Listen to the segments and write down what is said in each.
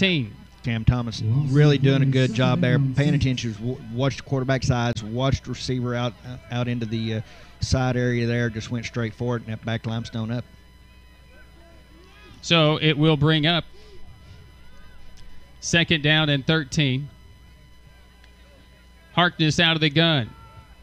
14. Cam Thomas really doing a good job there, paying attention. Watched the quarterback's eyes, watched the receiver out out into the uh, side area there, just went straight for it, and that back limestone up. So it will bring up second down and 13. Harkness out of the gun.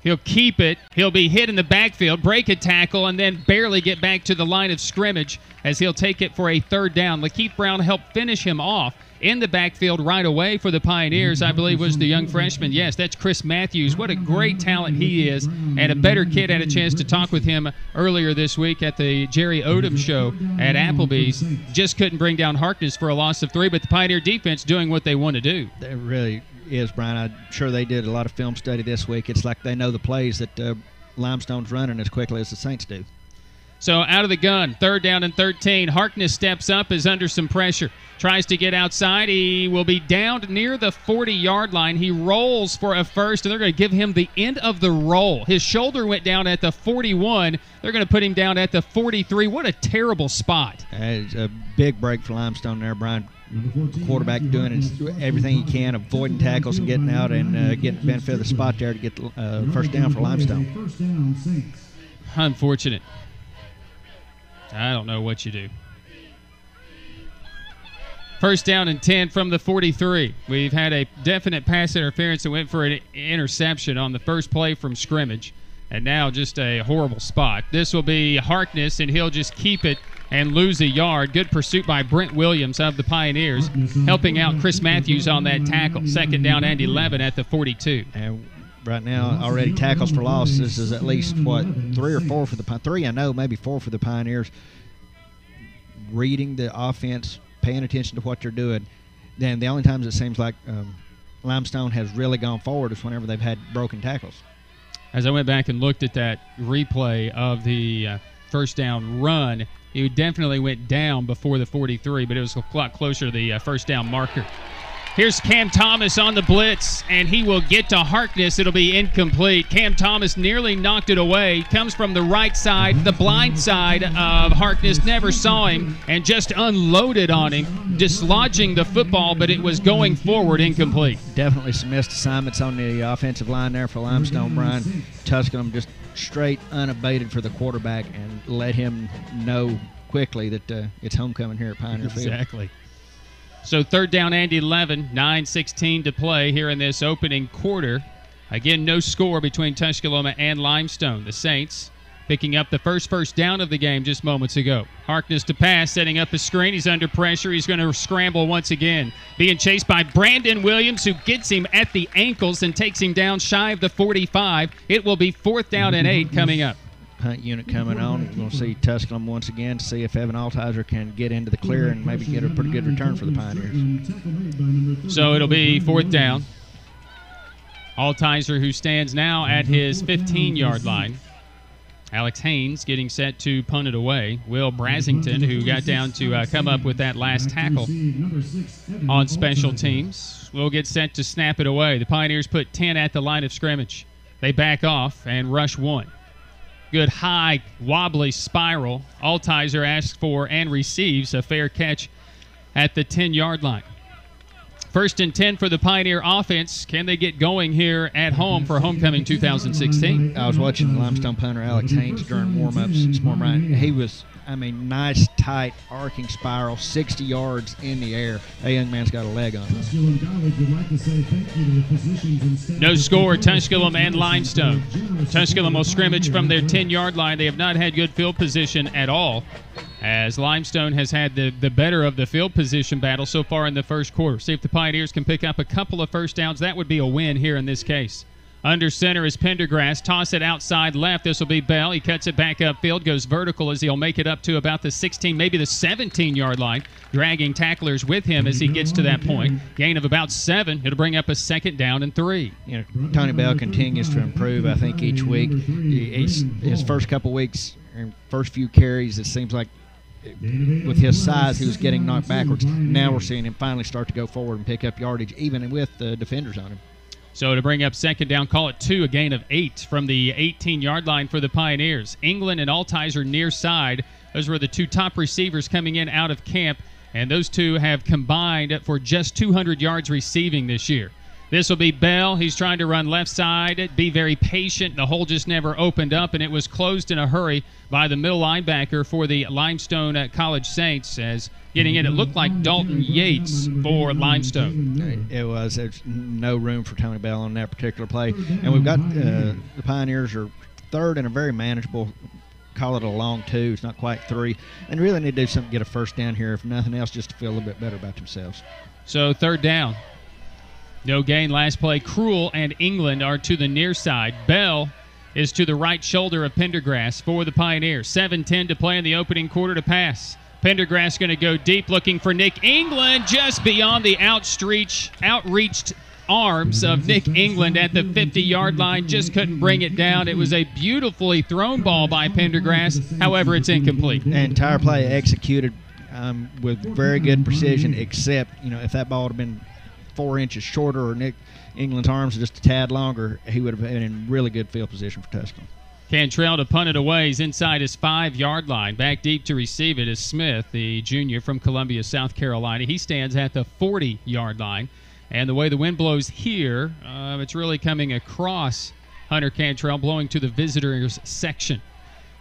He'll keep it. He'll be hit in the backfield, break a tackle, and then barely get back to the line of scrimmage as he'll take it for a third down. Lakeith Brown helped finish him off in the backfield right away for the Pioneers. I believe was the young freshman. Yes, that's Chris Matthews. What a great talent he is, and a better kid. Had a chance to talk with him earlier this week at the Jerry Odom show at Applebee's. Just couldn't bring down Harkness for a loss of three, but the Pioneer defense doing what they want to do. It really is, Brian. I'm sure they did a lot of film study this week. It's like they know the plays that uh, Limestone's running as quickly as the Saints do. So out of the gun, third down and 13. Harkness steps up, is under some pressure. Tries to get outside. He will be downed near the 40 yard line. He rolls for a first, and they're going to give him the end of the roll. His shoulder went down at the 41. They're going to put him down at the 43. What a terrible spot. It's a big break for Limestone there, Brian. Quarterback doing everything he can, avoiding tackles and getting out and uh, getting benefit of the spot there to get the uh, first down for Limestone. Unfortunate. I don't know what you do. First down and 10 from the 43. We've had a definite pass interference that went for an interception on the first play from scrimmage, and now just a horrible spot. This will be Harkness, and he'll just keep it and lose a yard. Good pursuit by Brent Williams of the Pioneers, helping out Chris Matthews on that tackle. Second down and 11 at the 42. And right now, already tackles for loss. This is at least, what, three or four for the? Three, I know, maybe four for the Pioneers. Reading the offense, paying attention to what they're doing. Then the only times it seems like um, Limestone has really gone forward is whenever they've had broken tackles. As I went back and looked at that replay of the uh, first down run, he definitely went down before the 43, but it was a lot closer to the uh, first down marker. Here's Cam Thomas on the blitz, and he will get to Harkness. It'll be incomplete. Cam Thomas nearly knocked it away. Comes from the right side, the blind side of Harkness. Never saw him and just unloaded on him, dislodging the football, but it was going forward incomplete. Definitely some missed assignments on the offensive line there for Limestone. Brian Tusculum just straight unabated for the quarterback and let him know quickly that uh, it's homecoming here at Pioneer Field. Exactly. So third down and 11, 9-16 to play here in this opening quarter. Again, no score between Tusculum and Limestone. The Saints picking up the first first down of the game just moments ago. Harkness to pass, setting up a screen. He's under pressure. He's going to scramble once again. Being chased by Brandon Williams, who gets him at the ankles and takes him down shy of the 45. It will be fourth down and eight coming up. Punt unit coming on. We'll see Tusculum once again to see if Evan Altizer can get into the clear and maybe get a pretty good return for the Pioneers. Tackle made by number 30. So it'll be fourth down. Altizer, who stands now at his 15 yard line. Alex Haynes getting set to punt it away. Will Brasington, who got down to uh, come up with that last tackle on special teams, will get set to snap it away. The Pioneers put 10 at the line of scrimmage. They back off and rush one. Good high, wobbly spiral. Altizer asks for and receives a fair catch at the 10 yard line. First and 10 for the Pioneer offense. Can they get going here at home for homecoming 2016? I was watching limestone punter Alex Haynes during warmups this morning. He was, I mean, nice, tight, arcing spiral, 60 yards in the air. That young man's got a leg on him. Tusculum College would like to say thank you to the physicians and staff. No score, Tusculum and Limestone. Tusculum will scrimmage from their 10 yard line. They have not had good field position at all, as Limestone has had the, the better of the field position battle so far in the first quarter. See if the Pioneers can pick up a couple of first downs. That would be a win here in this case. Under center is Pendergrass. Toss it outside left. This will be Bell. He cuts it back upfield, goes vertical as he'll make it up to about the 16, maybe the 17 yard line, dragging tacklers with him as he gets to that point. Gain of about seven. It'll bring up a second down and three. You know, Tony Bell continues to improve. I think each week, He's- his first couple weeks, and first few carries, it seems like with his size, he was getting knocked backwards. Now we're seeing him finally start to go forward and pick up yardage, even with the defenders on him. So to bring up second down, call it two, a gain of eight from the 18 yard line for the Pioneers. England and Altizer near side. Those were the two top receivers coming in out of camp and those two have combined for just 200 yards receiving this year. This will be Bell. He's trying to run left side, be very patient. The hole just never opened up, and it was closed in a hurry by the middle linebacker for the Limestone uh, College Saints. As getting in, it looked like Dalton Yates for Limestone. It was. There's no room for Tony Bell on that particular play, and we've got uh, the Pioneers are third and a very manageable. Call it a long two. It's not quite three, and really need to do something to get a first down here. If nothing else, just to feel a little bit better about themselves. So third down. No gain last play. Cruel and England are to the near side. Bell is to the right shoulder of Pendergrass for the Pioneers. 7 10 to play in the opening quarter to pass. Pendergrass going to go deep looking for Nick England just beyond the outstreach, outreached arms of Nick England at the 50 yard line. Just couldn't bring it down. It was a beautifully thrown ball by Pendergrass. However, it's incomplete. The entire play executed um, with very good precision, except, you know, if that ball had been four inches shorter or Nick England's arms just a tad longer, he would have been in really good field position for Tusculum. Cantrell to punt it away. He's inside his five yard line. Back deep to receive it is Smith, the junior from Columbia, South Carolina. He stands at the 40 yard line. And the way the wind blows here, uh, it's really coming across Hunter Cantrell, blowing to the visitors section.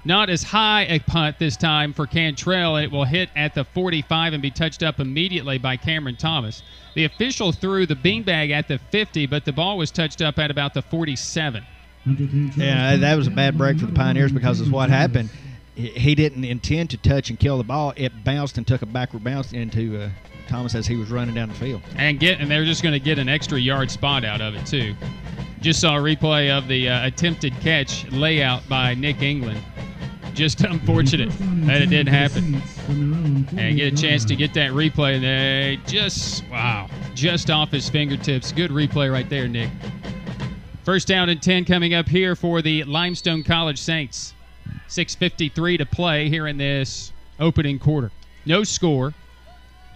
Not as high a punt this time for Cantrell. It will hit at the 45 and be touched up immediately by Cameron Thomas. The official threw the beanbag at the 50, but the ball was touched up at about the 47. Yeah, that was a bad break for the Pioneers because of what happened. He didn't intend to touch and kill the ball. It bounced and took a backward bounce into uh, Thomas as he was running down the field. And get and they're just going to get an extra yard spot out of it too. Just saw a replay of the uh, attempted catch layout by Nick England. Just unfortunate that it didn't happen. And get a chance to get that replay. They just wow, just off his fingertips. Good replay right there, Nick. First down and 10 coming up here for the Limestone College Saints. 6.53 to play here in this opening quarter. No score.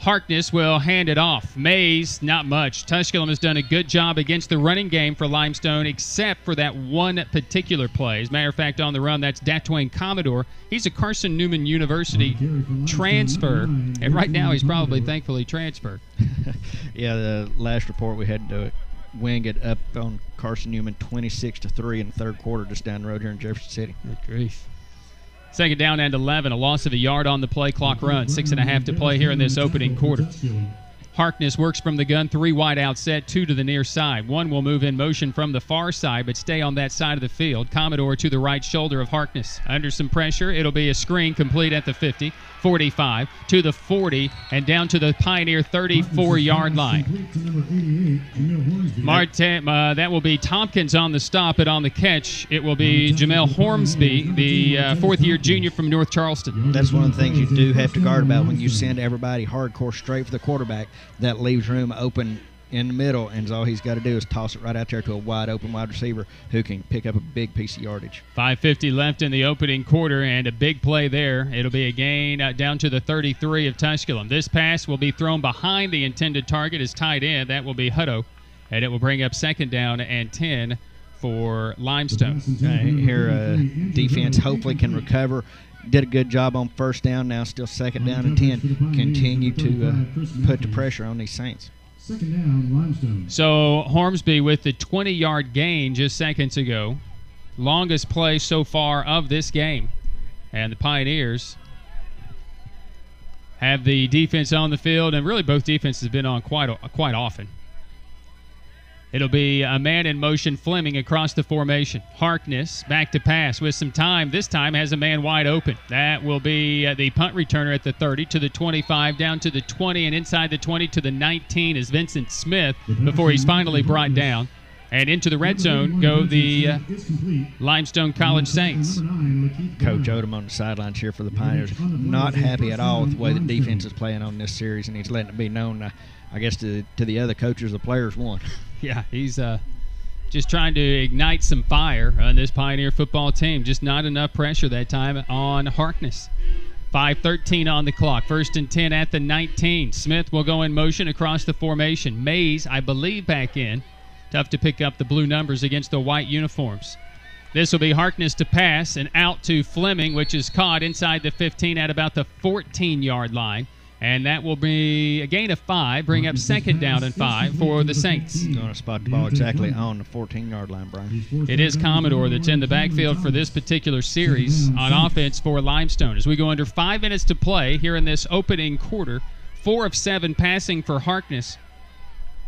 Harkness will hand it off. Mays, not much. Tusculum has done a good job against the running game for Limestone, except for that one particular play. As a matter of fact, on the run, that's Datwayne Commodore. He's a Carson Newman University transfer, and right now he's probably thankfully transferred. yeah, the last report we had to Wingate up on Carson Newman 26 to 3 in the third quarter just down the road here in Jefferson City. Good grief. Second down and 11. A loss of a yard on the play clock run. Six and a half to play here in this opening quarter. Harkness works from the gun, three wide out set, two to the near side. One will move in motion from the far side, but stay on that side of the field. Commodore to the right shoulder of Harkness. Under some pressure, it'll be a screen complete at the 50, 45, to the 40, and down to the Pioneer 34 yard line. Martin, uh, that will be Tompkins on the stop, and on the catch, it will be Jamel Hornsby, the uh, fourth year junior from North Charleston. That's one of the things you do have to guard about when you send everybody hardcore straight for the quarterback. That leaves room open in the middle, and all he's got to do is toss it right out there to a wide open wide receiver who can pick up a big piece of yardage. 5.50 left in the opening quarter, and a big play there. It'll be a gain uh, down to the 33 of Tusculum. This pass will be thrown behind the intended target as tight end. That will be Hutto, and it will bring up second down and 10 for Limestone. Uh, here, uh, defense hopefully can recover. Did a good job on first down. Now still second down and 10. Continue to uh, put the pressure on these Saints. Second down, Limestone. So Hornsby with the 20 yard gain just seconds ago. Longest play so far of this game. And the Pioneers have the defense on the field, and really both defenses have been on quite, quite often. It'll be a man in motion, Fleming across the formation. Harkness back to pass with some time. This time has a man wide open. That will be uh, the punt returner at the 30 to the 25, down to the 20, and inside the 20 to the 19 is Vincent Smith before he's finally brought down. And into the red zone go the uh, Limestone College Saints. Coach Odom on the sidelines here for the Pioneers. Not happy at all with the way the defense is playing on this series, and he's letting it be known, uh, I guess, to, to the other coaches, the players won. Yeah, he's uh, just trying to ignite some fire on this Pioneer football team. Just not enough pressure that time on Harkness. 5.13 on the clock. First and 10 at the 19. Smith will go in motion across the formation. Mays, I believe, back in. Tough to pick up the blue numbers against the white uniforms. This will be Harkness to pass and out to Fleming, which is caught inside the 15 at about the 14 yard line. And that will be a gain of five, bring up second down and five for the Saints. Going to spot the ball exactly on the 14-yard line, Brian. It is Commodore that's in the backfield for this particular series on offense for Limestone. As we go under five minutes to play here in this opening quarter, four of seven passing for Harkness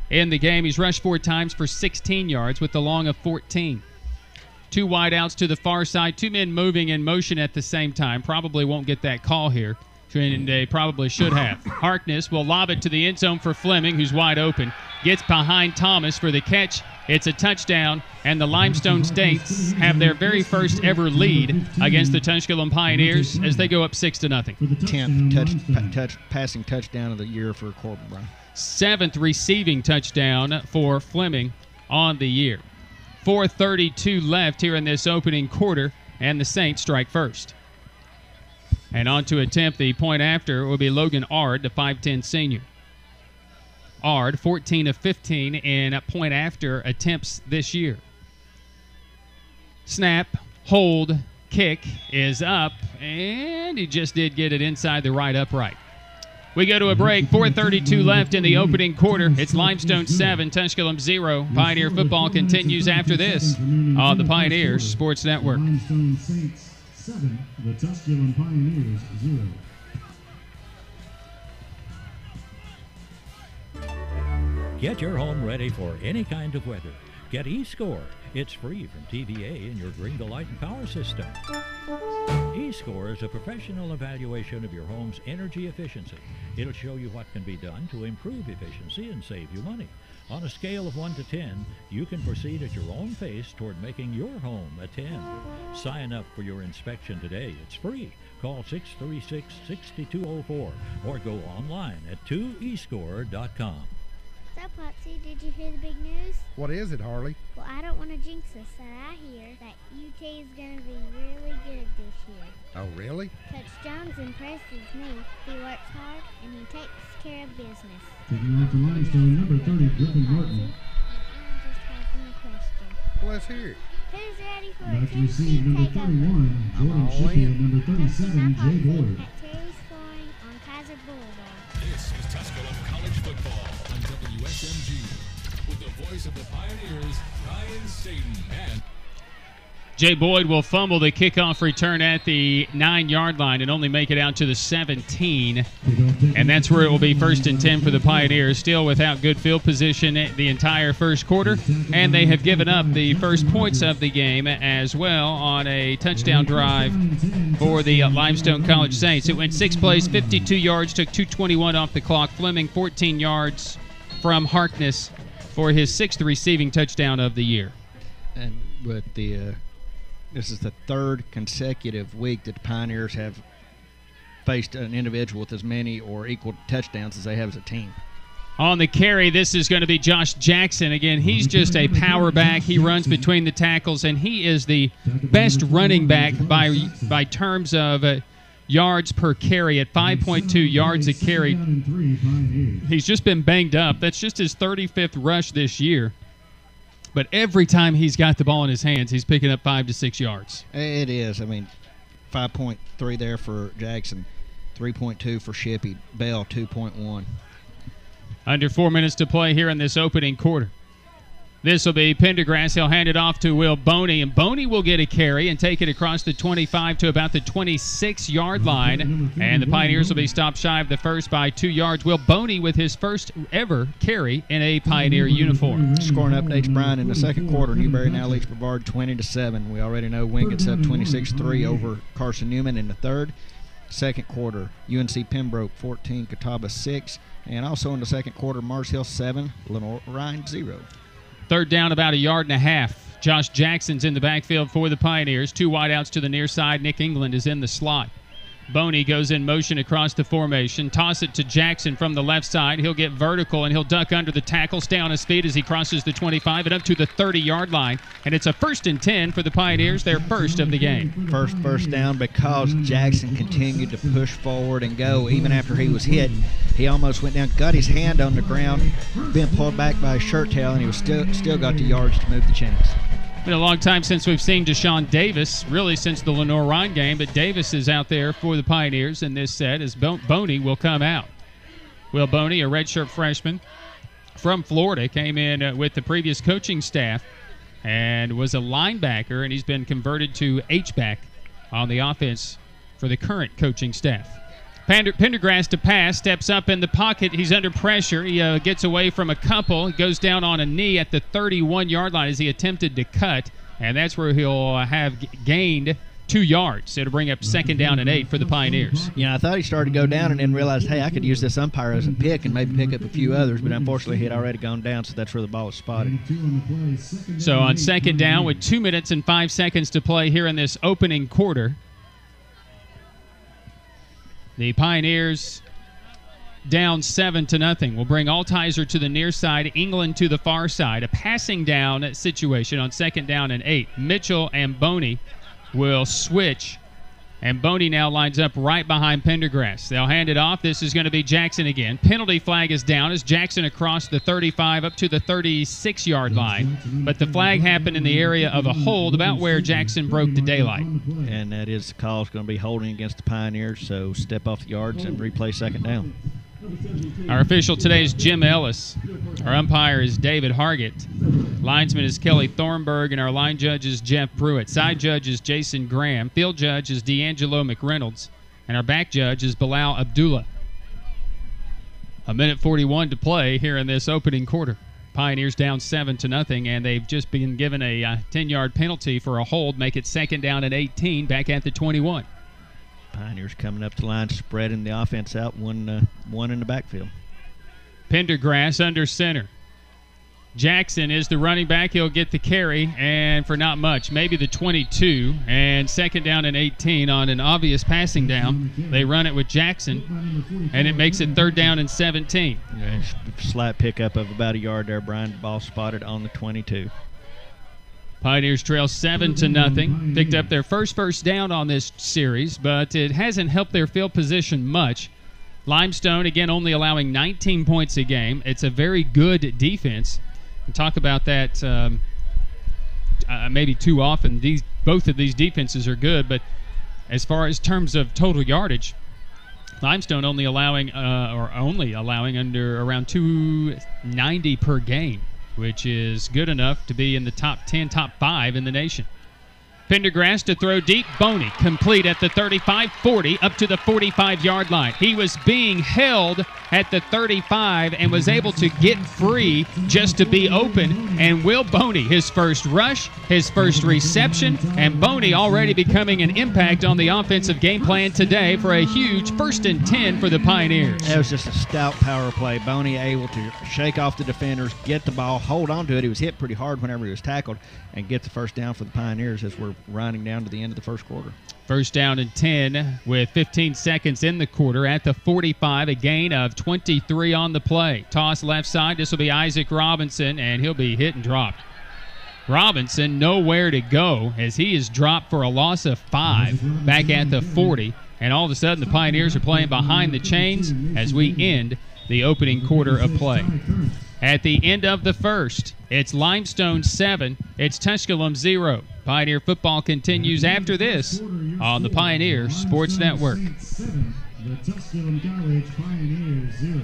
in the game. He's rushed four times for 16 yards with the long of 14. Two wideouts to the far side, two men moving in motion at the same time. Probably won't get that call here. And they probably should have. Harkness will lob it to the end zone for Fleming, who's wide open. Gets behind Thomas for the catch. It's a touchdown, and the Limestone Saints have their very first ever lead against the Tusculum Pioneers as they go up six to nothing. 10th touch, pa- touch, passing touchdown of the year for Corbin, Brown. Seventh receiving touchdown for Fleming on the year. 4:32 left here in this opening quarter, and the Saints strike first. And on to attempt the point after will be Logan Ard, the 5'10 senior. Ard, 14 of 15 in point after attempts this year. Snap, hold, kick is up, and he just did get it inside the right upright. We go to a break. 4:32 left in the opening quarter. It's Limestone seven, Tusculum zero. Pioneer football continues after this on the Pioneer Sports Network. Limestone Saints seven, the Tusculum Pioneers zero. Get your home ready for any kind of weather. Get eScore. It's free from TVA in your Greeneville Light and Power system. eScore is a professional evaluation of your home's energy efficiency. It'll show you what can be done to improve efficiency and save you money. On a scale of 1 to 10, you can proceed at your own pace toward making your home a 10. Sign up for your inspection today. It's free. Call 636 6204 or go online at 2escore.com. So, Popsy, did you hear the big news? What is it, Harley? Well, I don't want to jinx us, but I hear that UT is going to be really good this year. Oh, really? Coach Jones impresses me. He works hard and he takes care of business. Taking off for Limestone, number 30, Griffin Martin. And I just have one question. Well, let's hear it. Who's ready for a Back to Tennessee receive, number takeover? 31, Jordan all Sheffield, in. number 37, Jay Boyd. At Terry's Flooring on Kaiser Boulevard. This is Tusculum College football on WSMG with the voice of the Pioneers, Ryan Staten, and Jay Boyd will fumble the kickoff return at the nine yard line and only make it out to the 17. And that's where it will be first and 10 for the Pioneers, still without good field position the entire first quarter. And they have given up the first points of the game as well on a touchdown drive for the Limestone College Saints. It went six plays, 52 yards, took 221 off the clock. Fleming, 14 yards from Harkness for his sixth receiving touchdown of the year. And with the uh, this is the third consecutive week that the Pioneers have faced an individual with as many or equal touchdowns as they have as a team. On the carry, this is going to be Josh Jackson. Again, he's just a power back. He runs between the tackles, and he is the best running back by by terms of uh, yards per carry at 5.2 yards a carry. He's just been banged up. That's just his 35th rush this year. But every time he's got the ball in his hands, he's picking up five to six yards. It is. I mean, 5.3 there for Jackson, 3.2 for Shippey, Bell 2.1. Under four minutes to play here in this opening quarter. This will be Pendergrass. He'll hand it off to Will Boney, and Boney will get a carry and take it across the 25 to about the 26 yard line. And the Pioneers will be stopped shy of the first by two yards. Will Boney with his first ever carry in a Pioneer uniform. Scoring updates, Brian, in the second quarter. Newberry now leads Brevard 20 to 7. We already know Wingate's up 26-3 over Carson Newman in the third. Second quarter, UNC Pembroke 14, Catawba 6. And also in the second quarter, Mars Hill 7, Lenoir-Rhyne 0. Third down, about a yard and a half. Josh Jackson's in the backfield for the Pioneers. Two wideouts to the near side. Nick England is in the slot. Boney goes in motion across the formation. Toss it to Jackson from the left side. He'll get vertical and he'll duck under the tackle, stay on his feet as he crosses the 25 and up to the 30 yard line. And it's a first and 10 for the Pioneers, their first of the game. First first down because Jackson continued to push forward and go even after he was hit. He almost went down, got his hand on the ground, being pulled back by his shirt tail, and he was still still got the yards to move the chains. Been a long time since we've seen Deshaun Davis, really since the Lenoir-Rhyne game, but Davis is out there for the Pioneers in this set as Bo- Boney will come out. Will Boney, a redshirt freshman from Florida, came in uh, with the previous coaching staff and was a linebacker, and he's been converted to H-back on the offense for the current coaching staff. Pender- Pendergrass to pass, steps up in the pocket. He's under pressure. He uh, gets away from a couple. He goes down on a knee at the 31 yard line as he attempted to cut, and that's where he'll uh, have gained two yards. It'll bring up second down and eight for the Pioneers. You know, I thought he started to go down and then realized, hey, I could use this umpire as a pick and maybe pick up a few others, but unfortunately he had already gone down, so that's where the ball was spotted. So on. Second down on and eight, second down, with two minutes and five seconds to play here in this opening quarter, the Pioneers down seven to nothing. We'll bring Altizer to the near side, England to the far side. A passing down situation on second down and eight. Mitchell and Boney will switch. And Boney now lines up right behind Pendergrass. They'll hand it off. This is going to be Jackson again. Penalty flag is down as Jackson across the 35 up to the 36 yard line. But the flag happened in the area of a hold about where Jackson broke the daylight. And that is the call is going to be holding against the Pioneers, so step off the yards and replay second down. Our official today is Jim Ellis. Our umpire is David Hargett. Linesman is Kelly Thornburg, and our line judge is Jeff Pruitt. Side judge is Jason Graham. Field judge is D'Angelo McReynolds. And our back judge is Bilal Abdullah. A minute 41 to play here in this opening quarter. Pioneers down seven to nothing, and they've just been given a uh, 10-yard penalty for a hold, make it second down and 18, back at the 21. Pioneers coming up the line, spreading the offense out, one uh, one in the backfield. Pendergrass under center. Jackson is the running back. He'll get the carry, and for not much, maybe the 22, and second down and 18 on an obvious passing down. They run it with Jackson, By number 44, and it makes it third down and 17. Slight pickup of about a yard there. Brian ball spotted on the 22. Pioneers trail seven to nothing. Picked up their first first down on this series, but it hasn't helped their field position much. Limestone again only allowing 19 points a game. It's a very good defense. We'll talk about that um, uh, maybe too often. These both of these defenses are good, but as far as terms of total yardage, Limestone only allowing uh, or only allowing under around 290 per game, which is good enough to be in the top 10, top 5 in the nation. Pendergrass to throw deep. Boney complete at the 35 40 up to the 45 yard line. He was being held at the 35 and was able to get free just to be open. And Will Boney, his first rush, his first reception, and Boney already becoming an impact on the offensive game plan today for a huge first and 10 for the Pioneers. That was just a stout power play. Boney able to shake off the defenders, get the ball, hold on to it. He was hit pretty hard whenever he was tackled, and get the first down for the Pioneers as we're running down to the end of the first quarter. First down and 10 with 15 seconds in the quarter at the 45, a gain of 23 on the play. Toss left side. This will be Isaac Robinson, and he'll be hit and dropped. Robinson nowhere to go as he is dropped for a loss of five back at the 40. And all of a sudden, the Pioneers are playing behind the chains as we end the opening quarter of play. At the end of the first, it's Limestone 7, it's Tusculum 0. Pioneer football continues after this on the Pioneer Sports Network. The Tusculum Garage Pioneer 0.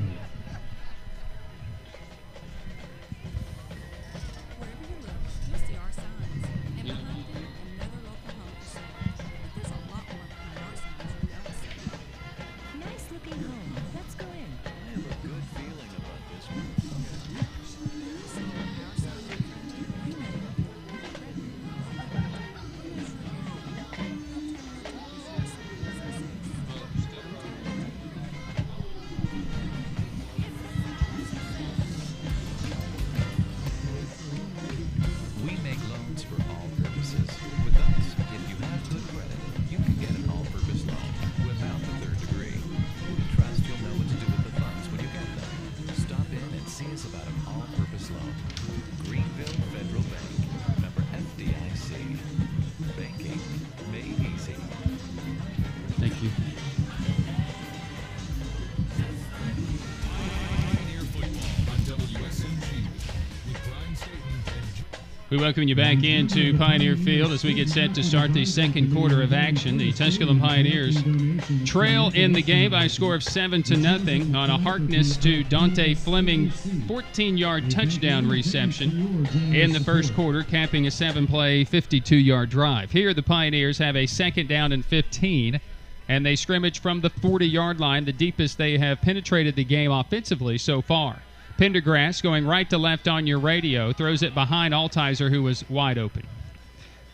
We welcome you back into Pioneer Field as we get set to start the second quarter of action. The Tusculum Pioneers trail in the game by a score of seven to nothing on a Harkness to Dante Fleming 14-yard touchdown reception in the first quarter, capping a seven-play, 52-yard drive. Here, the Pioneers have a second down and 15, and they scrimmage from the 40-yard line, the deepest they have penetrated the game offensively so far. Pendergrass going right to left on your radio, throws it behind Altizer, who was wide open.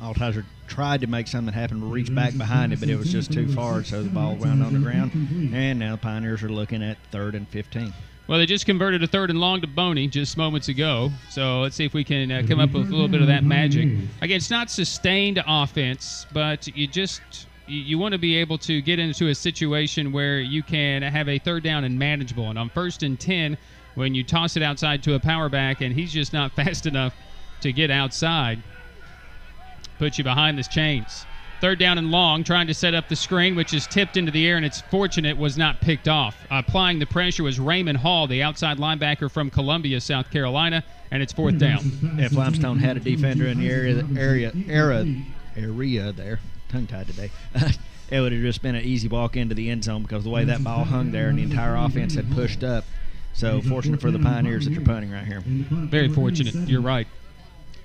Altizer tried to make something happen, reach back behind it, but it was just too far, so the ball wound on the ground. And now the Pioneers are looking at third and 15. Well, they just converted a third and long to Boney just moments ago. So let's see if we can uh, come up with a little bit of that magic. Again, it's not sustained offense, but you just you, want to be able to get into a situation where you can have a third down and manageable. And on first and ten, when you toss it outside to a power back and he's just not fast enough to get outside, put you behind the chains. Third down and long, trying to set up the screen, which is tipped into the air, and it's fortunate was not picked off. Applying the pressure was Raymond Hall, the outside linebacker from Columbia, South Carolina, and it's fourth down. If Limestone had a defender in the area, area, area, area there, tongue tied today, it would have just been an easy walk into the end zone because the way that ball hung there and the entire offense had pushed up. So fortunate for the Pioneers that you're punting right here. Very fortunate. You're right.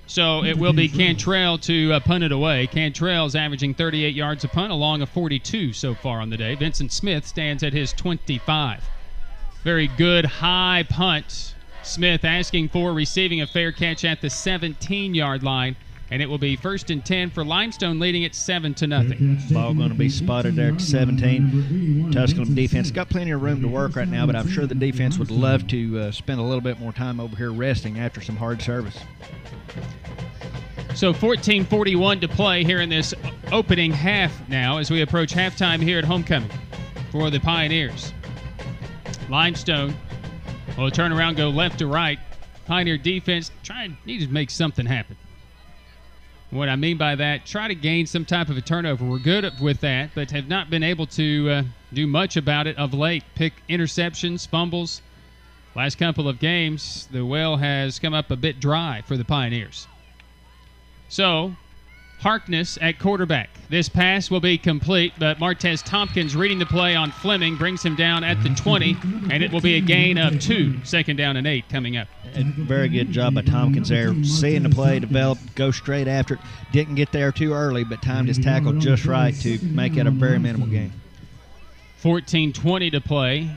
So it will be Cantrell to uh, punt it away. Cantrell's averaging 38 yards a punt along a 42 so far on the day. Vincent Smith stands at his 25. Very good high punt. Smith asking for receiving a fair catch at the 17 yard line. And it will be first and 10 for Limestone, leading it 7 to nothing. Ball going to be spotted there at 17. Tusculum defense got plenty of room to work right now, but I'm sure the defense would love to uh, spend a little bit more time over here resting after some hard service. So 14:41 to play here in this opening half now as we approach halftime here at Homecoming for the Pioneers. Limestone will turn around, go left to right. Pioneer defense trying need to make something happen. What I mean by that, try to gain some type of a turnover. We're good with that, but have not been able to uh, do much about it of late. Pick interceptions, fumbles. Last couple of games, the well has come up a bit dry for the Pioneers. So, Harkness at quarterback. This pass will be complete, but Martez Tompkins reading the play on Fleming brings him down at the 20, and it will be a gain of two. Second down and eight coming up. And very good job by Tompkins there, seeing the play develop, go straight after it. Didn't get there too early, but timed his tackle just right to make it a very minimal gain. 14 20 to play.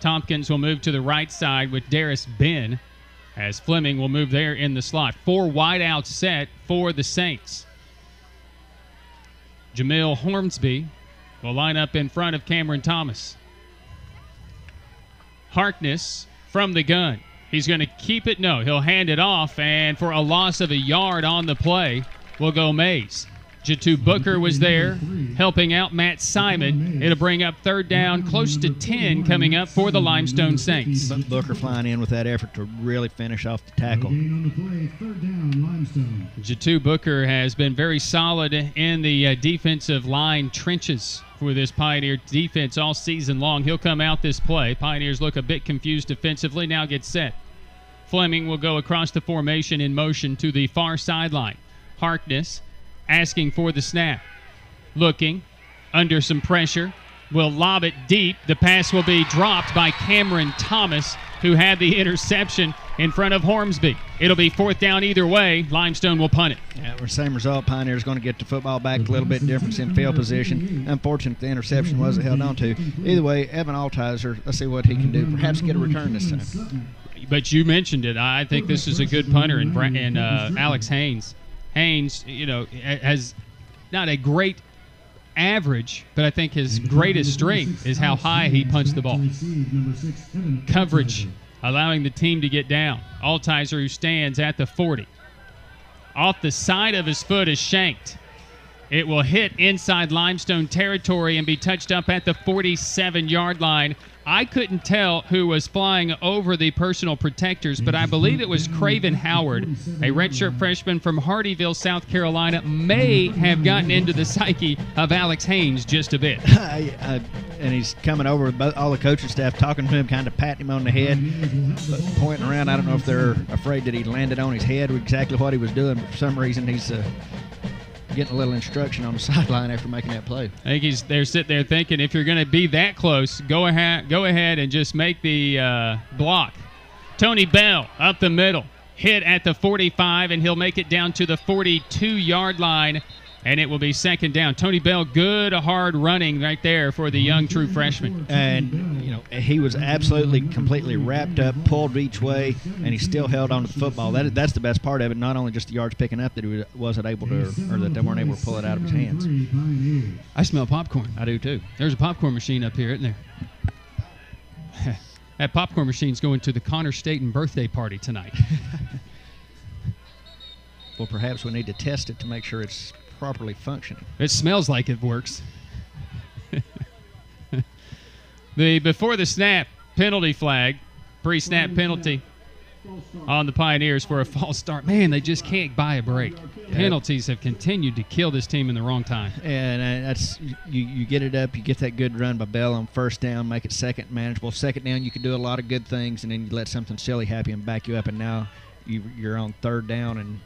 Tompkins will move to the right side with Darius Ben as Fleming will move there in the slot. Four wide out set for the Saints. Jamil Hornsby will line up in front of Cameron Thomas. Harkness from the gun. He's going to keep it. No, he'll hand it off, and for a loss of a yard on the play, will go Mays. Jatu Booker was there helping out Matt Simon. It'll bring up third down, close to 10 coming up for the Limestone Saints. Booker flying in with that effort to really finish off the tackle. Gain on the play, third down, Limestone. Jatu Booker has been very solid in the uh, defensive line trenches for this Pioneer defense all season long. He'll come out this play. Pioneers look a bit confused defensively, now get set. Fleming will go across the formation in motion to the far sideline. Harkness asking for the snap. Looking under some pressure. Will lob it deep. The pass will be dropped by Cameron Thomas, who had the interception in front of Hornsby. It'll be fourth down either way. Limestone will punt it. Yeah, we're same result. Pioneers going to get the football back a little bit difference in field position. Unfortunate the interception wasn't held on to. Either way, Evan Altizer, let's see what he can do. Perhaps get a return this time. But you mentioned it. I think this is a good punter and, in uh, Alex Haynes. Haynes, you know, has not a great average, but I think his greatest strength is how high he punched the ball. Coverage, allowing the team to get down. Altizer, who stands at the 40. Off the side of his foot is shanked. It will hit inside limestone territory and be touched up at the 47 yard line. I couldn't tell who was flying over the personal protectors, but I believe it was Craven Howard, a redshirt freshman from Hardeeville, South Carolina, may have gotten into the psyche of Alex Haynes just a bit. I, I, and he's coming over with all the coaching staff talking to him, kind of patting him on the head, pointing around. I don't know if they're afraid that he landed on his head exactly what he was doing, but for some reason he's uh, getting a little instruction on the sideline after making that play. I think he's they're sitting there thinking if you're going to be that close, go ahead, go ahead and just make the uh, block. Tony Bell up the middle, hit at the 45, and he'll make it down to the 42 yard line, and it will be second down. Tony Bell, good hard running right there for the young true freshman. And you know he was absolutely completely wrapped up, pulled each way, and he still held on to the football. That that's the best part of it. Not only just the yards picking up that he wasn't able to, or that they weren't able to pull it out of his hands. I smell popcorn. I do too. There's a popcorn machine up here, isn't there? that popcorn machine's going to the Connor Staten birthday party tonight. Well, perhaps we need to test it to make sure it's properly functioning. It smells like it works. the before the snap penalty flag, pre-snap penalty on the Pioneers for a false start. Man, they just can't buy a break. Penalties have continued to kill this team in the wrong time. And uh, that's you, you get it up, you get that good run by Bell on first down, make it second manageable. Second down, you can do a lot of good things, and then you let something silly happen and back you up. And now you, you're on third down, and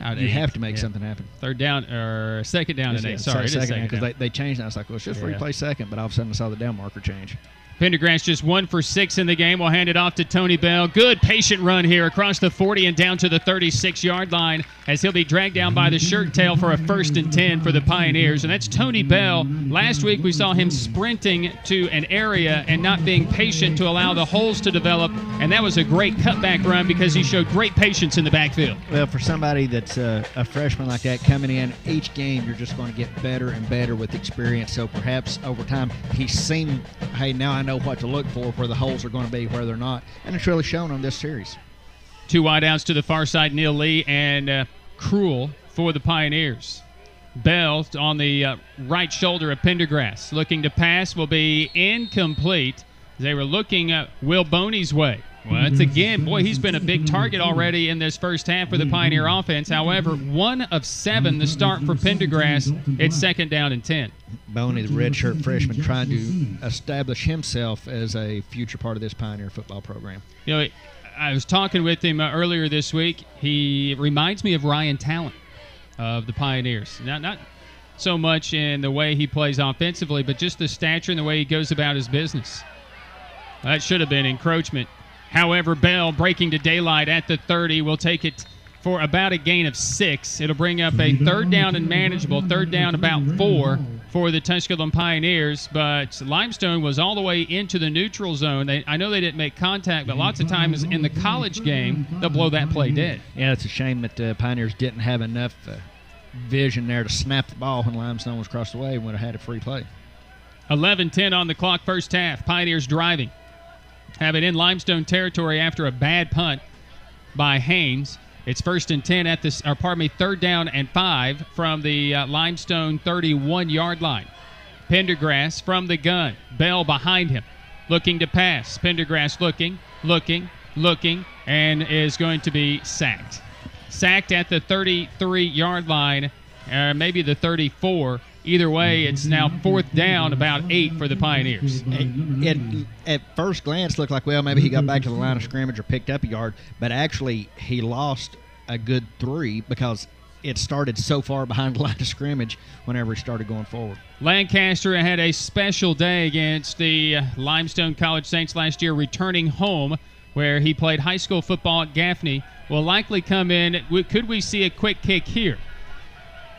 Out you eight. have to make Yeah. something happen. Third down or second down and Yeah, eight. Sorry, second second because they, they changed. And I was like, well, it's just Yeah. replay second, but all of a sudden I saw the down marker change. Pendergrass just one for six in the game. We'll hand it off to Tony Bell. Good patient run here across the 40 and down to the 36 yard line as he'll be dragged down by the shirt tail for a first and 10 for the Pioneers. And that's Tony Bell. Last week we saw him sprinting to an area and not being patient to allow the holes to develop. And that was a great cutback run because he showed great patience in the backfield. Well, for somebody that's uh, a freshman like that coming in, each game you're just going to get better and better with experience. So perhaps over time he's seen, hey, now I know what to look for, where the holes are going to be, where they're not, and it's really shown on this series. Two wideouts to the far side, Neil Lee and uh, Cruel for the Pioneers. Bell on the uh, right shoulder of Pendergrass. Looking to pass will be incomplete. They were looking at Will Boney's way. Once again, boy, he's been a big target already in this first half for the Pioneer offense. However, one of seven the start for Pendergrass. It's second down and 10. Boney, the redshirt freshman, trying to establish himself as a future part of this Pioneer football program. You know, I was talking with him uh, earlier this week. He reminds me of Ryan Talent of the Pioneers. Not not so much in the way he plays offensively, but just the stature and the way he goes about his business. That should have been encroachment. However, Bell breaking to daylight at the 30 will take it for about a gain of six. It'll bring up a third down and manageable, third down about four for the Tusculum Pioneers. But Limestone was all the way into the neutral zone. They, I know they didn't make contact, but lots of times in the college game, they'll blow that play dead. Yeah, it's a shame that uh, Pioneers didn't have enough uh, vision there to snap the ball when Limestone was across the way and would have had a free play. 11 10 on the clock, first half. Pioneers driving. Have it in limestone territory after a bad punt by Haynes. It's first and 10 at this, or pardon me, third down and five from the uh, limestone 31 yard line. Pendergrass from the gun. Bell behind him, looking to pass. Pendergrass looking, looking, looking, and is going to be sacked. Sacked at the 33 yard line, uh, maybe the 34. Either way, it's now fourth down, about eight for the Pioneers. It, at first glance, looked like well maybe he got back to the line of scrimmage or picked up a yard, but actually he lost a good three because it started so far behind the line of scrimmage whenever he started going forward. Lancaster had a special day against the Limestone College Saints last year, returning home where he played high school football at Gaffney. Will likely come in. Could we see a quick kick here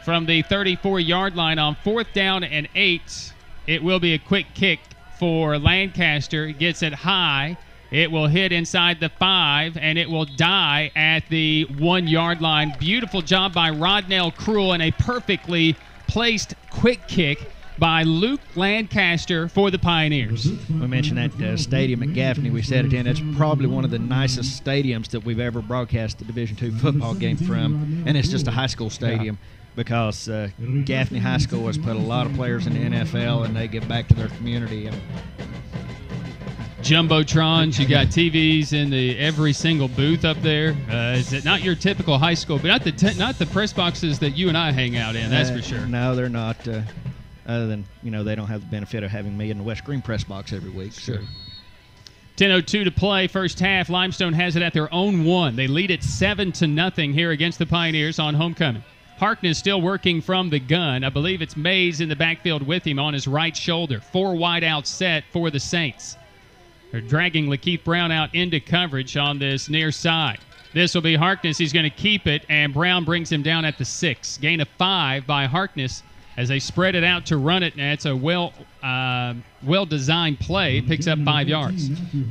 from the 34 yard line on fourth down and eight? It will be a quick kick for Lancaster. It gets it high. It will hit inside the five, and it will die at the one yard line. Beautiful job by Rodnell Cruel and a perfectly placed quick kick by Luke Lancaster for the Pioneers. We mentioned that uh, stadium at Gaffney. We said it in. It's probably one of the nicest stadiums that we've ever broadcast a Division two football game from, and it's just a high school stadium because uh, Gaffney High School has put a lot of players in the NFL, and they give back to their community. And Jumbotrons, you got TVs in the every single booth up there. Uh, is it not your typical high school, but not the te- not the press boxes that you and I hang out in? That's uh, for sure. No, they're not. Uh, other than you know they don't have the benefit of having me in the West Green press box every week. So 10:02 to play, first half. Limestone has it at their own one. They lead it seven to nothing here against the Pioneers on homecoming. Harkness still working from the gun. I believe it's Mays in the backfield with him on his right shoulder. Four wide out set for the Saints. They're dragging Lakeith Brown out into coverage on this near side. This will be Harkness. He's going to keep it, and Brown brings him down at the six. Gain of five by Harkness as they spread it out to run it. And it's a well, uh, well designed play. Picks up five yards.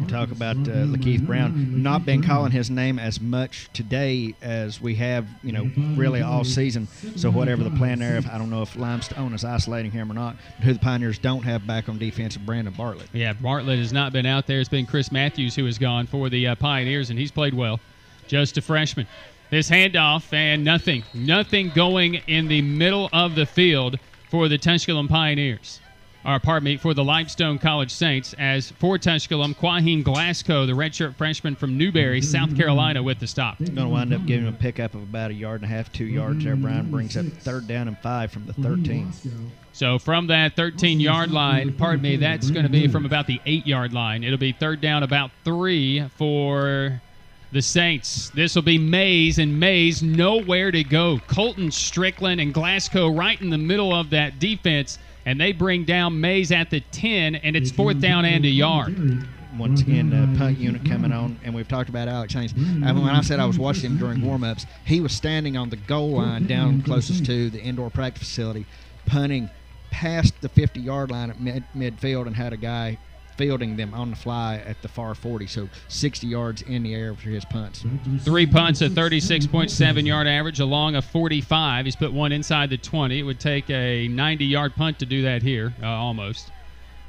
talk about uh, Lakeith Brown not been calling his name as much today as we have, you know, really all season. So whatever the plan there, if, I don't know if Limestone is isolating him or not. But who the Pioneers don't have back on defense is Brandon Bartlett. Yeah, Bartlett has not been out there. It's been Chris Matthews who has gone for the uh, Pioneers, and he's played well. Just a freshman. This handoff and nothing, nothing going in the middle of the field for the Tusculum Pioneers. Or, pardon me, for the Limestone College Saints, as for Tusculum, Quaheen Glasgow, the redshirt freshman from Newberry, South Carolina, with the stop. Going to wind up giving him a pickup of about a yard and a half, two yards there. Brian brings up third down and five from the 13. So from that 13 yard line, pardon me, that's going to be from about the eight yard line. It'll be third down about three for the Saints. This will be Mays, and Mays nowhere to go. Colton Strickland and Glasgow right in the middle of that defense, and they bring down Mays at the 10, and it's fourth down and a yard. Once again, uh, punt unit coming on, and we've talked about Alex Haynes. I mean, when I said I was watching him during warm-ups, he was standing on the goal line down closest to the indoor practice facility, punting past the 50-yard line at mid- midfield, and had a guy fielding them on the fly at the far 40, so 60 yards in the air for his punts. Three punts, a 36.7 yard average, along a 45. He's put one inside the 20. It would take a 90 yard punt to do that here, uh, almost.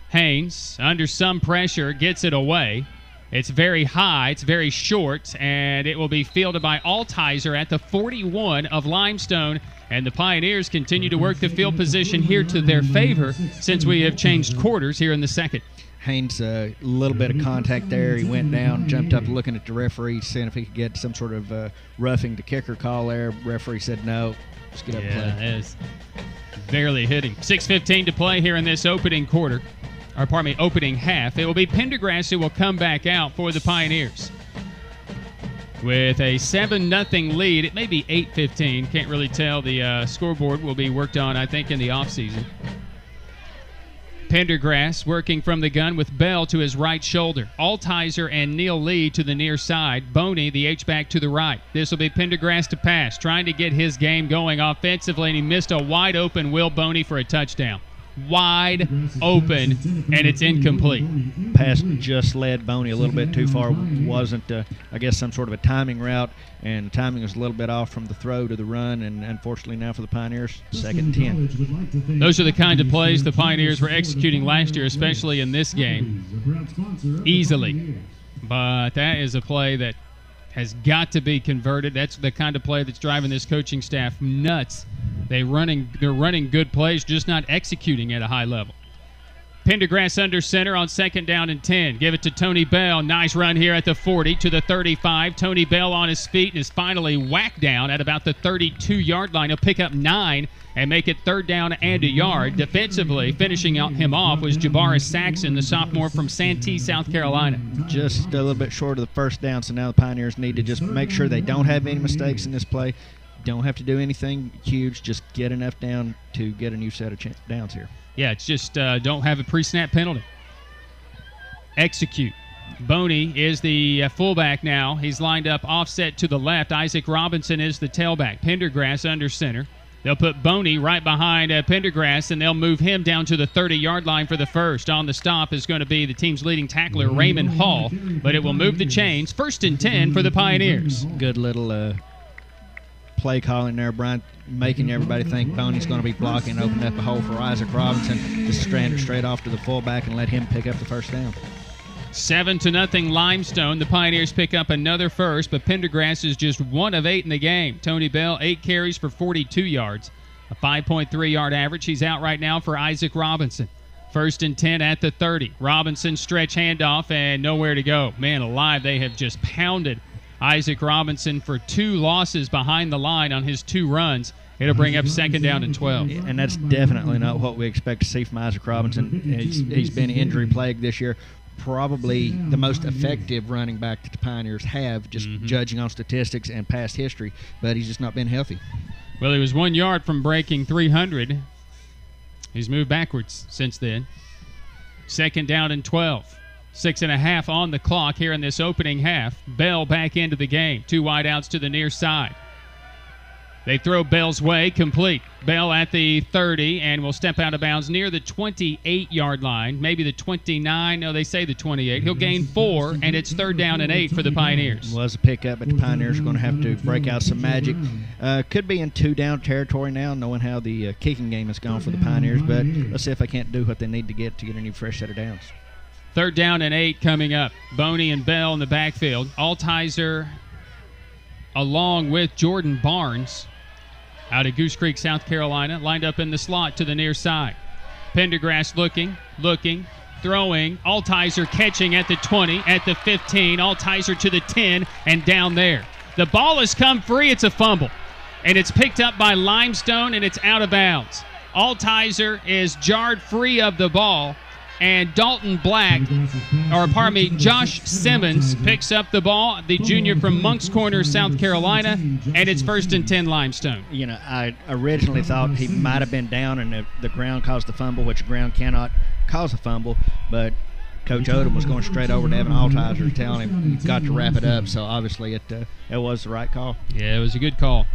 Haynes, under some pressure, gets it away. It's very high, it's very short, and it will be fielded by Altizer at the 41 of Limestone. And the Pioneers continue to work the field position here to their favor since we have changed quarters here in the second. Haynes, a uh, little bit of contact there. He went down, jumped up, looking at the referee, seeing if he could get some sort of uh, roughing the kicker call there. Referee said no. Just get up Yeah, and play. is barely hitting. 6.15 to play here in this opening quarter. Or, pardon me, opening half. It will be Pendergrass who will come back out for the Pioneers. With a 7 0 lead, it may be 8 15. Can't really tell. The uh, scoreboard will be worked on, I think, in the offseason. Pendergrass working from the gun with Bell to his right shoulder. Altizer and Neil Lee to the near side. Boney, the H-back, to the right. This will be Pendergrass to pass, trying to get his game going offensively, and he missed a wide open Will Boney for a touchdown. Wide open, and it's incomplete. Pass just led Boney a little bit too far. Wasn't, uh, I guess, some sort of a timing route, and timing was a little bit off from the throw to the run. And unfortunately, now for the Pioneers, second and ten. Those are the kind of plays the Pioneers were executing last year, especially in this game, easily. But that is a play that has got to be converted. That's the kind of play that's driving this coaching staff nuts. They running they're running good plays, just not executing at a high level. Pendergrass under center on second down and 10. Give it to Tony Bell. Nice run here at the 40 to the 35. Tony Bell on his feet and is finally whacked down at about the 32 yard line. He'll pick up nine and make it third down and a yard. Defensively, finishing out him off was Jabari Saxon, the sophomore from Santee, South Carolina. Just a little bit short of the first down, so now the Pioneers need to just make sure they don't have any mistakes in this play. Don't have to do anything huge. Just get enough down to get a new set of downs here. Yeah, it's just uh, don't have a pre-snap penalty. Execute. Boney is the uh, fullback now. He's lined up offset to the left. Isaac Robinson is the tailback. Pendergrass under center. They'll put Boney right behind uh, Pendergrass, and they'll move him down to the 30-yard line for the first. On the stop is going to be the team's leading tackler, Raymond Hall, but it will move the chains. First and 10 for the Pioneers. Good little uh, play calling there, Brian, making everybody think Boney's going to be blocking, opening up a hole for Isaac Robinson. Just strand straight off to the fullback and let him pick up the first down. Seven to nothing Limestone. The Pioneers pick up another first, but Pendergrass is just one of eight in the game. Tony Bell, eight carries for 42 yards, a 5.3 yard average. He's out right now for Isaac Robinson. First and 10 at the 30. Robinson stretch handoff and nowhere to go. Man alive, they have just pounded Isaac Robinson for two losses behind the line on his two runs, It'll bring up second down and 12. and that's definitely not what we expect to see from Isaac Robinson. He's, he's been injury plagued this year. Probably the most effective running back that the Pioneers have, just mm-hmm. judging on statistics and past history, but he's just not been healthy. Well, he was one yard from breaking 300. He's moved backwards since then. Second down and 12. Six and a half on the clock here in this opening half. Bell back into the game. Two wideouts to the near side. They throw Bell's way, complete. Bell at the 30 and will step out of bounds near the 28 yard line, maybe the 29. No, they say the 28. He'll gain four, and it's third down and eight for the Pioneers. Was a pickup, but the Pioneers are going to have to break out some magic. Uh, could be in two down territory now, knowing how the uh, kicking game has gone for the Pioneers. But let's see if they can't do what they need to get to get a new fresh set of downs. Third down and eight coming up. Boney and Bell in the backfield. Altizer along with Jordan Barnes out of Goose Creek, South Carolina, lined up in the slot to the near side. Pendergrass looking, looking, throwing. Altizer catching at the 20, at the 15. Altizer to the 10 and down there. The ball has come free. It's a fumble. And it's picked up by Limestone and it's out of bounds. Altizer is jarred free of the ball. And Dalton Black, or pardon me, Josh Simmons picks up the ball, the junior from Moncks Corner, South Carolina, and it's first and 10 Limestone. You know, I originally thought he might have been down and the, the ground caused the fumble, which ground cannot cause a fumble, but Coach Odom was going straight over to Evan Altizer, telling him you've got to wrap it up. So obviously, it uh, it was the right call. Yeah, it was a good call.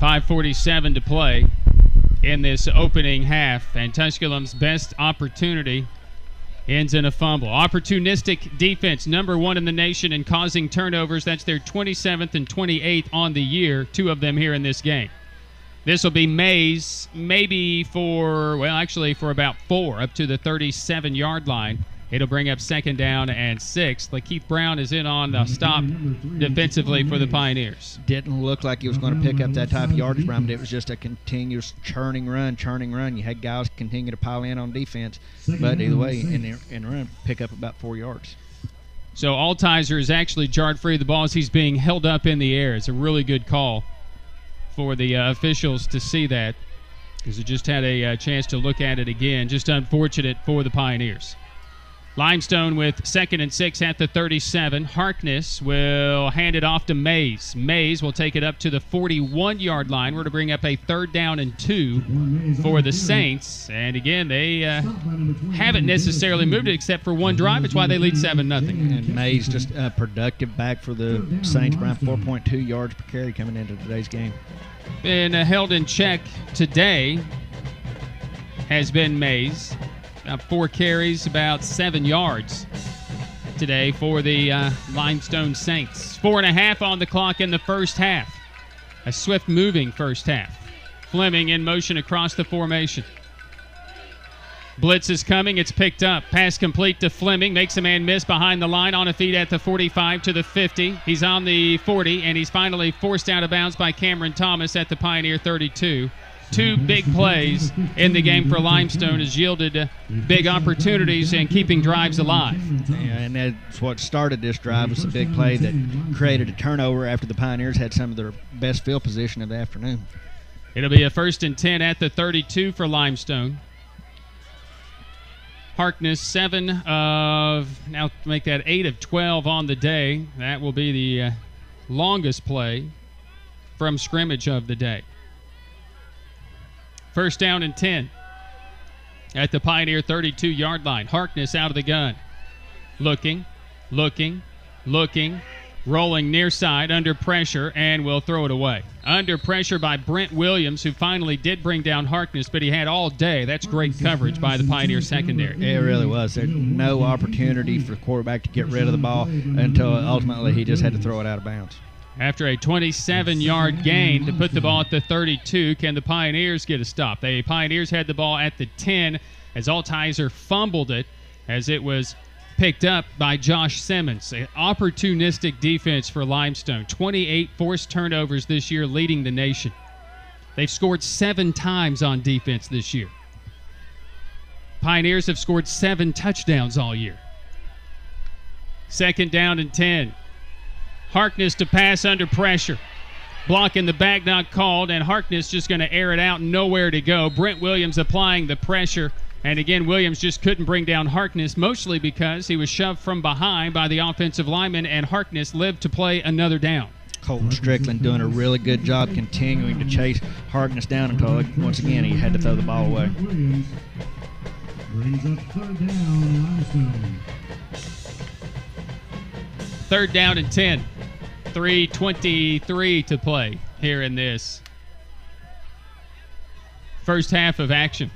5:47 to play in this opening half, and Tusculum's best opportunity ends in a fumble. Opportunistic defense, number one in the nation in causing turnovers. That's their 27th and 28th on the year. Two of them here in this game. This will be Mays, maybe for, well, actually for about four, up to the 37 yard line. It'll bring up second down and six. Keith Brown is in on the stop defensively for the Pioneers. Didn't look like he was going to pick up that type of yardage, Brian, but it was just a continuous churning run, churning run. You had guys continue to pile in on defense, but either way, in the, in the run, pick up about four yards. So Altizer is actually jarred free of the ball as he's being held up in the air. It's a really good call for the uh, officials to see that because they just had a uh, chance to look at it again. Just unfortunate for the Pioneers. Limestone with second and six at the 37. Harkness will hand it off to Mays. Mays will take it up to the 41 yard line. We're to bring up a third down and two for the Saints. And again, they uh, haven't necessarily moved it except for one drive. It's why they lead 7 nothing. And Mays just a productive back for the Saints, around 4.2 yards per carry coming into today's game. Been uh, held in check today has been Mays. About four carries, about seven yards today for the uh, Limestone Saints. Four and a half on the clock in the first half. A swift moving first half. Fleming in motion across the formation. Blitz is coming. It's picked up. Pass complete to Fleming. Makes a man miss behind the line on a feed at the 45 to the 50. He's on the 40, and he's finally forced out of bounds by Cameron Thomas at the Pioneer 32 two big plays in the game for Limestone has yielded big opportunities and keeping drives alive. Yeah, and that's what started this drive was a big play that created a turnover after the Pioneers had some of their best field position of the afternoon. It'll be a first and 10 at the 32 for Limestone. Harkness, seven of, now make that eight of 12 on the day. That will be the uh, longest play from scrimmage of the day. First down and 10 at the Pioneer 32 yard line. Harkness out of the gun. Looking, looking, looking, rolling near side under pressure, and will throw it away. Under pressure by Brent Williams, who finally did bring down Harkness, but he had all day. That's great coverage by the Pioneer secondary. It really was. There's no opportunity for the quarterback to get rid of the ball until ultimately he just had to throw it out of bounds. After a 27 yard gain to put the ball at the 32, can the Pioneers get a stop? The Pioneers had the ball at the 10 as Altizer fumbled it as it was picked up by Josh Simmons. An opportunistic defense for Limestone. 28 forced turnovers this year, leading the nation. They've scored seven times on defense this year. Pioneers have scored seven touchdowns all year. Second down and 10. Harkness to pass under pressure. Block in the back not called, and Harkness just going to air it out, nowhere to go. Brent Williams applying the pressure. And again, Williams just couldn't bring down Harkness, mostly because he was shoved from behind by the offensive lineman, and Harkness lived to play another down. Colton Strickland doing a really good job continuing to chase Harkness down until, once again, he had to throw the ball away. Williams brings up third down, Limestone. Third down and 10. 3.23 to play here in this first half of action.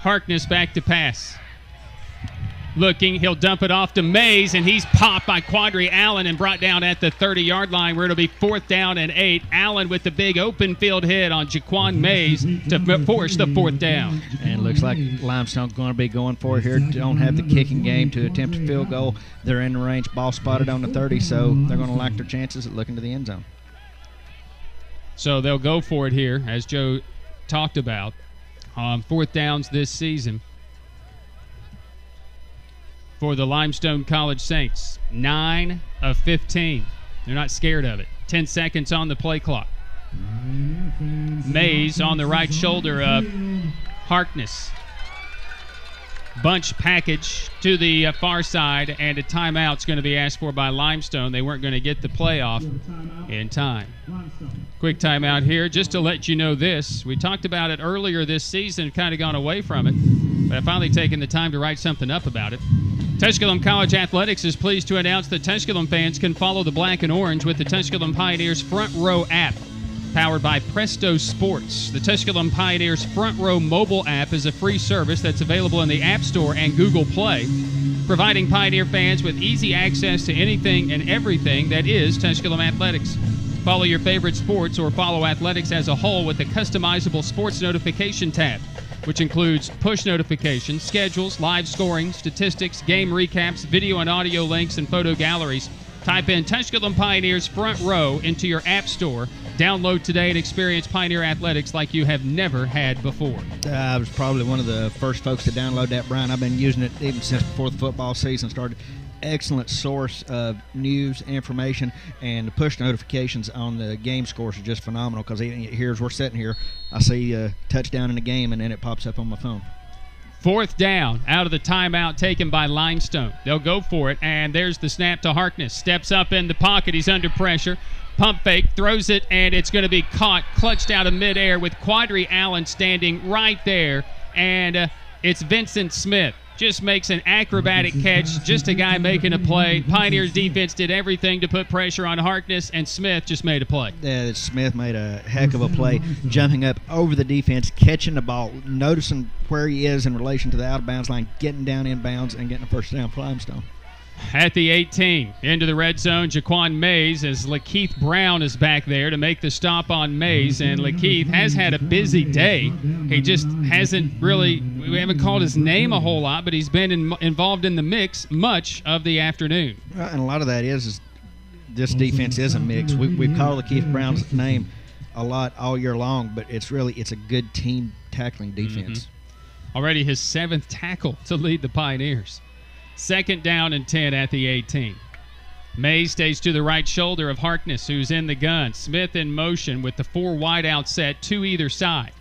Harkness back to pass. Looking, he'll dump it off to Mays, and he's popped by Quadri Allen and brought down at the 30 yard line where it'll be fourth down and eight. Allen with the big open field hit on Jaquan Mays to force the fourth down. And it looks like Limestone's going to be going for it here. Don't have the kicking game to attempt a field goal. They're in the range, ball spotted on the 30, so they're going to like their chances at looking to the end zone. So they'll go for it here, as Joe talked about. Um, fourth downs this season for the Limestone College Saints. Nine of 15. They're not scared of it. 10 seconds on the play clock. Mays on the right shoulder of Harkness. Bunch package to the uh, far side, and a timeout's going to be asked for by Limestone. They weren't going to get the playoff in time. Quick timeout here, just to let you know this. We talked about it earlier this season, kind of gone away from it, but I've finally taken the time to write something up about it. Tusculum College Athletics is pleased to announce that Tusculum fans can follow the black and orange with the Tusculum Pioneers Front Row app. Powered by Presto Sports. The Tusculum Pioneers Front Row mobile app is a free service that's available in the App Store and Google Play, providing Pioneer fans with easy access to anything and everything that is Tusculum Athletics. Follow your favorite sports or follow athletics as a whole with the customizable sports notification tab, which includes push notifications, schedules, live scoring, statistics, game recaps, video and audio links, and photo galleries. Type in Tusculum Pioneers Front Row into your App Store. Download today and experience Pioneer Athletics like you have never had before. Uh, I was probably one of the first folks to download that, Brian. I've been using it even since before the football season started. Excellent source of news, information, and the push notifications on the game scores are just phenomenal. Because here's we're sitting here, I see a touchdown in the game, and then it pops up on my phone. Fourth down out of the timeout taken by Limestone. They'll go for it, and there's the snap to Harkness. Steps up in the pocket. He's under pressure. Pump fake, throws it, and it's going to be caught, clutched out of midair with Quadri Allen standing right there. And uh, it's Vincent Smith. Just makes an acrobatic catch, just a guy making a play. Pioneers defense did everything to put pressure on Harkness, and Smith just made a play. Uh, Smith made a heck of a play, jumping up over the defense, catching the ball, noticing where he is in relation to the out of bounds line, getting down in bounds, and getting a first down for Limestone. At the 18, into the red zone, Jaquan Mays as Lakeith Brown is back there to make the stop on Mays. And Lakeith has had a busy day. He just hasn't really, we haven't called his name a whole lot, but he's been in, involved in the mix much of the afternoon. And a lot of that is, is this defense is a mix. We, we've called Lakeith Brown's name a lot all year long, but it's really it's a good team tackling mm-hmm. defense. Already his seventh tackle to lead the Pioneers. Second down and 10 at the 18. Mays stays to the right shoulder of Harkness, who's in the gun. Smith in motion with the four wide out set, two either side.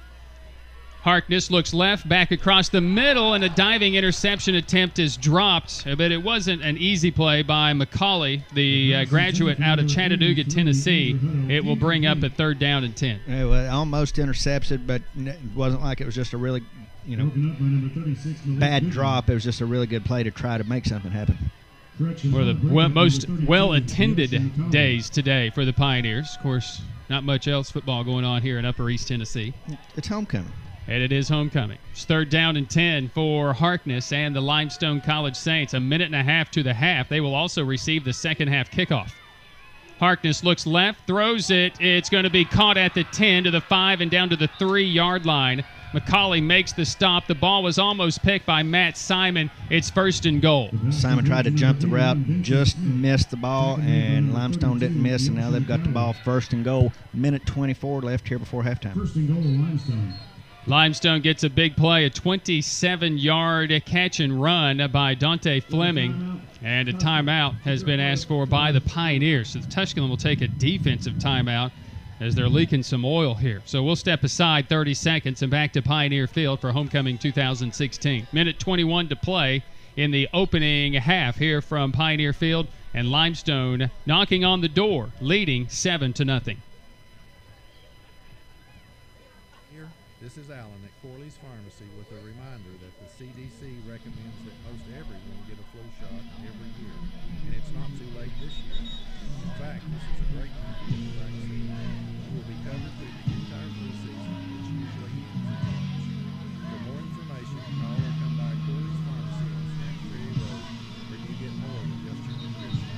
Harkness looks left, back across the middle, and a diving interception attempt is dropped, but it wasn't an easy play by McCauley, the uh, graduate out of Chattanooga, Tennessee. It will bring up a third down and 10. It was almost intercepted, but it wasn't like it was just a really, you know, Broken up by number 36, Malik bad drop. It was just a really good play to try to make something happen. One of the well, most well attended days today for the Pioneers. Of course, not much else football going on here in Upper East Tennessee. It's homecoming. And it is homecoming. It's third down and 10 for Harkness and the Limestone College Saints. A minute and a half to the half. They will also receive the second half kickoff. Harkness looks left, throws it. It's going to be caught at the 10 to the 5 and down to the 3 yard line. McCauley makes the stop. The ball was almost picked by Matt Simon. It's first and goal. Simon tried to jump the route, just missed the ball, and Limestone didn't miss, and now they've got the ball first and goal. Minute 24 left here before halftime. First and goal, Limestone. Limestone gets a big play, a 27 yard catch and run by Dante Fleming. And a timeout has been asked for by the Pioneers. So the Tusculum will take a defensive timeout as they're leaking some oil here. So we'll step aside 30 seconds and back to Pioneer Field for homecoming 2016. Minute 21 to play in the opening half here from Pioneer Field and Limestone knocking on the door, leading 7 to nothing. Here, this is Alan at Corley's Pharmacy with a reminder that the CDC recommends that most everyone get a flu shot every year, and it's not too late this year. In fact, this is a great time get the vaccine. You will be covered through the entire flu season, which usually ends in March. For more information, call or come by Corley's Pharmacy on Ferry Road, where you get more than just your prescription.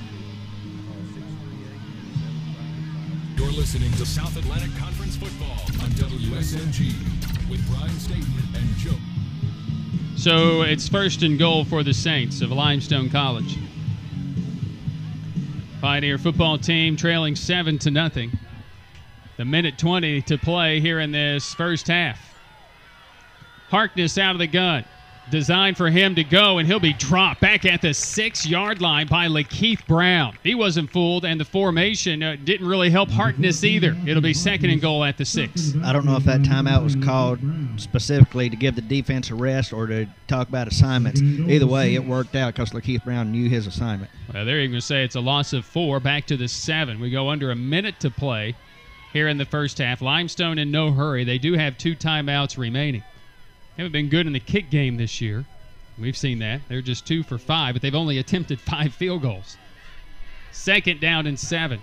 Call 638 You're listening to South Atlantic Conference Football on WSMG with Brian Staten and Joe. So it's first and goal for the Saints of Limestone College. Pioneer football team trailing 7 to nothing. The minute 20 to play here in this first half. Harkness out of the gun. Designed for him to go, and he'll be dropped back at the six yard line by Lakeith Brown. He wasn't fooled, and the formation uh, didn't really help Harkness either. It'll be second and goal at the six. I don't know if that timeout was called specifically to give the defense a rest or to talk about assignments. Either way, it worked out because Lakeith Brown knew his assignment. Well, they're even going to say it's a loss of four. Back to the seven. We go under a minute to play here in the first half. Limestone in no hurry. They do have two timeouts remaining. Haven't been good in the kick game this year. We've seen that. They're just two for five, but they've only attempted five field goals. Second down and seven.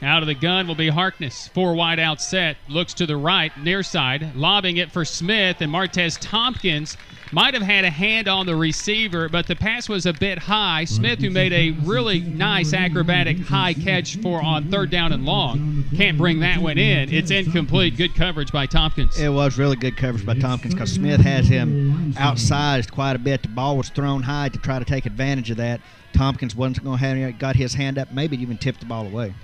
Out of the gun will be Harkness. Four wide out set. Looks to the right, near side. Lobbing it for Smith. And Martez Tompkins might have had a hand on the receiver, but the pass was a bit high. Smith, who made a really nice acrobatic high catch for on third down and long, can't bring that one in. It's incomplete. Good coverage by Tompkins. It was really good coverage by Tompkins because Smith has him outsized quite a bit. The ball was thrown high to try to take advantage of that. Tompkins wasn't going to have any, got his hand up, maybe even tipped the ball away.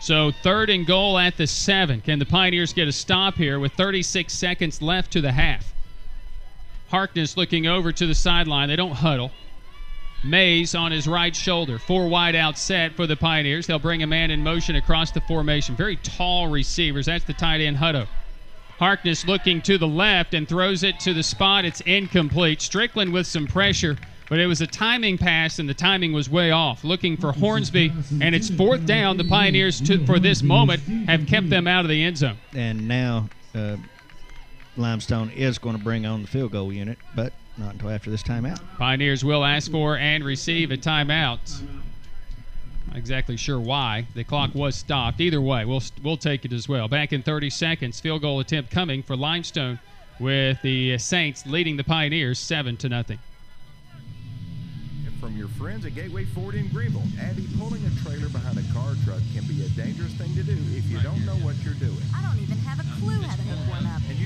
So third and goal at the seven. Can the Pioneers get a stop here with 36 seconds left to the half? Harkness looking over to the sideline. They don't huddle. Mays on his right shoulder. Four wide out set for the Pioneers. They'll bring a man in motion across the formation. Very tall receivers. That's the tight end Hutto. Harkness looking to the left and throws it to the spot. It's incomplete. Strickland with some pressure, but it was a timing pass, and the timing was way off. Looking for Hornsby, and it's fourth down. The Pioneers, to, for this moment, have kept them out of the end zone. And now uh, Limestone is going to bring on the field goal unit, but not until after this timeout. Pioneers will ask for and receive a timeout. Not exactly sure why. The clock was stopped. Either way, we'll we'll take it as well. Back in 30 seconds, field goal attempt coming for Limestone, with the Saints leading the Pioneers seven to nothing. And from your friends at Gateway Ford in Greeneville, Abby, pulling a trailer behind a car truck can be a dangerous thing to do if you don't know what you're doing. I don't even have a clue how to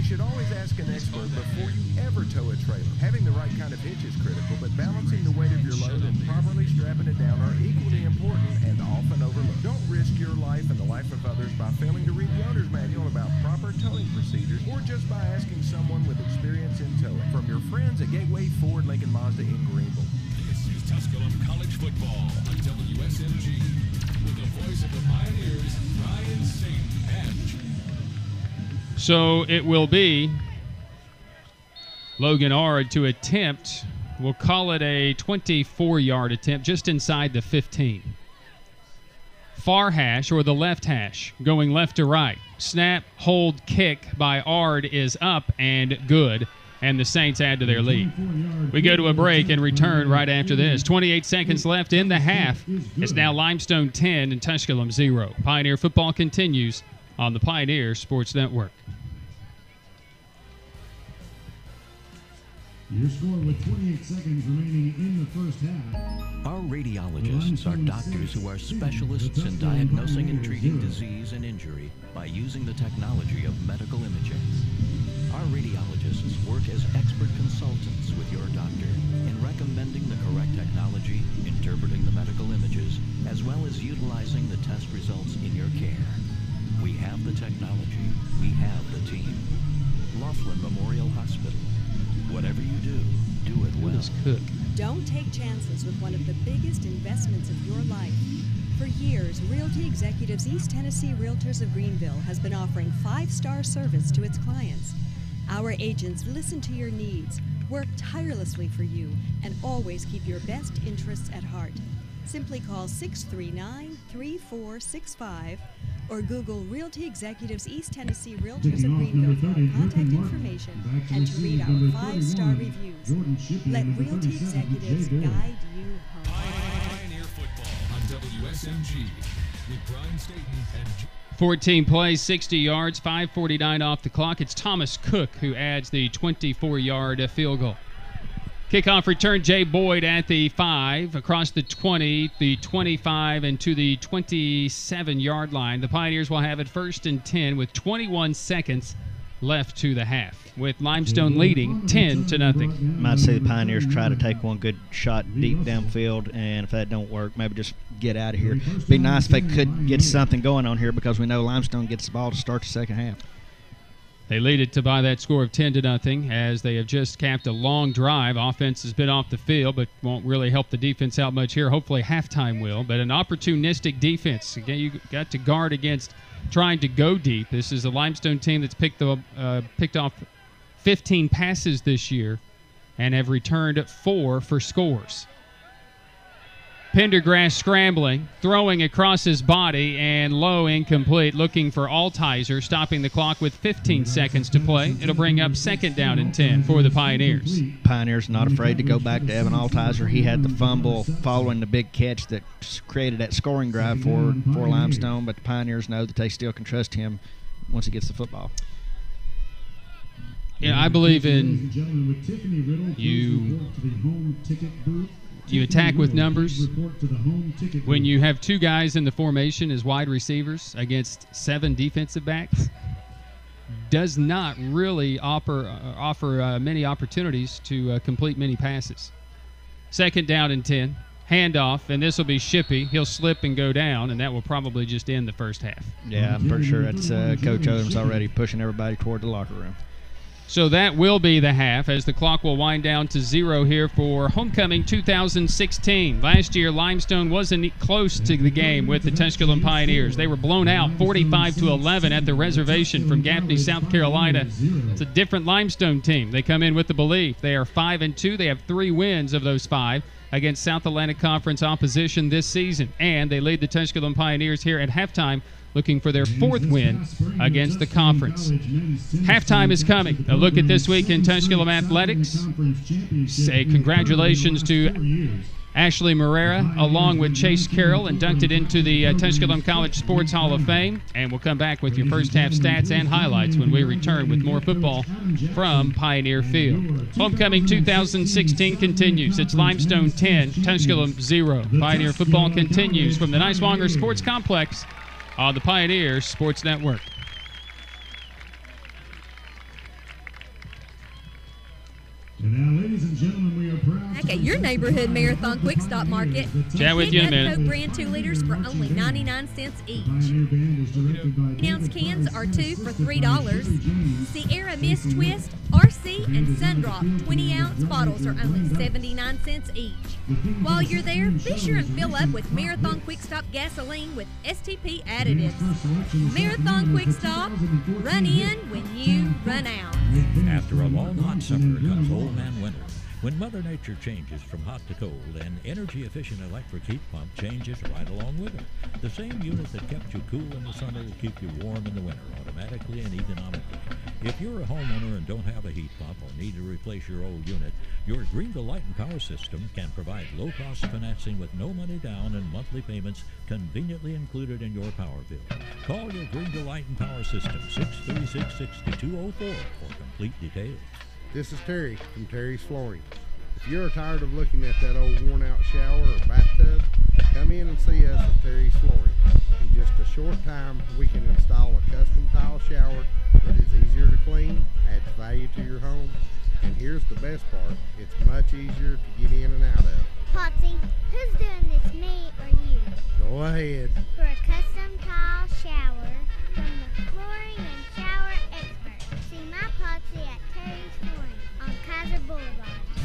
should always ask an expert before you ever tow a trailer. Having the right kind of hitch is critical, but balancing the weight of your load and properly strapping it down are equally important and often overlooked. Don't risk your life and the life of others by failing to read the owner's manual about proper towing procedures or just by asking someone with experience in towing. From your friends at Gateway Ford Lincoln Mazda in Greeneville. This is Tusculum College Football on WSMG with the voice of the Pioneers, Ryan and So it will be Logan Ard to attempt. We'll call it a 24 yard attempt just inside the 15. Far hash or the left hash going left to right. Snap, hold, kick by Ard is up and good. And the Saints add to their lead. We go to a break and return right after this. 28 seconds left in the half. It's now Limestone 10 and Tusculum 0. Pioneer football continues on the Pioneer Sports Network. Your score with 28 seconds remaining in the first half. Our radiologists are doctors who are specialists in diagnosing and treating disease and injury by using the technology of medical imaging. Our radiologists work as expert consultants with your doctor in recommending the correct technology, interpreting the medical images, as well as utilizing the test results in your care. We have the technology. We have Whatever you do, do it well. Cook. Don't take chances with one of the biggest investments of your life. For years, Realty Executives East Tennessee Realtors of Greeneville has been offering five star service to its clients. Our agents listen to your needs, work tirelessly for you, and always keep your best interests at heart. Simply call 639 3465 or Google Realty Executives East Tennessee Realtors of Greeneville for our contact information and to read our five star reviews. Let Realty Executives guide you home. Pioneer football on WSMG with Brian Staten and 14 plays, 60 yards, 5:49 off the clock. It's Thomas Cook who adds the 24-yard uh, field goal. Kickoff return, Jay Boyd at the 5, across the 20, the 25, and to the 27 yard line. The Pioneers will have it first and 10 with 21 seconds left to the half, with Limestone mm-hmm. leading 10 to nothing. Might see the Pioneers try to take one good shot deep downfield, and if that don't work, maybe just get out of here. Be nice if they could get something going on here because we know Limestone gets the ball to start the second half. They lead it to by that score of 10 to nothing as they have just capped a long drive. Offense has been off the field, but won't really help the defense out much here. Hopefully, halftime will. But an opportunistic defense. Again, you got to guard against trying to go deep. This is a Limestone team that's picked the uh, picked off 15 passes this year and have returned four for scores. Pendergrass scrambling, throwing across his body, and low incomplete, looking for Altizer, stopping the clock with 15 seconds to play. It'll bring up second down and 10 for the Pioneers. Pioneers not afraid to go back to Evan Altizer. He had the fumble following the big catch that created that scoring drive for for Limestone, but the Pioneers know that they still can trust him once he gets the football. Yeah, I believe in and gentlemen, with Tiffany Riddle, please you- you attack with numbers. when you have two guys in the formation as wide receivers against seven defensive backs. Does not really offer uh, offer uh, many opportunities to uh, complete many passes. Second down and ten, handoff, and this will be Shippy. He'll slip and go down, and that will probably just end the first half. Yeah, I'm pretty sure that's uh, Coach Odoms already pushing everybody toward the locker room. So that will be the half as the clock will wind down to zero here for homecoming 2016. Last year, Limestone wasn't close to the game with the Tusculum Pioneers. They were blown out 45 to 11 at the reservation from Gaffney, South Carolina. It's a different Limestone team. They come in with the belief they are five and two. They have three wins of those five against South Atlantic Conference opposition this season, and they lead the Tusculum Pioneers here at halftime. Looking for their fourth win against the conference. Halftime is coming. A look at this week in Tusculum athletics. Say congratulations to Ashley Morera, along with Chase Carroll, inducted into the uh, Tusculum College Sports Hall of Fame. And we'll come back with your first half stats and highlights when we return with more football from Pioneer Field. Homecoming 2016 continues. It's Limestone 10, Tusculum 0. Pioneer football continues from the Niswonger Sports Complex on the Pioneer Sports Network. And now, ladies and gentlemen, we are proud Back at your neighborhood marathon quick stop market. Chat with you in a minute. Coke brand 2 liters for only 99 cents each. Pioneer Band is directed by 8 ounce cans are 2 for $3. Sierra Mist Twist, RC, and Sundrop 20 ounce bottles are only 79 cents each. While you're there, be sure and fill up with Marathon Quick Stop gasoline with STP additives. Marathon Quick Stop, run in when you run out. After a long hot summer comes old man winter. When Mother Nature changes from hot to cold, an energy efficient electric heat pump changes right along with it. The same unit that kept you cool in the summer will keep you warm in the winter automatically and economically. If you're a homeowner and don't have a heat pump or need to replace your old unit, your Greeneville Light and Power System can provide low cost financing with no money down and monthly payments conveniently included in your power bill. Call your Greeneville Light and Power System 636 6204 for complete details. This is Terry from Terry's Flooring. If you're tired of looking at that old worn out shower or bathtub, come in and see us at Terry's Flooring. In just a short time, we can install a custom tile shower that is easier to clean, adds value to your home, and here's the best part, it's much easier to get in and out of. Potsy, who's doing this, me or you? Go ahead. For a custom tile shower from the flooring and shower expert. See my Potsy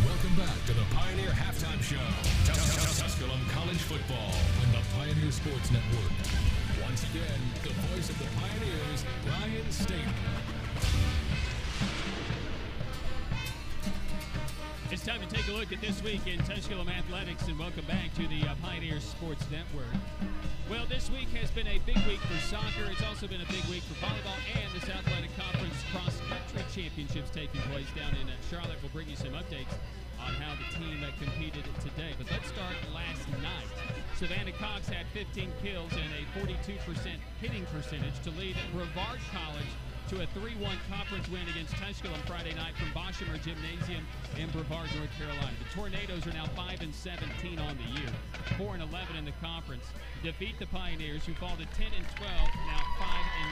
Welcome back to the Pioneer Halftime Show. Tusculum College Football on the Pioneer Sports Network. Once again, the voice of the Pioneers, Ryan Staple. It's time to take a look at this week in Tusculum athletics, and welcome back to the uh, Pioneer Sports Network. Well, this week has been a big week for soccer. It's also been a big week for volleyball and the South Atlantic Conference Cross Country Championships taking place down in uh, Charlotte. We'll bring you some updates on how the team uh, competed today. But let's start last night. Savannah Cox had 15 kills and a 42% hitting percentage to lead Brevard College to a 3-1 conference win against Tusculum Friday night from Boshamer Gymnasium in Brevard, North Carolina. The Tornadoes are now 5 and 17 on the year, 4 and 11 in the conference. Defeat the Pioneers, who fall to 10 and 12, now 5 and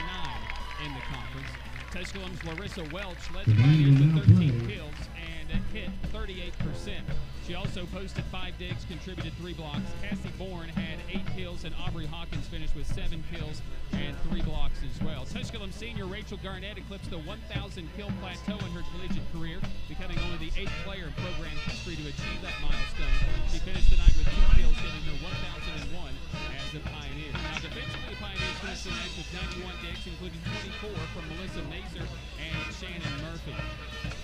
9 in the conference. Tusculum's Larissa Welch led the Pioneers with 13 kills and hit 38%. She also posted five digs, contributed three blocks. Cassie Bourne had eight kills, and Aubrey Hawkins finished with seven kills and three blocks as well. Tusculum senior Rachel Garnett eclipsed the 1,000 kill plateau in her collegiate career, becoming only the eighth player in program history to achieve that milestone. She finished tonight with two kills, hitting her 1,001 as a Pioneer. Now, defensively, the Pioneers finished the night with 91 digs, including 24 from Melissa Nazer and Shannon Murphy.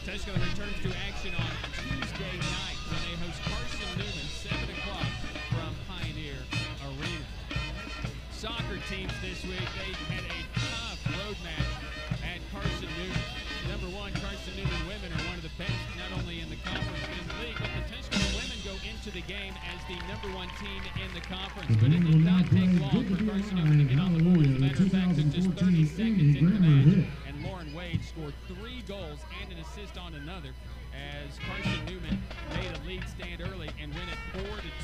Tusculum returns to action on Tuesday night when they host Carson Newman, 7 o'clock from Pioneer Arena. Soccer teams this week, they had a tough road match at Carson Newman. Number one, Carson Newman women are one of the best, not only in the conference but in the league, but the women go into the game as the number one team in the conference. But it did not take long for Carson Newman to get on the board. As a matter of fact, just 30 seconds into the match, and Lauren Wade scored three goals and an assist on another as Carson Newman made a lead stand early and win it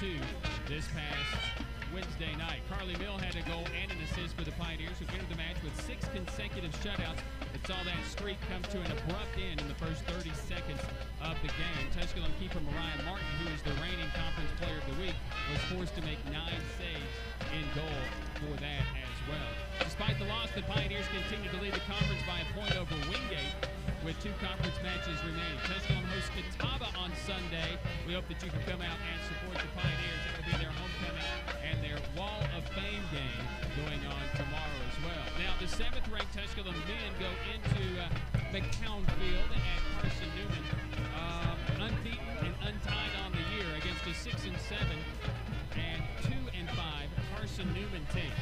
4-2 this past Wednesday night. Carly Mill had a goal and an assist for the Pioneers, who entered the match with six consecutive shutouts. It saw that streak come to an abrupt end in the first 30 seconds of the game. Tusculum keeper Mariah Martin, who is the reigning conference player of the week, was forced to make nine saves in goal for that as well. Despite the loss, the Pioneers continue to lead the conference by a point over Wingate with two conference matches remaining. Tusculum hosts Catawba on Sunday. We hope that you can come out and support the Pioneers. It will be their homecoming and their Wall of Fame game going on tomorrow as well. Now, the seventh-ranked Tusculum men go into uh, McCown Field at Carson Newman, um, unbeaten and untied on the year against a six and seven and two and five Carson Newman team.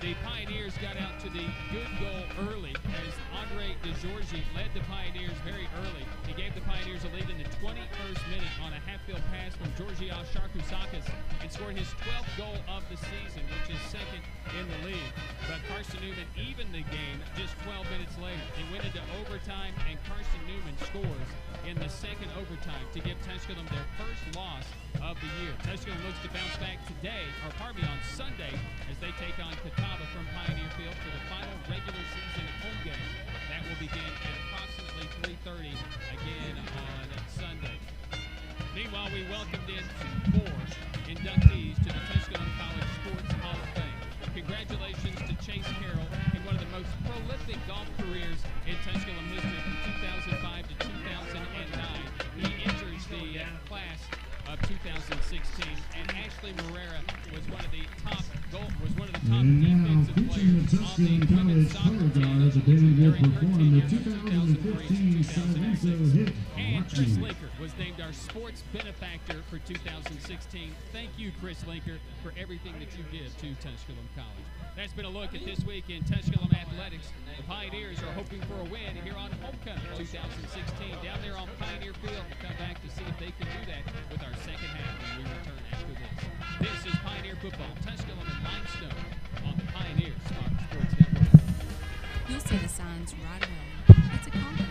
The Pioneers got out to the good goal early as Andre DeGiorgi led the Pioneers very early. He gave the Pioneers a lead in the 21st minute on a half-field pass from Georgios Sharkousakis and scored his 12th goal of the season, which is second in the league. But Carson Newman evened the game just 12 minutes later. They went into overtime, and Carson Newman scores in the second overtime to give Tusculum their first loss of the year. Tusculum looks to bounce back today, or pardon me, on Sunday, as they take on Catawba from Pioneer Field for the final regular season home game. That will begin at approximately 3.30 again on Sunday. Meanwhile, we welcomed in two more inductees to the Tusculum College Sports Hall of Fame. Congratulations to Chase Carroll in one of the most prolific golf careers in Tusculum history from 2005 to 2009. He enters the uh, class of 2016, and Ashley Morera was one of the top And now, featuring the women's College color guard, the band will perform the 2015 Salento hit, and Chris. Linker was named our sports benefactor for 2016. Thank you, Chris Linker, for everything that you give to Tusculum College. That's been a look at this week in Tusculum athletics. The Pioneers are hoping for a win here on Homecoming 2016 down there on Pioneer Field. We'll come back to see if they can do that with our second half when we return after this. This is Pioneer Football, Tusculum and Limestone on the Pioneer Sports Network. You'll see the signs right away. It's a confidence,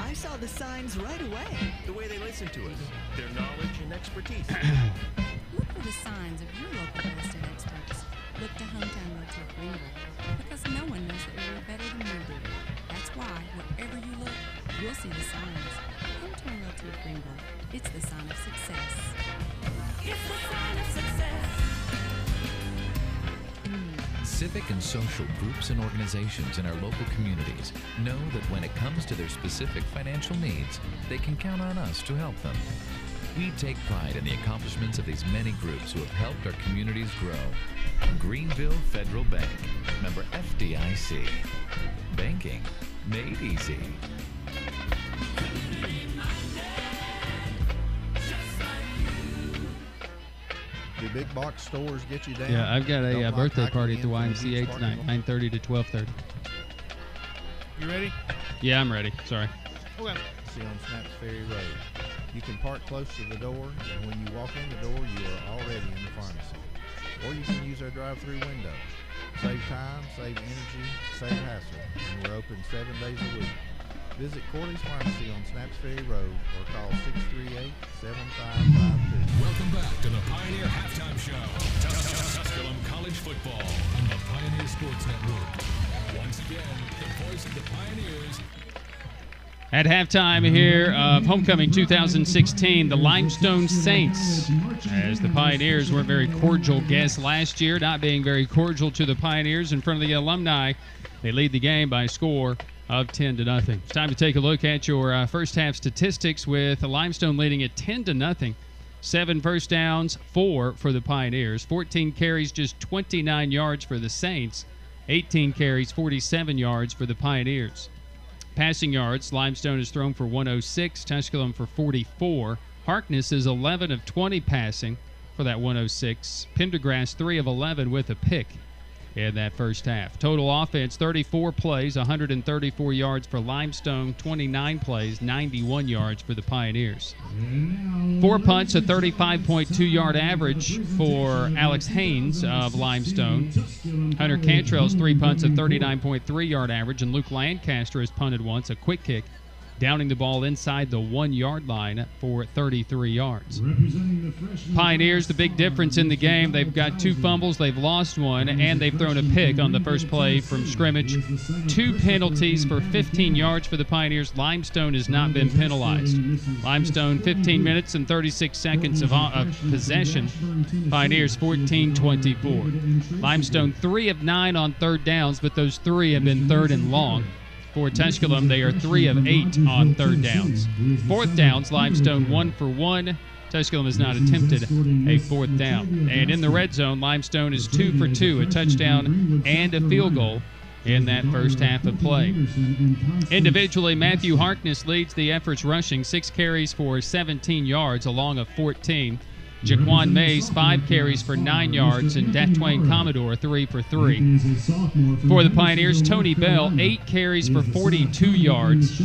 I saw the signs right away. The way they listen to us, their knowledge and expertise. Look for the signs of your local real estate experts. Look to Hometown Realty of Greeneville because no one knows the area better than we do. That's why, wherever you look, you'll see the signs. Hometown Realty of Greeneville. It's the sign of success. It's the sign of success. Civic and social groups and organizations in our local communities know that when it comes to their specific financial needs, they can count on us to help them. We take pride in the accomplishments of these many groups who have helped our communities grow. Greeneville Federal Bank, member FDIC. Banking made easy. Do big box stores get you down? Yeah, I've got a Don't uh, like birthday hiking party at the in from a YMCA tonight, 9:30 to 12:30. You ready? Yeah, I'm ready. Sorry. Okay. See on Snapps Ferry Road. You can park close to the door, and when you walk in the door, you are already in the pharmacy. Or you can use our drive-through window. Save time, save energy, save hassle. And we're open seven days a week. Visit Corley's Pharmacy on Snapps Ferry Road or call 638-7552. Welcome back to the Pioneer Halftime Show. Tusculum College Football on the Pioneer Sports Network. Once again, the voice of the Pioneers, At halftime here of Homecoming 2016, the Limestone Saints, as the Pioneers weren't very cordial guests last year, not being very cordial to the Pioneers in front of the alumni, they lead the game by a score of 10 to nothing. It's time to take a look at your uh, first half statistics with Limestone leading at 10 to nothing. Seven first downs, four for the Pioneers. 14 carries, just 29 yards for the Saints. 18 carries, 47 yards for the Pioneers. Passing yards, Limestone is thrown for 106, Tusculum for 44. Harkness is 11 of 20 passing for that 106. Pendergrass 3 of 11 with a pick in that first half. Total offense 34 plays, 134 yards for Limestone, 29 plays, 91 yards for the Pioneers. Four punts, a 35.2 yard average for Alex Haynes of Limestone. Hunter Cantrell's three punts, a 39.3 yard average, and Luke Lancaster has punted once, a quick kick, downing the ball inside the one yard line for 33 yards. Pioneers, the big difference in the game, they've got two fumbles, they've lost one, and they've thrown a pick on the first play from scrimmage. Two penalties for 15 yards for the Pioneers. Limestone has not been penalized. Limestone 15 minutes and 36 seconds of, of possession. Pioneers 14 24. Limestone 3 of 9 on third downs, but those three have been third and long. For Tusculum, they are 3 of 8 on third downs. Fourth downs, Limestone 1 for 1. Tusculum has not attempted a fourth down. And in the red zone, Limestone is 2 for 2, a touchdown and a field goal in that first half of play. Individually, Matthew Harkness leads the efforts rushing, six carries for 17 yards, along of 14. Jaquan Mays, five carries for nine yards, and Datwain Commodore, three for three. For the Pioneers, Tony Bell, eight carries for 42 yards.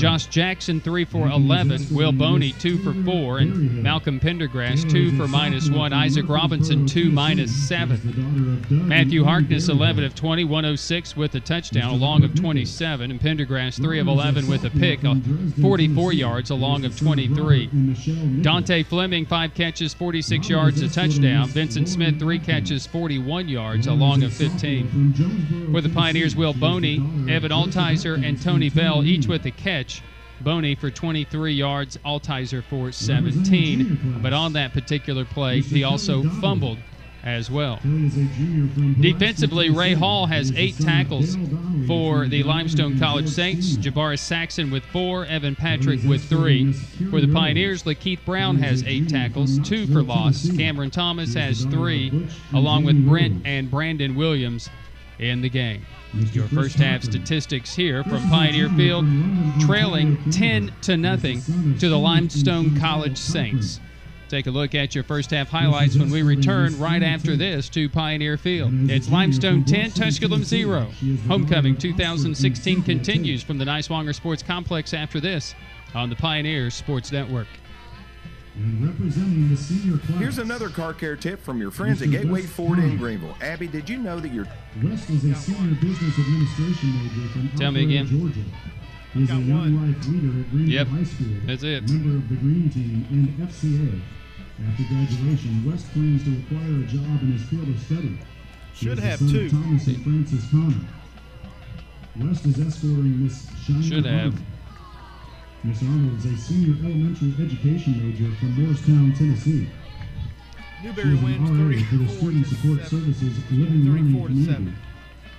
Josh Jackson, three for 11. Will Boney, two for four. And Malcolm Pendergrass, two for minus one. Isaac Robinson, two minus seven. Matthew Harkness, 11 of 20, 106 with a touchdown, along of 27. And Pendergrass, three of 11 with a pick, uh, 44 yards, along of 23. Dante Fleming, five catches, 46 yards, a touchdown. Vincent Smith, three catches, 41 yards, along of 15. For the Pioneers, Will Boney, Evan Altizer, and Tony Bell, each with a catch. Boney for 23 yards, Altizer for 17. But on that particular play, he also fumbled as well. Defensively, Ray Hall has eight tackles for the Limestone College Saints. Javaris Saxon with four, Evan Patrick with three. For the Pioneers, Lakeith Brown has eight tackles, two for loss. Cameron Thomas has three, along with Brent and Brandon Williams in the game. Your first half statistics here from Pioneer Field, trailing 10 to nothing to the Limestone College Saints. Take a look at your first half highlights when we return right after this to Pioneer Field. It's Limestone 10, Tusculum 0. Homecoming 2016 continues from the Niswonger Sports Complex after this on the Pioneer Sports Network. representing the senior class. Here's another car care tip from your friends at Gateway Ford in Greeneville. Abby, did you know that your West is a senior business administration major from Tell me again. Georgia. He is a young life leader at Greeneville Yep. High School. That's it. Member of the Green Team and FCA. After graduation, West plans to acquire a job in his field of study. Should have son two. Thomas and Francis Connor. West is escorting Miss Shina Should have. Miss Arnold is a senior elementary education major from Morristown, Tennessee. Newberry She is wins an RA for the Student Support 7. Services Living Learning 34 to Community.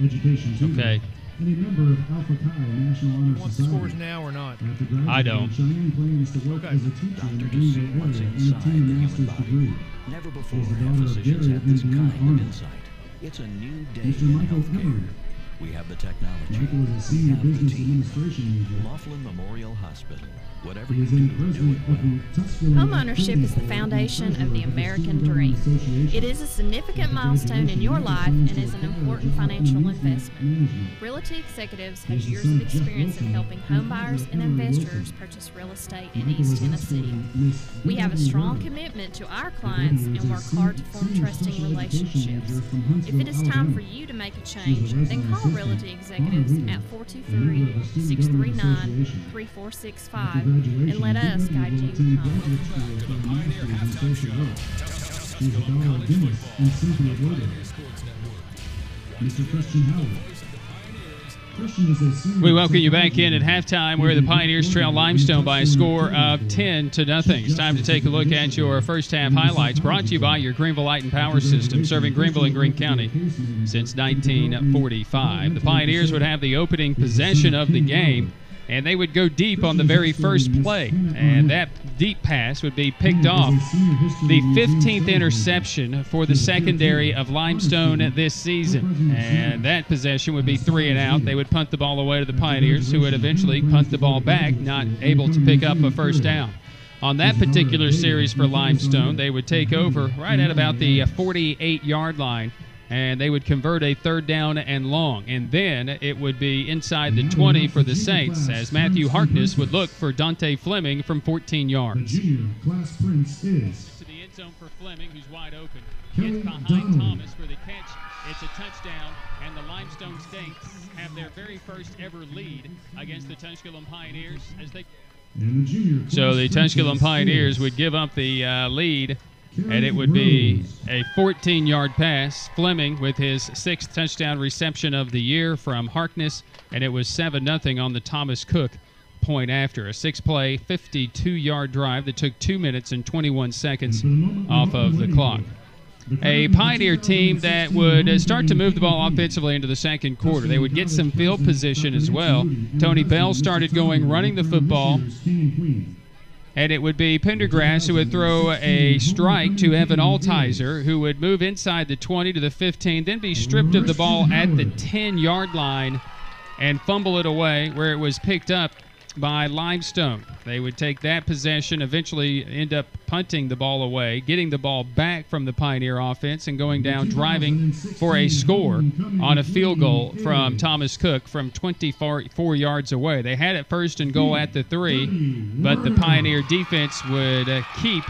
Education Tutor. Okay. And a member of Alpha Chi National Honor Want the Society. scores now or not? After I don't. Cheyenne plans to work Okay. as a teacher in the Doctor to Greeneville area and obtain a master's body. degree. Never before He's the have daughter of Gary had this Indiana kind of insight. It's a new day Mr. in Michael healthcare. Emery. We have the technology. Michael is a senior the business team. administration major. Laughlin Memorial Hospital. Whatever you do, do it well. Homeownership is the foundation of the American dream. It is a significant milestone in your life and is an important financial investment. Realty Executives has years of experience in helping homebuyers and investors purchase real estate in East Tennessee. We have a strong commitment to our clients and work hard to form trusting relationships. If it is time for you to make a change, then call Realty Executives at 423 639 3465 and let us guide you home. He's the daughter of Dennis and Cynthia Woodard. Mr. Christian Howard. Christian is a senior We welcome you back in at halftime where the Pioneers trail Limestone by a score of 10 to nothing. It's time to take a look at your first half highlights brought to you by your Greeneville Light and Power System, serving Greeneville and Greene County since 1945. The Pioneers would have the opening possession of the game. And they would go deep on the very first play. And that deep pass would be picked off. The 15th interception for the secondary of Limestone this season. And that possession would be three and out. They would punt the ball away to the Pioneers, who would eventually punt the ball back, not able to pick up a first down. On that particular series for Limestone, they would take over right at about the uh, 48 yard line and they would convert a third down and long. And then it would be inside the 20 for the Saints as Matthew Harkness would look for Dante Fleming from 14 yards. class prince is To the end zone for Fleming, who's wide open. It's behind Thomas for the catch. It's a touchdown, and the Limestone Saints have their very first ever lead against the Pioneers as they and the junior So the Tusculum Pioneers would give up the uh, lead, and it would be a 14 yard pass. Fleming with his sixth touchdown reception of the year from Harkness, and it was 7 0 on the Thomas Cook point after. A six play, 52 yard drive that took 2 minutes and 21 seconds off of the clock. A Pioneer team that would uh, start to move the ball offensively into the second quarter. They would get some field position as well. Tony Bell started going running the football. And it would be Pendergrass who would throw a strike to Evan Altizer, who would move inside the 20 to the 15, then be stripped of the ball at the 10 yard line and fumble it away, where it was picked up by Limestone. They would take that possession, eventually end up punting the ball away, getting the ball back from the Pioneer offense, and going down driving for a score on a field goal from Thomas Cook from 24 yards away. They had it first and goal at the three, but the Pioneer defense would uh, keep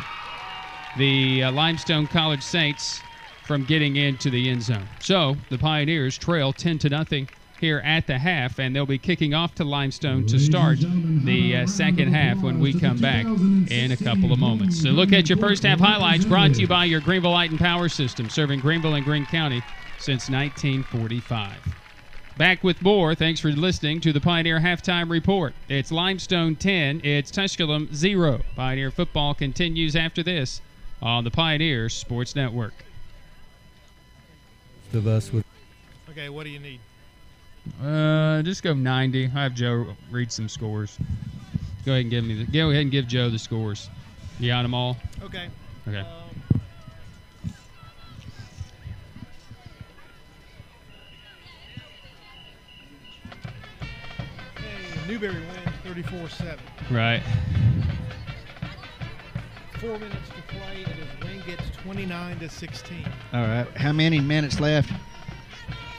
the uh, Limestone College Saints from getting into the end zone. So the Pioneers trail 10 to nothing here at the half, and they'll be kicking off to Limestone to start the uh, second half when we come back in a couple of moments. So look at your first half highlights brought to you by your Greeneville Light and Power System, serving Greeneville and Greene County since 1945. Back with more. Thanks for listening to the Pioneer Halftime Report. It's Limestone 10, it's Tusculum 0. Pioneer football continues after this on the Pioneer Sports Network. of us with Okay, what do you need? Uh, just go 90. I have Joe read some scores. Go ahead and give me the. Go ahead and give Joe the scores. You got them all? Okay. Okay. Hey, Newberry wins 34-7. Right. Four minutes to play. It is gets 29 to 16. All right. How many minutes left?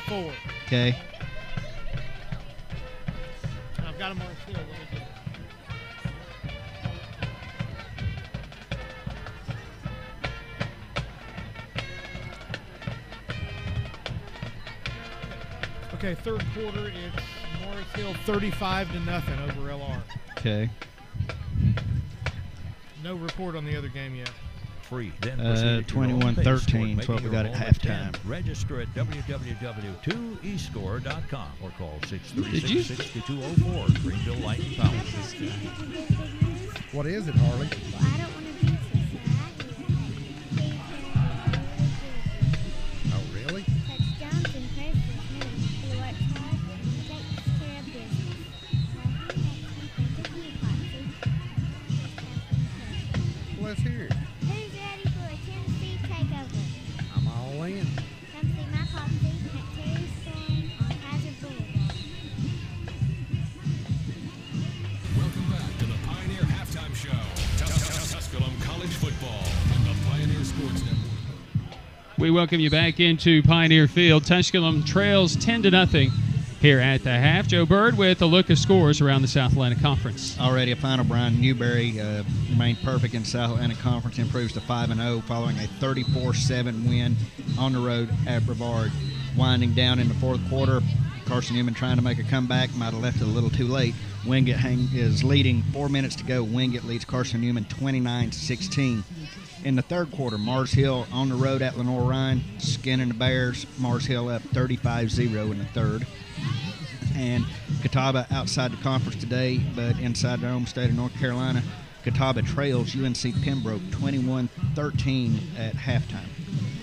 Four. Okay. Got them on still. Let me get it. Okay, third quarter, it's Mars Hill 35 to nothing over LR. Okay. No report on the other game yet free. Then uh, 21 13 is what we got at halftime. Register at www.2escore.com or call 636 6204 Greeneville Light and Power. What is it, Harley? Oh, really? Let's hear it. We welcome you back into Pioneer Field. Tusculum trails 10 to nothing here at the half. Joe Bird with a look of scores around the South Atlantic Conference. Already a final, Brian Newberry uh, remained perfect in South Atlantic Conference, improves to 5 and 0 following a 34 7 win on the road at Brevard. Winding down in the fourth quarter, Carson Newman trying to make a comeback, might have left it a little too late. Wingate hang, is leading, four minutes to go. Wingate leads Carson Newman 29 16. In the third quarter, Mars Hill on the road at Lenoir-Rhyne, skinning the Bears. Mars Hill up 35 0 in the third and Catawba outside the conference today, but inside their home state of North Carolina. Catawba trails UNC Pembroke 21 13 at halftime.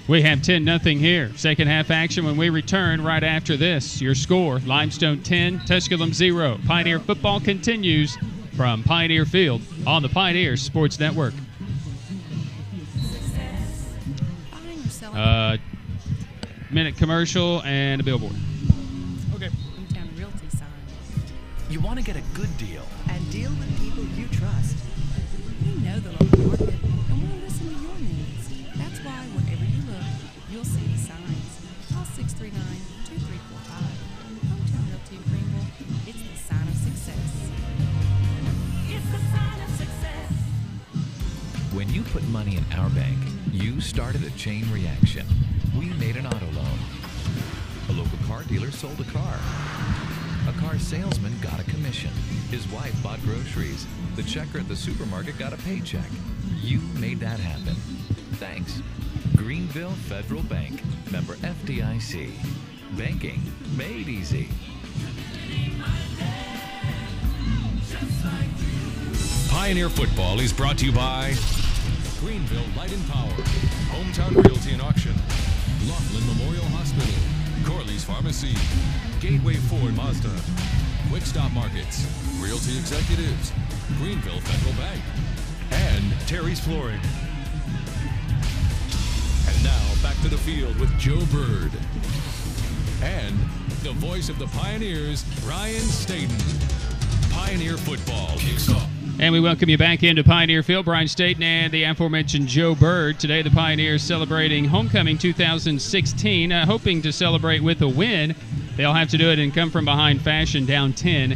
We have 10 nothing here. Second half action when we return right after this. Your score Limestone 10, Tusculum 0. Pioneer football continues from Pioneer Field on the Pioneer Sports Network. Uh, minute commercial and a billboard. Okay. Hometown Realty sign. You want to get a good deal. And deal with people you trust. We know the local market and we'll listen to your needs. That's why wherever you look, you'll see the signs. Call 639 2345. Hometown Realty of Greeneville. It's the sign of success. It's the sign of success. When you put money in our bank, you started a chain reaction. We made an auto loan. A local car dealer sold a car. A car salesman got a commission. His wife bought groceries. The checker at the supermarket got a paycheck. You made that happen. Thanks. Greeneville Federal Bank, member FDIC. Banking made easy. Pioneer Football is brought to you by Greeneville Light and Power, Hometown Realty and Auction, Laughlin Memorial Hospital, Corley's Pharmacy, Gateway Ford Mazda, Quick Stop Markets, Realty Executives, Greeneville Federal Bank, and Terry's Flooring. And now back to the field with Joe Bird. And the voice of the Pioneers, Ryan Staten. Pioneer football kicks off. And we welcome you back into Pioneer Field. Brian Staten and the aforementioned Joe Bird. Today, the Pioneers celebrating Homecoming 2016, uh, hoping to celebrate with a win. They'll have to do it in come from behind fashion, down 10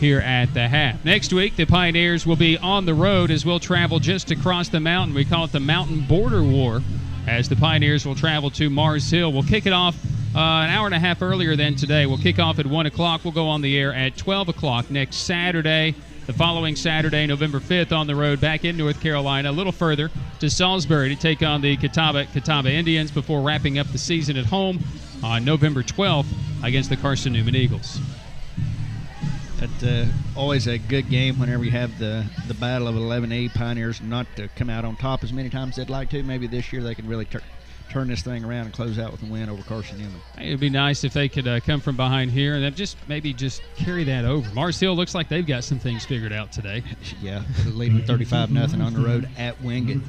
here at the half. Next week, the Pioneers will be on the road as we'll travel just across the mountain. We call it the Mountain Border War as the Pioneers will travel to Mars Hill. We'll kick it off uh, an hour and a half earlier than today. We'll kick off at 1 o'clock. We'll go on the air at 12 o'clock next Saturday. The following Saturday, November 5th, on the road back in North Carolina, a little further to Salisbury to take on the Catawba, Catawba Indians before wrapping up the season at home on November 12th against the Carson Newman Eagles. That's uh, always a good game whenever you have the, the battle of 11E Pioneers not to come out on top as many times as they'd like to. Maybe this year they can really tur- turn this thing around and close out with a win over Carson Newman. It'd be nice if they could uh, come from behind here and just maybe just carry that over. Mars Hill looks like they've got some things figured out today. Yeah, leading 35 nothing on the road at Wingate.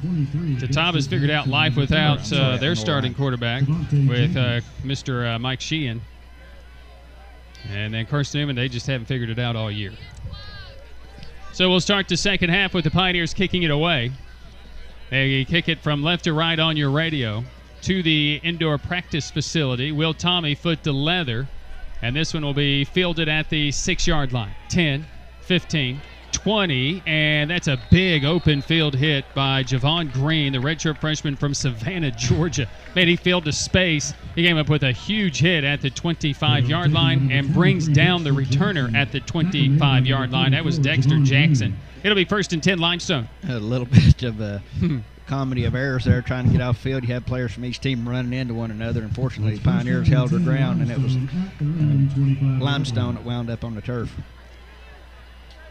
Catawba's figured out life without uh, their starting quarterback with uh, Mr. Uh, Mike Sheehan. And then Carson Newman, they just haven't figured it out all year. So we'll start the second half with the Pioneers kicking it away. They kick it from left to right on your radio to the indoor practice facility. Will Tommy foot to leather. And this one will be fielded at the six yard line. 10, 15, 20. And that's a big open field hit by Javon Green, the redshirt freshman from Savannah, Georgia. Man, he filled to space. He came up with a huge hit at the 25 yard line and brings down the returner at the 25 yard line. That was Dexter Jackson. It'll be first and 10 limestone. A little bit of a hmm. Comedy of errors there trying to get off field. You had players from each team running into one another. Unfortunately, the Pioneers held their ground, and it was uh, limestone that wound up on the turf.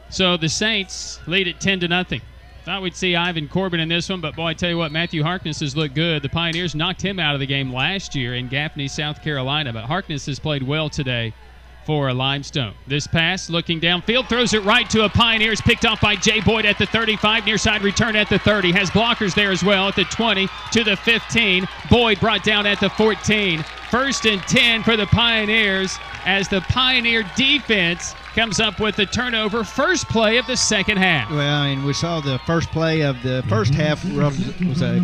So the Saints lead it 10 to nothing. Thought we'd see Ivan Corbin in this one, but boy, I tell you what, Matthew Harkness has looked good. The Pioneers knocked him out of the game last year in Gaffney, South Carolina, but Harkness has played well today for a limestone. This pass looking downfield, throws it right to a Pioneers, picked off by Jay Boyd at the 35, near side return at the 30. Has blockers there as well at the 20 to the 15. Boyd brought down at the 14. First and 10 for the Pioneers as the Pioneer defense comes up with the turnover first play of the second half. Well, I mean, we saw the first play of the first half mhm. was a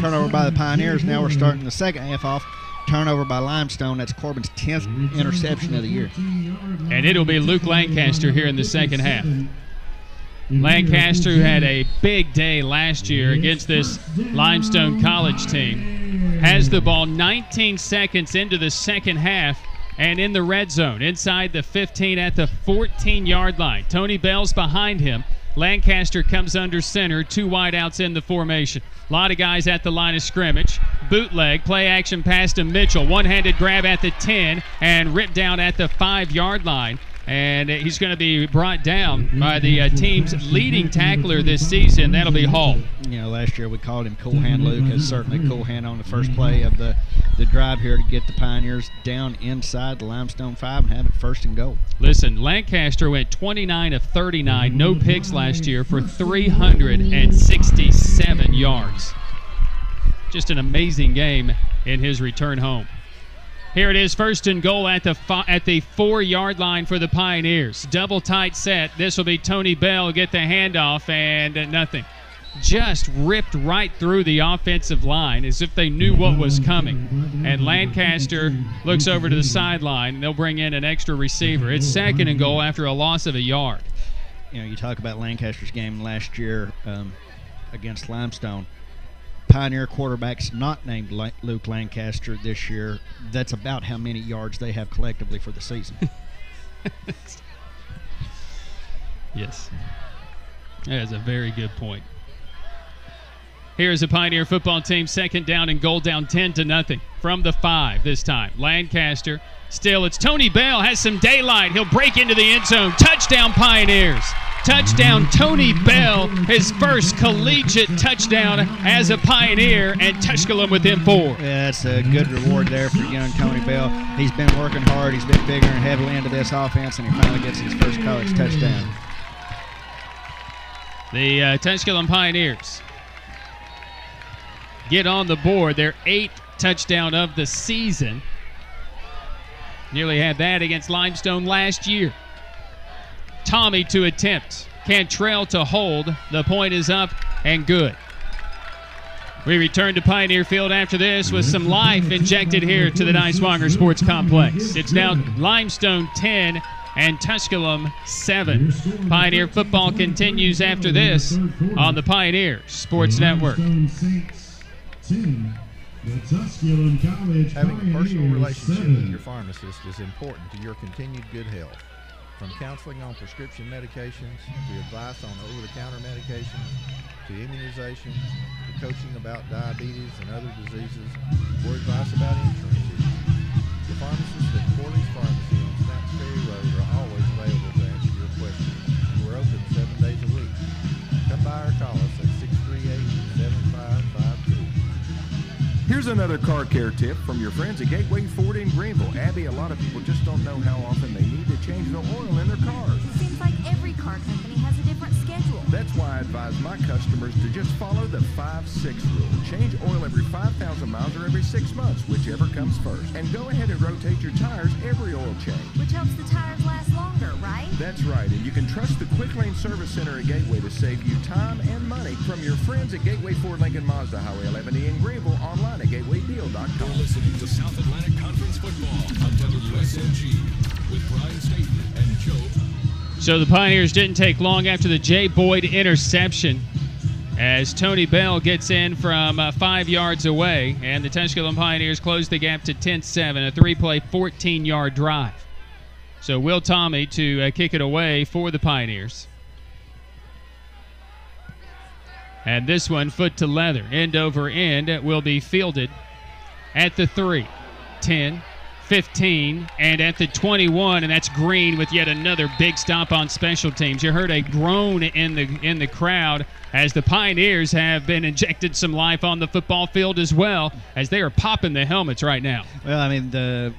turnover by the Pioneers. Now we're starting the second half off. Turnover by Limestone. That's Corbin's 10th interception of the year. And it'll be Luke Lancaster here in the second half. Lancaster, had a big day last year against this Limestone College team, has the ball 19 seconds into the second half and in the red zone, inside the 15 at the 14 yard line. Tony Bell's behind him. Lancaster comes under center, two wideouts in the formation. A lot of guys at the line of scrimmage. Bootleg, play action pass to Mitchell. One handed grab at the 10 and ripped down at the five yard line and he's going to be brought down by the uh, team's leading tackler this season. That'll be Hall. You know, last year we called him Cool Hand Luke. Has certainly Cool Hand on the first play of the the drive here to get the Pioneers down inside the Limestone Five and have it first and goal. Listen, Lancaster went 29 of 39, no picks last year for 367 yards. Just an amazing game in his return home. Here it is, first and goal at the at the four yard line for the Pioneers. Double tight set. This will be Tony Bell get the handoff and nothing. Just ripped right through the offensive line as if they knew what was coming. And Lancaster looks over to the sideline and they'll bring in an extra receiver. It's second and goal after a loss of a yard. You know, you talk about Lancaster's game last year um, against Limestone Pioneer quarterbacks not named Luke Lancaster this year, that's about how many yards they have collectively for the season. yes. That is a very good point. Here's the Pioneer football team, second down and goal down 10 to nothing from the five this time. Lancaster still, it's Tony Bell, has some daylight. He'll break into the end zone. Touchdown, Pioneers. Touchdown, Tony Bell, his first collegiate touchdown as a Pioneer, and Tusculum within four. Yeah, that's a good reward there for young Tony Bell. He's been working hard, he's been figuring heavily into this offense, and he finally gets his first college touchdown. The uh, Tusculum Pioneers get on the board. Their eighth touchdown of the season. Nearly had that against Limestone last year. Tommy to attempt. Cantrell to hold. The point is up and good. We return to Pioneer Field after this with some life injected here to the Niswonger Sports Complex. It's now Limestone 10 and Tusculum 7. Pioneer football continues after this on the Pioneer Sports Network. Having a personal relationship with your pharmacist is important to your continued good health. From counseling on prescription medications, to advice on over-the-counter medications, to immunizations, to coaching about diabetes and other diseases, or advice about insurance car care tip from your friends at Gateway Ford in Greeneville. Abby, a lot of people just don't know how often they need to change the oil in their cars. It seems like every car company That's why I advise my customers to just follow the 5-6 rule. Change oil every 5,000 miles or every six months, whichever comes first. And go ahead and rotate your tires every oil change. Which helps the tires last longer, right? That's right, and you can trust the Quick Lane Service Center at Gateway to save you time and money from your friends at Gateway Ford Lincoln Mazda Highway 11E in Greeneville online at gatewaydeal.com. You're listening to South Atlantic Conference Football on WSMG with Brian Staten and Joe. So the Pioneers didn't take long after the Jay Boyd interception as Tony Bell gets in from uh, five yards away, and the Tusculum Pioneers close the gap to 10 7, a three play, 14 yard drive. So Will Tommy to uh, kick it away for the Pioneers. And this one, foot to leather, end over end, will be fielded at the 3, 10, 15, and at the 21, and that's Green with yet another big stop on special teams. You heard a groan in the in the crowd as the Pioneers have been injected some life on the football field as well, as they are popping the helmets right now. Well, I mean the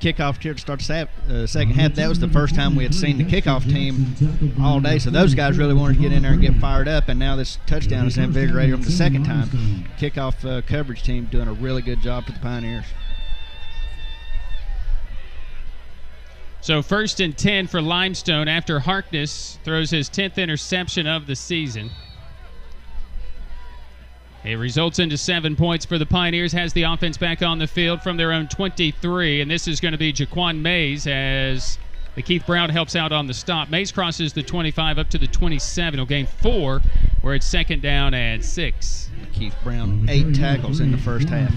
kickoff here to start the uh, second half. That was the first time we had seen the kickoff team all day, so those guys really wanted to get in there and get fired up. And now this touchdown has invigorated them the second time. Kickoff uh, coverage team doing a really good job for the Pioneers. So first and 10 for Limestone after Harkness throws his 10th interception of the season. It results into seven points for the Pioneers, has the offense back on the field from their own 23, and this is going to be Jaquan Mays as Lakeith Brown helps out on the stop. Mays crosses the 25 up to the 27. He'll gain four, where it's second down and six. Keith Brown, eight tackles in the first half.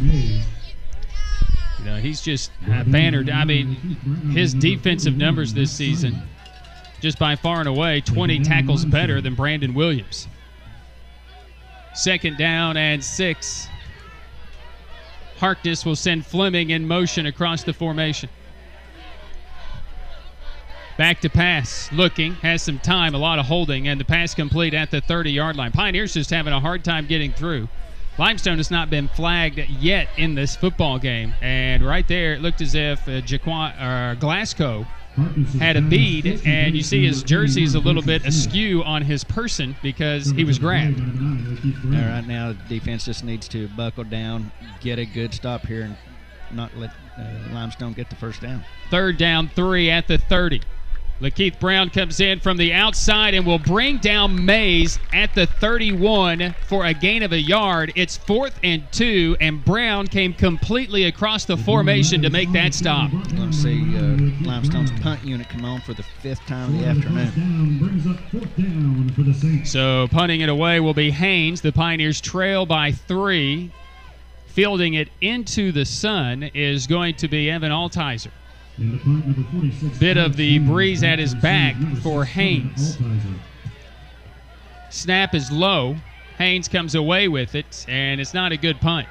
You know, he's just uh, bannered. I mean, his defensive numbers this season, just by far and away, 20 tackles better than Brandon Williams. Second down and six. Harkness will send Fleming in motion across the formation. Back to pass, looking, has some time, a lot of holding, and the pass complete at the 30 yard line. Pioneers just having a hard time getting through. Limestone has not been flagged yet in this football game, and right there it looked as if uh, Jaquan, uh, Glasgow had a bead, and you see his jersey is a little bit askew on his person because he was grabbed. Now, right now, the defense just needs to buckle down, get a good stop here, and not let uh, Limestone get the first down. Third down, three at the 30. Lakeith Brown comes in from the outside and will bring down Mays at the 31 for a gain of a yard. It's fourth and two, and Brown came completely across the formation to make that stop. We're going to see uh, Limestone's punt unit come on for the fifth time of the afternoon. So punting it away will be Haynes. The Pioneers trail by three. Fielding it into the sun is going to be Evan Altizer. Bit of the breeze at his back for Haynes. Snap is low. Haynes comes away with it, and it's not a good punt.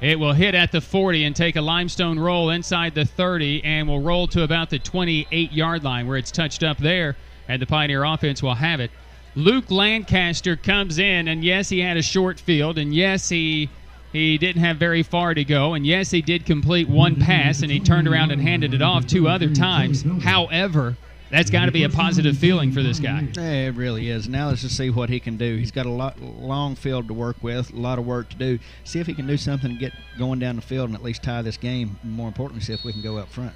It will hit at the 40 and take a limestone roll inside the 30 and will roll to about the 28 yard line where it's touched up there, and the Pioneer offense will have it. Luke Lancaster comes in, and yes, he had a short field, and yes, he he didn't have very far to go, and yes, he did complete one pass, and he turned around and handed it off two other times. However, that's got to be a positive feeling for this guy. Yeah, it really is. Now let's just see what he can do. He's got a lot long field to work with, a lot of work to do. See if he can do something to get going down the field and at least tie this game. More importantly, see if we can go up front.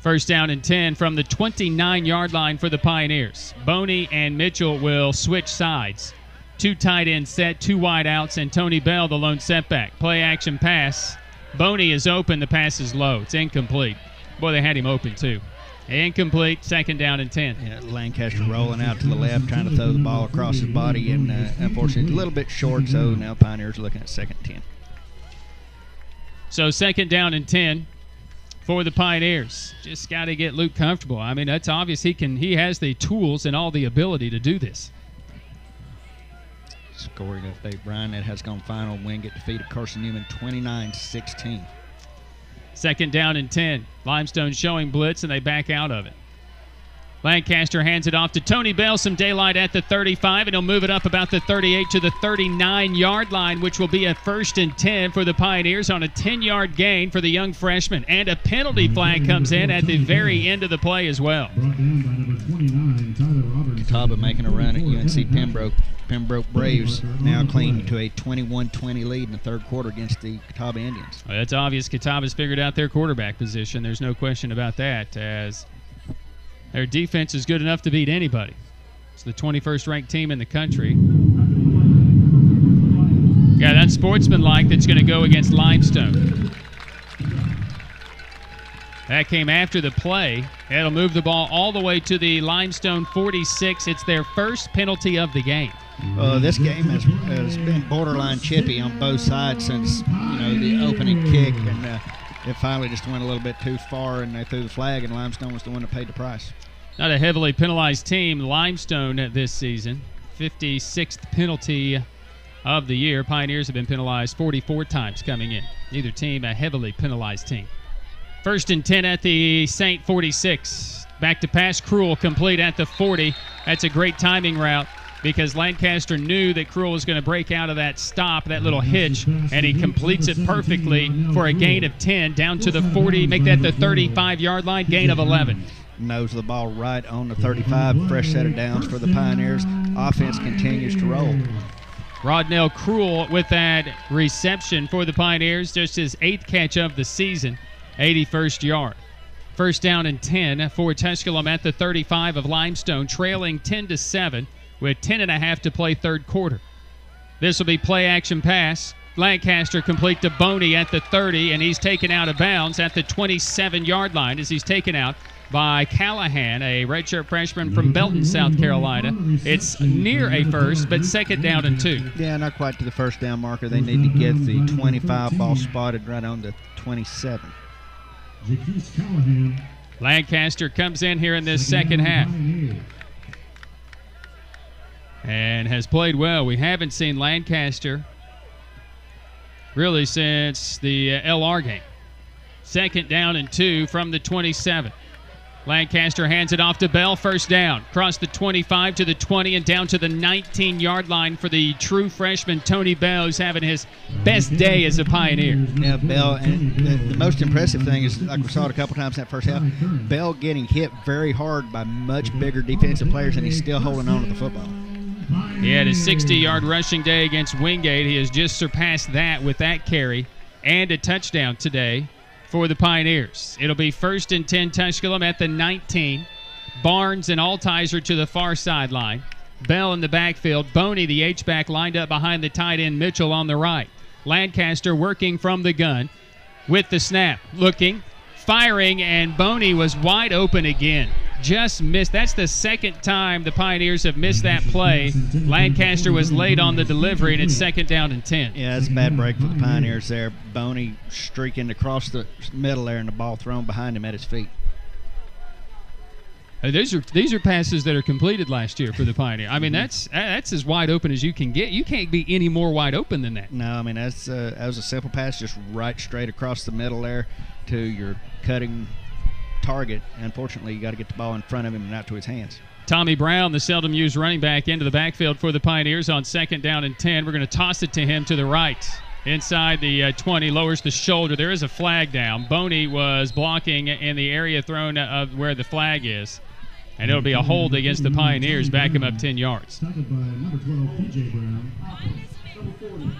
First down and 10 from the 29 yard line for the Pioneers. Boney and Mitchell will switch sides. Two tight end set, two wide outs, and Tony Bell the lone setback. Play action pass. Boney is open. The pass is low. It's incomplete. Boy, they had him open too. Incomplete. Second down and ten. Yeah, Lancaster rolling out to the left, trying to throw the ball across his body, and uh, unfortunately a little bit short. So now Pioneers are looking at second ten. So second down and ten for the Pioneers. Just got to get Luke comfortable. I mean, that's obvious. He can. He has the tools and all the ability to do this. Scoring update, Brian. That has gone final. Wingate defeated Carson Newman 29-16. Second down and 10. Limestone showing blitz, and they back out of it. Lancaster hands it off to Tony Bell. Some daylight at the 35, and he'll move it up about the 38 to the 39 yard line, which will be a first and 10 for the Pioneers on a 10 yard gain for the young freshman. And a penalty flag comes in at the very end of the play as well. Catawba making a run at UNC Pembroke. Pembroke Braves now clinging to a 21-20 lead in the third quarter against the Catawba Indians. Well, that's obvious. Catawba's figured out their quarterback position. There's no question about that, as their defense is good enough to beat anybody. It's the 21st ranked team in the country. Yeah, that's sportsmanlike that's going to go against Limestone. That came after the play. It'll move the ball all the way to the Limestone 46. It's their first penalty of the game. Uh, this game has, has been borderline chippy on both sides since you know the opening kick, and uh, it finally just went a little bit too far, and they threw the flag, and Limestone was the one that paid the price. Not a heavily penalized team, Limestone uh, this season. 56th penalty of the year. Pioneers have been penalized 44 times coming in. Neither team a heavily penalized team. First and 10 at the St. 46. Back to pass, Cruel complete at the 40. That's a great timing route because Lancaster knew that Cruel was going to break out of that stop, that little hitch, and he completes it perfectly for a gain of 10 down to the 40, make that the 35 yard line, gain of 11. Nose of the ball right on the 35. Fresh set of downs for the Pioneers. Offense continues to roll. Rodnell Cruel with that reception for the Pioneers, just his eighth catch of the season, 81st yard. First down and 10 for Tusculum at the 35 of Limestone, trailing 10 to 7 with 10 and a half to play third quarter. This will be play action pass. Lancaster complete to Boney at the 30, and he's taken out of bounds at the 27 yard line as he's taken out by Callahan, a redshirt freshman from Belton, South Carolina. It's near a first, but second down and two. Yeah, not quite to the first down marker. They need to get the 25 ball spotted right on the 27. Lancaster comes in here in this second half and has played well. We haven't seen Lancaster really since the uh, LR game. Second down and two from the 27. Lancaster hands it off to Bell. First down. Cross the 25 to the 20 and down to the 19 yard line for the true freshman Tony Bell, who's having his best day as a Pioneer. Yeah, Bell, and the, the most impressive thing is, like we saw it a couple times in that first half, Bell getting hit very hard by much bigger defensive players, and he's still holding on to the football. He had a 60 yard rushing day against Wingate. He has just surpassed that with that carry and a touchdown today for the Pioneers. It'll be first and 10 Tusculum at the 19. Barnes and Altizer to the far sideline. Bell in the backfield. Boney, the H-back, lined up behind the tight end Mitchell on the right. Lancaster working from the gun with the snap. Looking, firing, and Boney was wide open again. Just missed. That's the second time the Pioneers have missed that play. Lancaster was late on the delivery, and it's second down and 10. Yeah, it's a bad break for the Pioneers there. Boney streaking across the middle there, and the ball thrown behind him at his feet. Uh, these are these are passes that are completed last year for the Pioneer. I mean, that's that's as wide open as you can get. You can't be any more wide open than that. No, I mean that's uh, that was a simple pass, just right straight across the middle there to your cutting target. Unfortunately, you got to get the ball in front of him and not to his hands. Tommy Brown, the seldom used running back, into the backfield for the Pioneers on second down and 10. We're going to toss it to him to the right. Inside the uh, 20, lowers the shoulder. There is a flag down. Boney was blocking in the area thrown of where the flag is. And it'll be a hold against the Pioneers, back him up 10 yards. Tackled by number 12, PJ Brown. Number 40,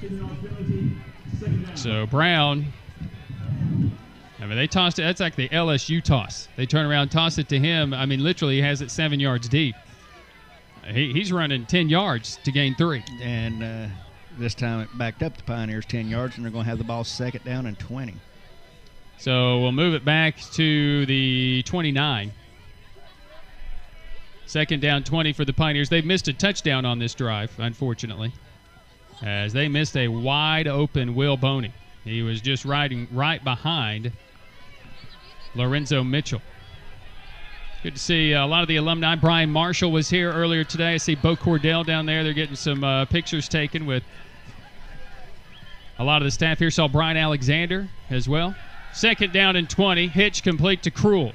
penalty. So Brown, I mean, they tossed it. That's like the LSU toss. They turn around, toss it to him. I mean, literally, he has it seven yards deep. He, he's running 10 yards to gain three. And uh, this time it backed up the Pioneers 10 yards, and they're going to have the ball second down and 20. So we'll move it back to the 29. Second down 20 for the Pioneers. They've missed a touchdown on this drive, unfortunately, as they missed a wide open Will Boney. He was just riding right behind Lorenzo Mitchell. Good to see a lot of the alumni. Brian Marshall was here earlier today. I see Bo Cordell down there. They're getting some uh, pictures taken with a lot of the staff here. Saw Brian Alexander as well. Second down and 20. Hitch complete to Cruel.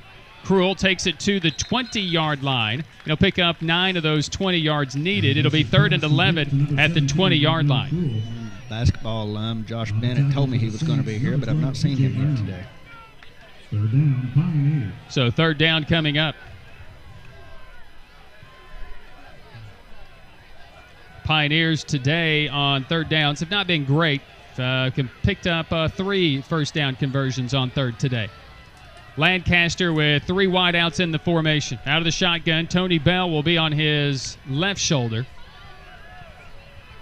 Cruel takes it to the 20 yard line. He'll pick up nine of those 20 yards needed. It'll be third and 11 at the 20 yard line. Basketball alum Josh Bennett told me he was going to be here, but I've not seen him yet today. Third down, Pioneers. So third down coming up. Pioneers today on third downs have not been great. Uh, picked up uh, three first down conversions on third today. Lancaster with three wideouts in the formation. Out of the shotgun, Tony Bell will be on his left shoulder.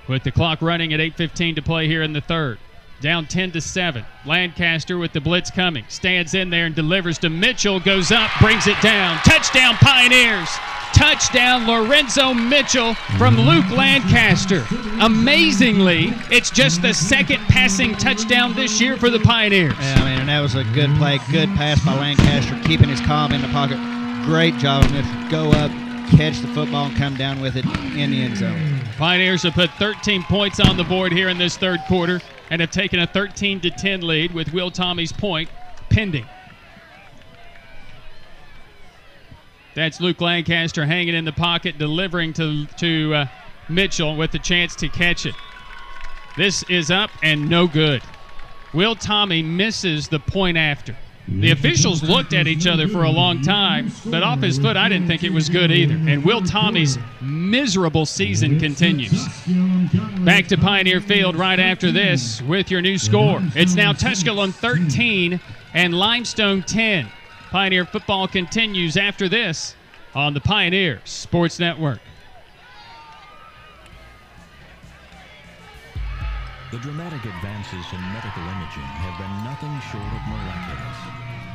With the clock running at 8:15 to play here in the third. Down 10 to 7. Lancaster with the blitz coming. Stands in there and delivers to Mitchell. Goes up, brings it down. Touchdown Pioneers. Touchdown Lorenzo Mitchell from Luke Lancaster. Amazingly, it's just the second passing touchdown this year for the Pioneers. Yeah, I mean, and that was a good play, good pass by Lancaster, keeping his calm in the pocket. Great job of Mitchell. Go up, catch the football, and come down with it in the end zone. Pioneers have put 13 points on the board here in this third quarter and have taken a 13 to 10 lead with Will Tommy's point pending. That's Luke Lancaster hanging in the pocket, delivering to to uh, Mitchell with the chance to catch it. This is up and no good. Will Tommy misses the point after. The officials looked at each other for a long time, but off his foot, I didn't think it was good either. And Will Tommy's miserable season continues. Back to Pioneer Field right after this with your new score. It's now Tusculum 13 and Limestone 10. Pioneer football continues after this on the Pioneer Sports Network. The dramatic advances in medical imaging have been nothing short of miraculous.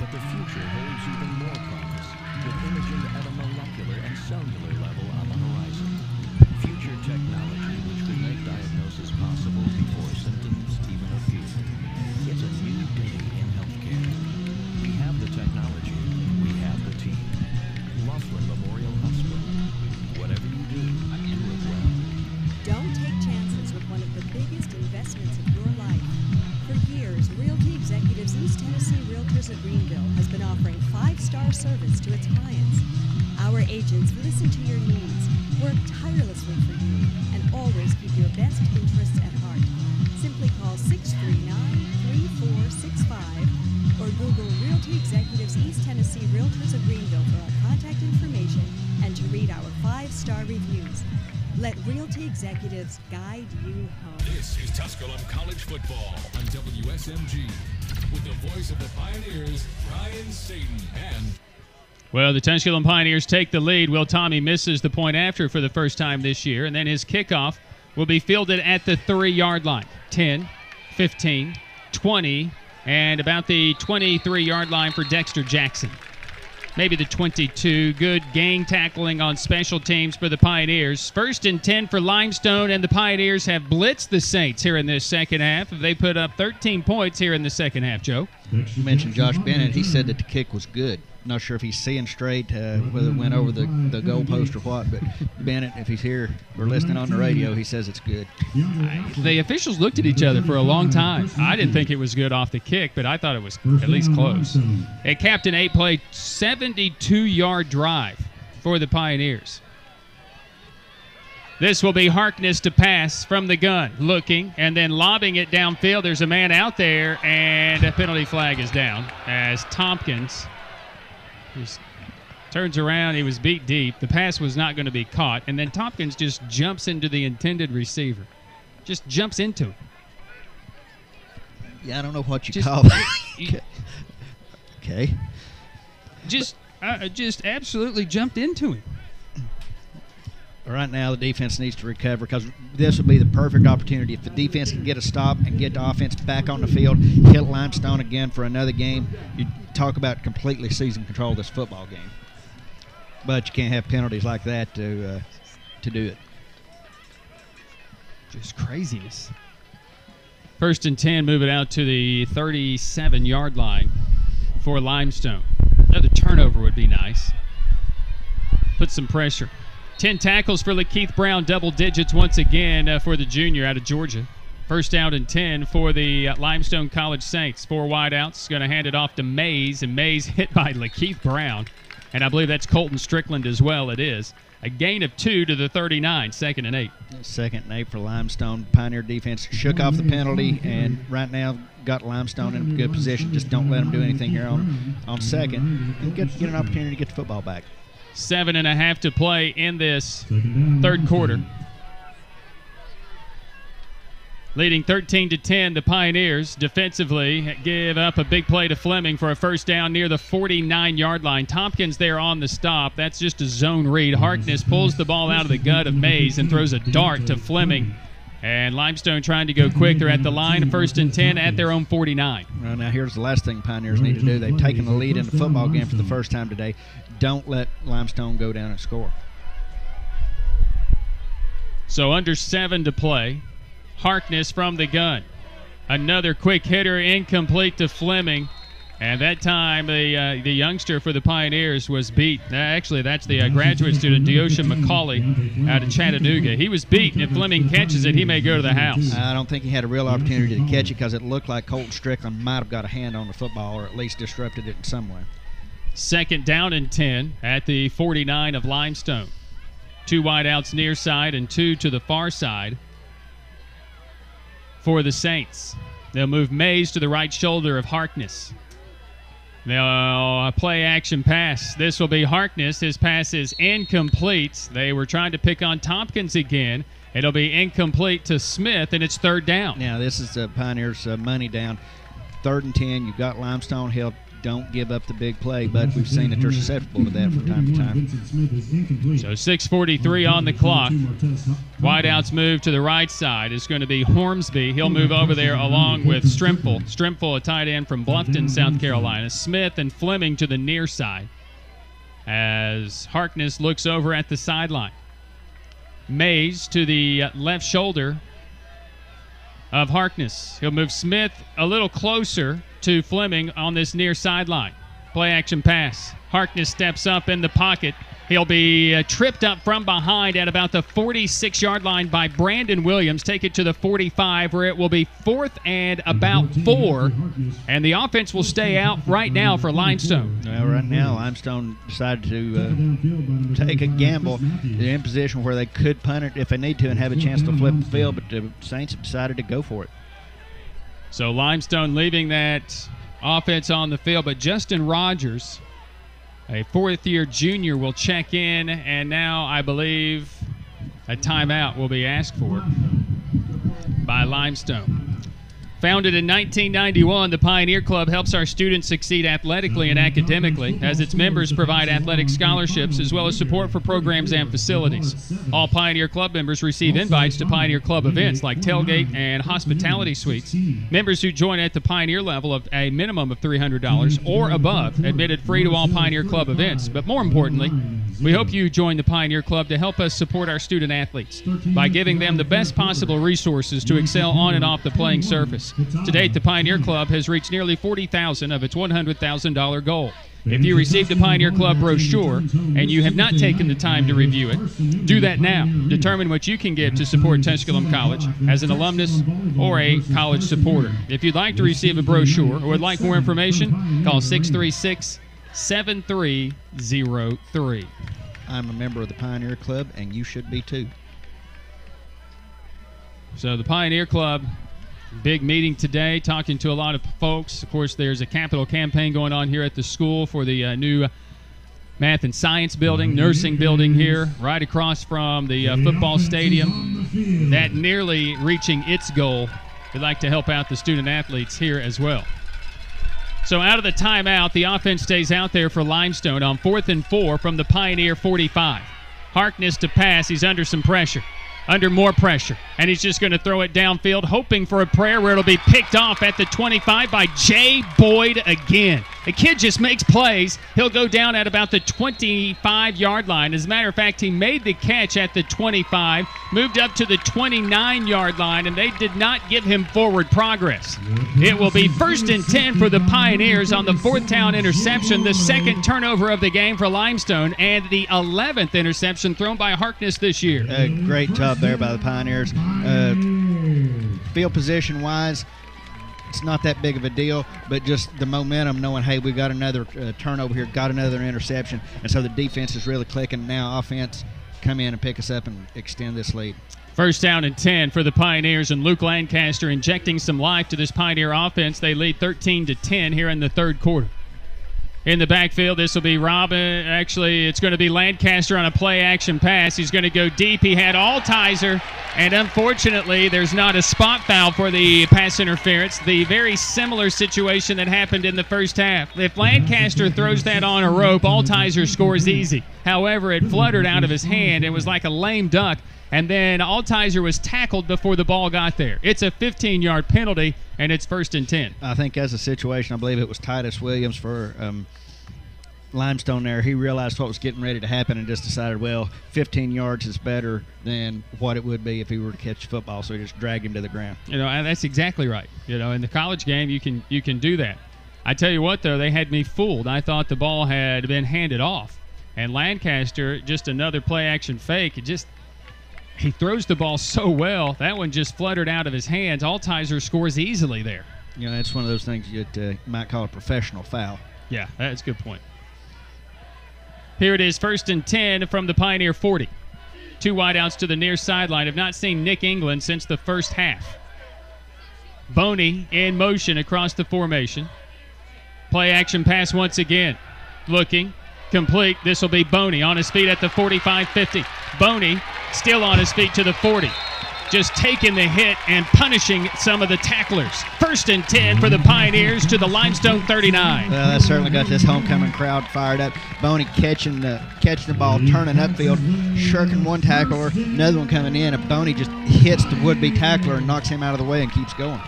But the future holds even more promise, with imaging at a molecular and cellular level on the horizon. Future technology Executives East Tennessee Realtors of Greeneville has been offering five-star service to its clients. Our agents listen to your needs, work tirelessly for you, and always keep your best interests at heart. Simply call 639-3465 or Google Realty Executives East Tennessee Realtors of Greeneville for our contact information and to read our five-star reviews. Let Realty Executives guide you home. This is Tusculum College Football on WSMG with the voice of the Pioneers, Ryan Staten, and Well, the Tusculum Pioneers take the lead. Will Tommy misses the point after for the first time this year, and then his kickoff will be fielded at the three yard line 10, 15, 20, and about the 23 yard line for Dexter Jackson. Maybe the 22. Good gang tackling on special teams for the Pioneers. First and 10 for Limestone, and the Pioneers have blitzed the Saints here in this second half. They put up 13 points here in the second half, Joe. You mentioned Josh Bennett. He said that the kick was good. Not sure if he's seeing straight, uh, whether it went over the, the goalpost or what, but Bennett, if he's here or listening on the radio, he says it's good. The officials looked at each other for a long time. I didn't think it was good off the kick, but I thought it was at least close. A Captain 8 played 72 yard drive for the Pioneers. This will be Harkness to pass from the gun, looking and then lobbing it downfield. There's a man out there, and a penalty flag is down as Tompkins just turns around. He was beat deep. The pass was not going to be caught, and then Tompkins just jumps into the intended receiver. Just jumps into it. Yeah, I don't know what you Just- call that. okay. Just, uh, just absolutely jumped into him. Right now, the defense needs to recover because this would be the perfect opportunity. If the defense can get a stop and get the offense back on the field, hit Limestone again for another game, you talk about completely seizing control of this football game. But you can't have penalties like that to uh, to do it. Just craziness. First and 10, move it out to the 37 yard line for Limestone. Another turnover would be nice. Put some pressure. 10 tackles for Lakeith Brown, double digits once again uh, for the junior out of Georgia. First out and 10 for the uh, Limestone College Saints. Four wideouts. Going to hand it off to Mays, and Mays hit by Lakeith Brown. And I believe that's Colton Strickland as well. It is. A gain of two to the 39, second and eight. Second and eight for Limestone. Pioneer defense shook off the penalty and right now got Limestone in a good position. Just don't let them do anything here on, on second and get, get an opportunity to get the football back. Seven and a half to play in this third quarter. Leading 13 to 10, the Pioneers defensively give up a big play to Fleming for a first down near the 49 yard line. Tompkins there on the stop. That's just a zone read. Harkness pulls the ball out of the gut of Mays and throws a dart to Fleming. And Limestone trying to go quick. They're at the line, first and 10 at their own 49. Well, now here's the last thing Pioneers need to do. They've taken the lead in the football game for the first time today. Don't let Limestone go down and score. So under seven to play. Harkness from the gun. Another quick hitter, incomplete to Fleming. And that time, the uh, the youngster for the Pioneers was beat. Uh, Actually, that's the uh, graduate student, Deosha McCauley, out of Chattanooga. He was beat, and if Fleming catches it, he may go to the house. I don't think he had a real opportunity to catch it because it looked like Colton Strickland might have got a hand on the football or at least disrupted it in some way. Second down and 10 at the 49 of Limestone. Two wideouts near side and two to the far side for the Saints. They'll move Mays to the right shoulder of Harkness. They'll play action pass. This will be Harkness. His pass is incomplete. They were trying to pick on Tompkins again. It'll be incomplete to Smith, and it's third down. Now, this is the Pioneers' uh, money down. Third and 10. You've got Limestone Hill. Don't give up the big play, but we've seen that they're susceptible to that from time to time. So 6:43 on the clock. Wideouts move to the right side. It's going to be Hornsby. He'll move over there along with Strimple. Strimple, a tight end from Bluffton, South Carolina. Smith and Fleming to the near side. As Harkness looks over at the sideline. Mays to the uh, left shoulder of Harkness. He'll move Smith a little closer to Fleming on this near sideline. Play action pass. Harkness steps up in the pocket. He'll be uh, tripped up from behind at about the 46 yard line by Brandon Williams. Take it to the 45, where it will be fourth and about four. And the offense will stay out right now for Limestone. Well, right now, Limestone decided to uh, take a gamble. They're in position where they could punt it if they need to and have a chance to flip the field, but the Saints have decided to go for it. So Limestone leaving that offense on the field, but Justin Rogers, a fourth year junior, will check in, and now I believe a timeout will be asked for by Limestone. Founded in 1991, the Pioneer Club helps our students succeed athletically and academically, as its members provide athletic scholarships as well as support for programs and facilities. All Pioneer Club members receive invites to Pioneer Club events like tailgate and hospitality suites. Members who join at the Pioneer level of a minimum of $300 or above admitted free to all Pioneer Club events. But more importantly, we hope you join the Pioneer Club to help us support our student athletes by giving them the best possible resources to excel on and off the playing surface. To date, the Pioneer Club has reached nearly 40,000 of its $100,000 goal. If you received a Pioneer Club brochure and you have not taken the time to review it, do that now. Determine what you can give to support Tusculum College as an alumnus or a college supporter. If you'd like to receive a brochure or would like more information, call 636 7303. I'm a member of the Pioneer Club, and you should be too. So the Pioneer Club, big meeting today, talking to a lot of folks. Of course, there's a capital campaign going on here at the school for the uh, new math and science building, nursing building here, right across from the uh, football stadium. That nearly reaching its goal. We'd like to help out the student athletes here as well. So out of the timeout, the offense stays out there for Limestone on fourth and four from the Pioneer 45. Harkness to pass. He's under some pressure, under more pressure, and he's just going to throw it downfield, hoping for a prayer where it'll be picked off at the 25 by Jay Boyd again. The kid just makes plays. He'll go down at about the 25 yard line. As a matter of fact, he made the catch at the 25, moved up to the 29 yard line, and they did not give him forward progress. It will be first and 10 for the Pioneers on the fourth down interception, the second turnover of the game for Limestone, and the 11th interception thrown by Harkness this year. A great job there by the Pioneers. Uh, field position wise, it's not that big of a deal, but just the momentum, knowing, hey, we got another uh, turnover here, got another interception, and so the defense is really clicking. Now, offense come in and pick us up and extend this lead. First down and 10 for the Pioneers, and Luke Lancaster injecting some life to this Pioneer offense. They lead 13 to 10 here in the third quarter. In the backfield, this will be Robin. Actually, it's going to be Lancaster on a play action pass. He's going to go deep. He had Altizer, and unfortunately, there's not a spot foul for the pass interference. The very similar situation that happened in the first half. If Lancaster throws that on a rope, Altizer scores easy. However, it fluttered out of his hand. It was like a lame duck. And then Altizer was tackled before the ball got there. It's a 15 yard penalty, and it's first and 10. I think as a situation, I believe it was Titus Williams for um, Limestone there. He realized what was getting ready to happen and just decided, well, 15 yards is better than what it would be if he were to catch football. So he just dragged him to the ground. You know, and that's exactly right. You know, in the college game, you can you can do that. I tell you what, though, they had me fooled. I thought the ball had been handed off, and Lancaster just another play action fake. It just he throws the ball so well that one just fluttered out of his hands. Altizer scores easily there. You know, that's one of those things you uh, might call a professional foul. Yeah, that's a good point. Here it is, first and 10 from the Pioneer 40. Two wideouts to the near sideline. Have not seen Nick England since the first half. Boney in motion across the formation. Play action pass once again. Looking, complete. This will be Boney on his feet at the 45 50. Boney still on his feet to the 40. just taking the hit and punishing some of the tacklers. First and 10 for the Pioneers to the Limestone 39. Well, that certainly got this homecoming crowd fired up. Boney catching the catching the ball, turning upfield, shirking one tackler, another one coming in, and Boney just hits the would-be tackler and knocks him out of the way and keeps going.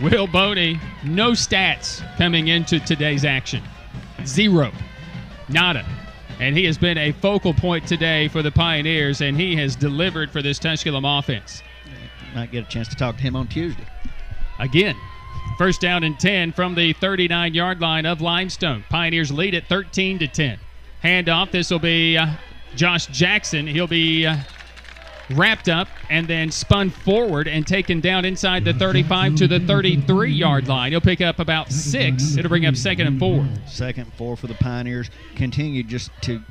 Will Boney, no stats coming into today's action. Zero. Nada. And he has been a focal point today for the Pioneers, and he has delivered for this Tusculum offense. Might get a chance to talk to him on Tuesday. Again, first down and 10 from the 39 yard line of Limestone. Pioneers lead at 13 to 10. Handoff. This will be uh, Josh Jackson. He'll be uh, wrapped up and then spun forward and taken down inside the 35 to the 33 yard line. He'll pick up about six. It'll bring up second and four. Second and four for the Pioneers. Continue just to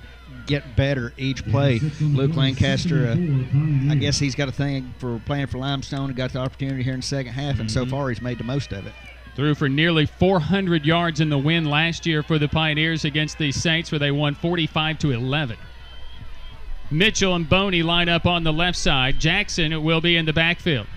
get better each play. Luke Lancaster, uh, I guess he's got a thing for playing for Limestone. He got the opportunity here in the second half, and so far he's made the most of it. Threw for nearly 400 yards in the win last year for the Pioneers against the Saints, where they won 45 to 11. Mitchell and Boney line up on the left side. Jackson will be in the backfield.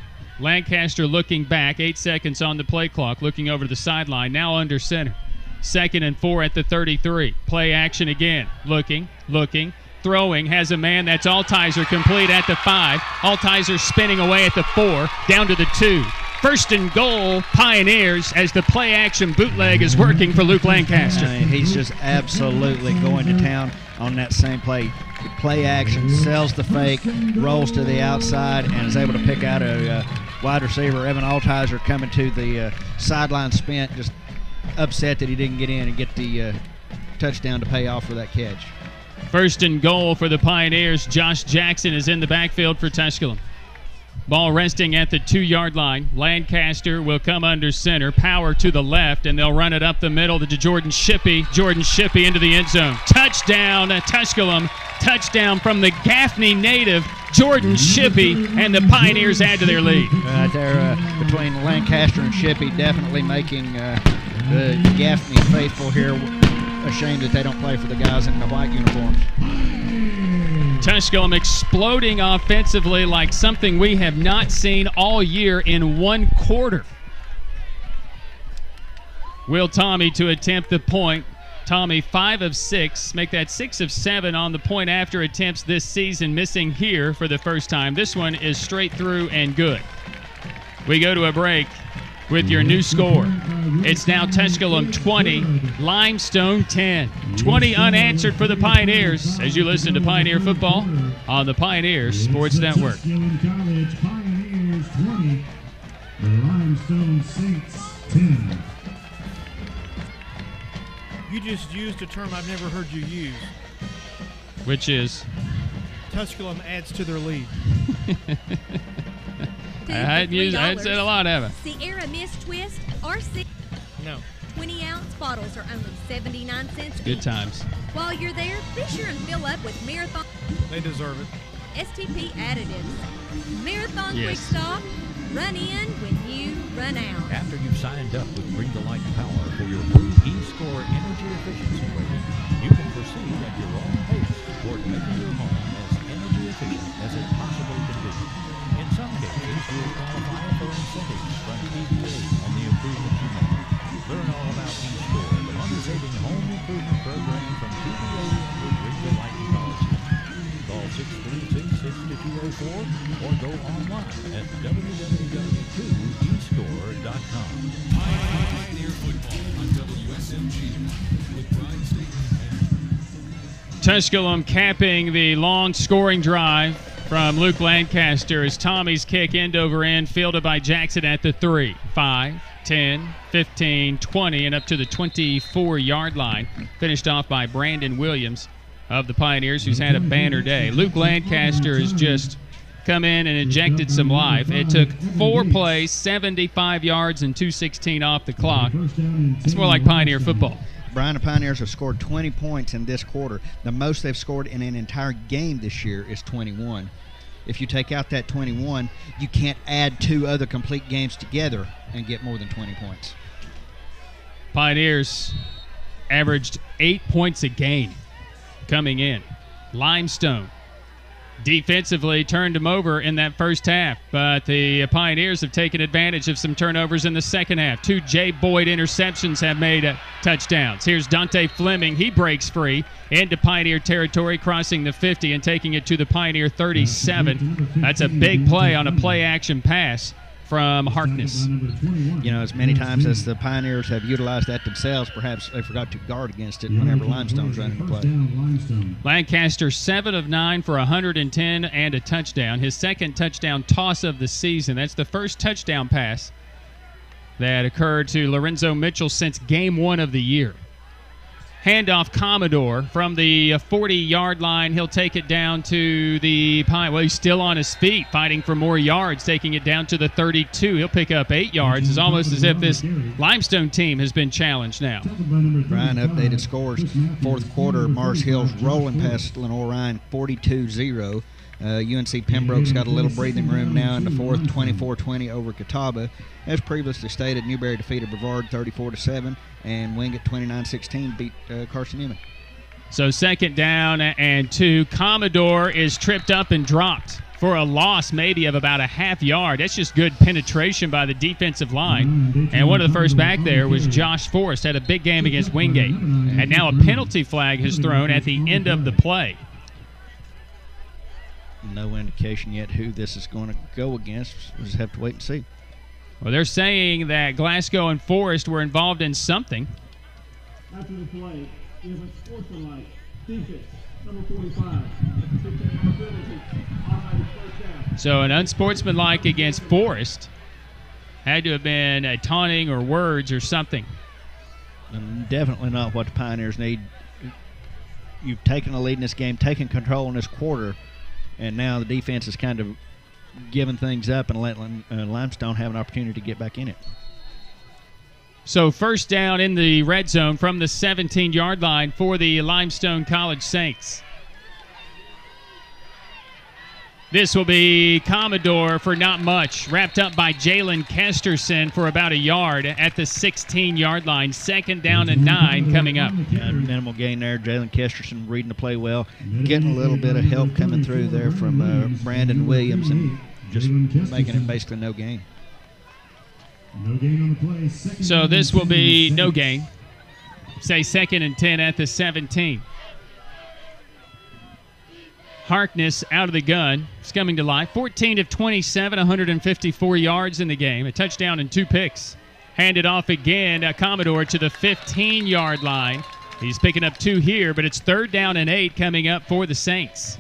Lancaster looking back, eight seconds on the play clock, looking over the sideline, now under center. Second and four at the 33. Play action again. Looking, looking, throwing. Has a man that's Altizer complete at the five. Altizer spinning away at the four, down to the two. First and goal, Pioneers, as the play action bootleg is working for Luke Lancaster. I mean, he's just absolutely going to town on that same play. Play action, sells the fake, rolls to the outside, and is able to pick out a uh, wide receiver, Evan Altizer, coming to the uh, sideline spin, just upset that he didn't get in and get the uh, touchdown to pay off for that catch. First and goal for the Pioneers. Josh Jackson is in the backfield for Tusculum. Ball resting at the two yard line. Lancaster will come under center. Power to the left, and they'll run it up the middle to Jordan Shippey. Jordan Shippey into the end zone. Touchdown, Tusculum. Touchdown from the Gaffney native, Jordan Shippey, and the Pioneers add to their lead. Right there uh, between Lancaster and Shippey, definitely making uh, the Gaffney faithful here ashamed that they don't play for the guys in the white uniforms. Tusculum exploding offensively like something we have not seen all year in one quarter. Will Tommy to attempt the point. Tommy, five of six, make that six of seven on the point after attempts this season, missing here for the first time. This one is straight through and good. We go to a break with your new score. It's now Tusculum 20, Limestone 10. 20 unanswered for the Pioneers as you listen to Pioneer Football on the Pioneers Sports Network. College Pioneers 20, the Limestone Saints 10. You just used a term I've never heard you use. Which is Tusculum adds to their lead. I hadn't used I hadn't said a lot, have I? Sierra Mist Twist RC. No. 20 ounce bottles are only 79 cents Good each. times. While you're there, be sure and fill up with Marathon They deserve it. STP additives. Marathon Yes. Quick Stop. Run in when you run out. After you've signed up with Greeneville Light Power for your free E-Score energy efficiency rating, you can proceed at your own pace toward making your home as energy efficient as it possibly cases, you'll qualify for incentives from TVA on the improvements you make. Learn all about E-Score, the money-saving home improvement program from TVA with Greeneville Light and Call 636-6204 or go online at. Tusculum capping the long scoring drive from Luke Lancaster as Tommy's kick end over end, fielded by Jackson at the 3, 5, 10, 15, 20, and up to the 24 yard line. Finished off by Brandon Williams of the Pioneers, who's had a banner day. Luke Lancaster has just come in and injected some life. It took four plays, 75 yards, and 216 off the clock. It's more like Pioneer football. Brian, the Pioneers have scored 20 points in this quarter. The most they've scored in an entire game this year is 21. If you take out that 21, you can't add two other complete games together and get more than 20 points. Pioneers averaged eight points a game coming in. Limestone defensively turned them over in that first half. But the Pioneers have taken advantage of some turnovers in the second half. Two Jay Boyd interceptions have made uh, touchdowns. Here's Dante Fleming. He breaks free into Pioneer territory, crossing the 50 and taking it to the Pioneer 37. That's a big play on a play action pass from Harkness. You know, as many times as the Pioneers have utilized that themselves, perhaps they forgot to guard against it whenever Limestone's running the play. Lancaster, 7 of 9 for 110 and a touchdown. His second touchdown toss of the season. That's the first touchdown pass that occurred to Lorenzo Mitchell since game one of the year. Handoff Commodore from the uh, 40 yard line. He'll take it down to the Pine. Well, he's still on his feet fighting for more yards, taking it down to the 32. He'll pick up eight yards. It's almost as if this Limestone team has been challenged now. Ryan updated scores. Fourth quarter, Mars Hill's rolling past Lenoir-Rhyne 42 0. Uh, UNC Pembroke's got a little breathing room now in the fourth, 24-20 over Catawba. As previously stated, Newberry defeated Brevard 34-7, and Wingate 29-16 beat uh, Carson Newman. So second down and two. Commodore is tripped up and dropped for a loss maybe of about a half yard. That's just good penetration by the defensive line. And one of the first back there was Josh Forrest. Had a big game against Wingate. And now a penalty flag is thrown at the end of the play. No indication yet who this is going to go against. We'll just have to wait and see. Well, they're saying that Glasgow and Forrest were involved in something. After the play, is a sportsmanlike defense, number 45. 15 penalty, automatic first down. So an unsportsmanlike against Forrest had to have been a taunting or words or something. And definitely not what the Pioneers need. You've taken the lead in this game, taken control in this quarter, and now the defense is kind of giving things up and letting uh, Limestone have an opportunity to get back in it. So first down in the red zone from the 17 yard line for the Limestone College Saints. This will be Commodore for not much. Wrapped up by Jalen Kesterson for about a yard at the 16 yard line. Second down and nine coming up. Yeah, minimal gain there. Jalen Kesterson reading the play well. Getting a little bit of help coming through there from uh, Brandon Williams and just making it basically no gain. No gain on the play. So this will be no Saints. gain. Say second and 10 at the 17. Harkness out of the gun. It's coming to life. 14 of 27, 154 yards in the game. A touchdown and two picks. Handed off again, uh, Commodore to the 15 yard line. He's picking up two here, but it's third down and eight coming up for the Saints.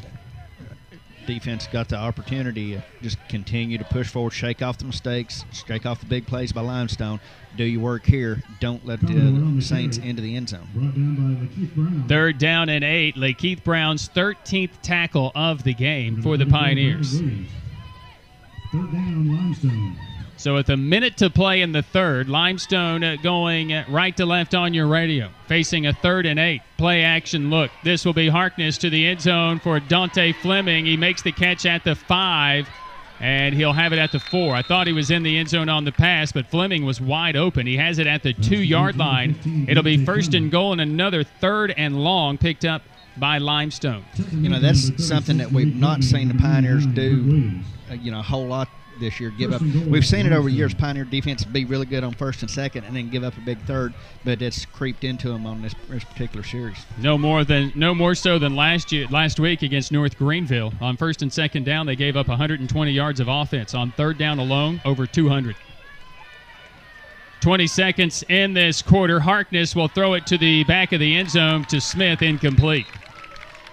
Defense got the opportunity to just continue to push forward, shake off the mistakes, shake off the big plays by Limestone. Do your work here. Don't let the Saints into the end zone. Brought down by Lakeith Brown. Third down and eight. Lakeith Brown's 13th tackle of the game for the Pioneers. Third down, Limestone. So with a minute to play in the third, Limestone uh, going uh, right to left on your radio, facing a third and eight. Play action look. This will be Harkness to the end zone for Dante Fleming. He makes the catch at the five, and he'll have it at the four. I thought he was in the end zone on the pass, but Fleming was wide open. He has it at the two yard line. It'll be first and goal and another third and long picked up by Limestone. You know, that's something that we've not seen the Pioneers do, uh, you know, a whole lot this year. Give up. We've seen it over the years. Pioneer defense be really good on first and second, and then give up a big third. But it's creeped into them on this, this particular series. No more than no more so than last year last week against North Greenville. On first and second down, they gave up 120 yards of offense. On third down alone, over 200. 20 seconds in this quarter. Harkness will throw it to the back of the end zone to Smith, incomplete.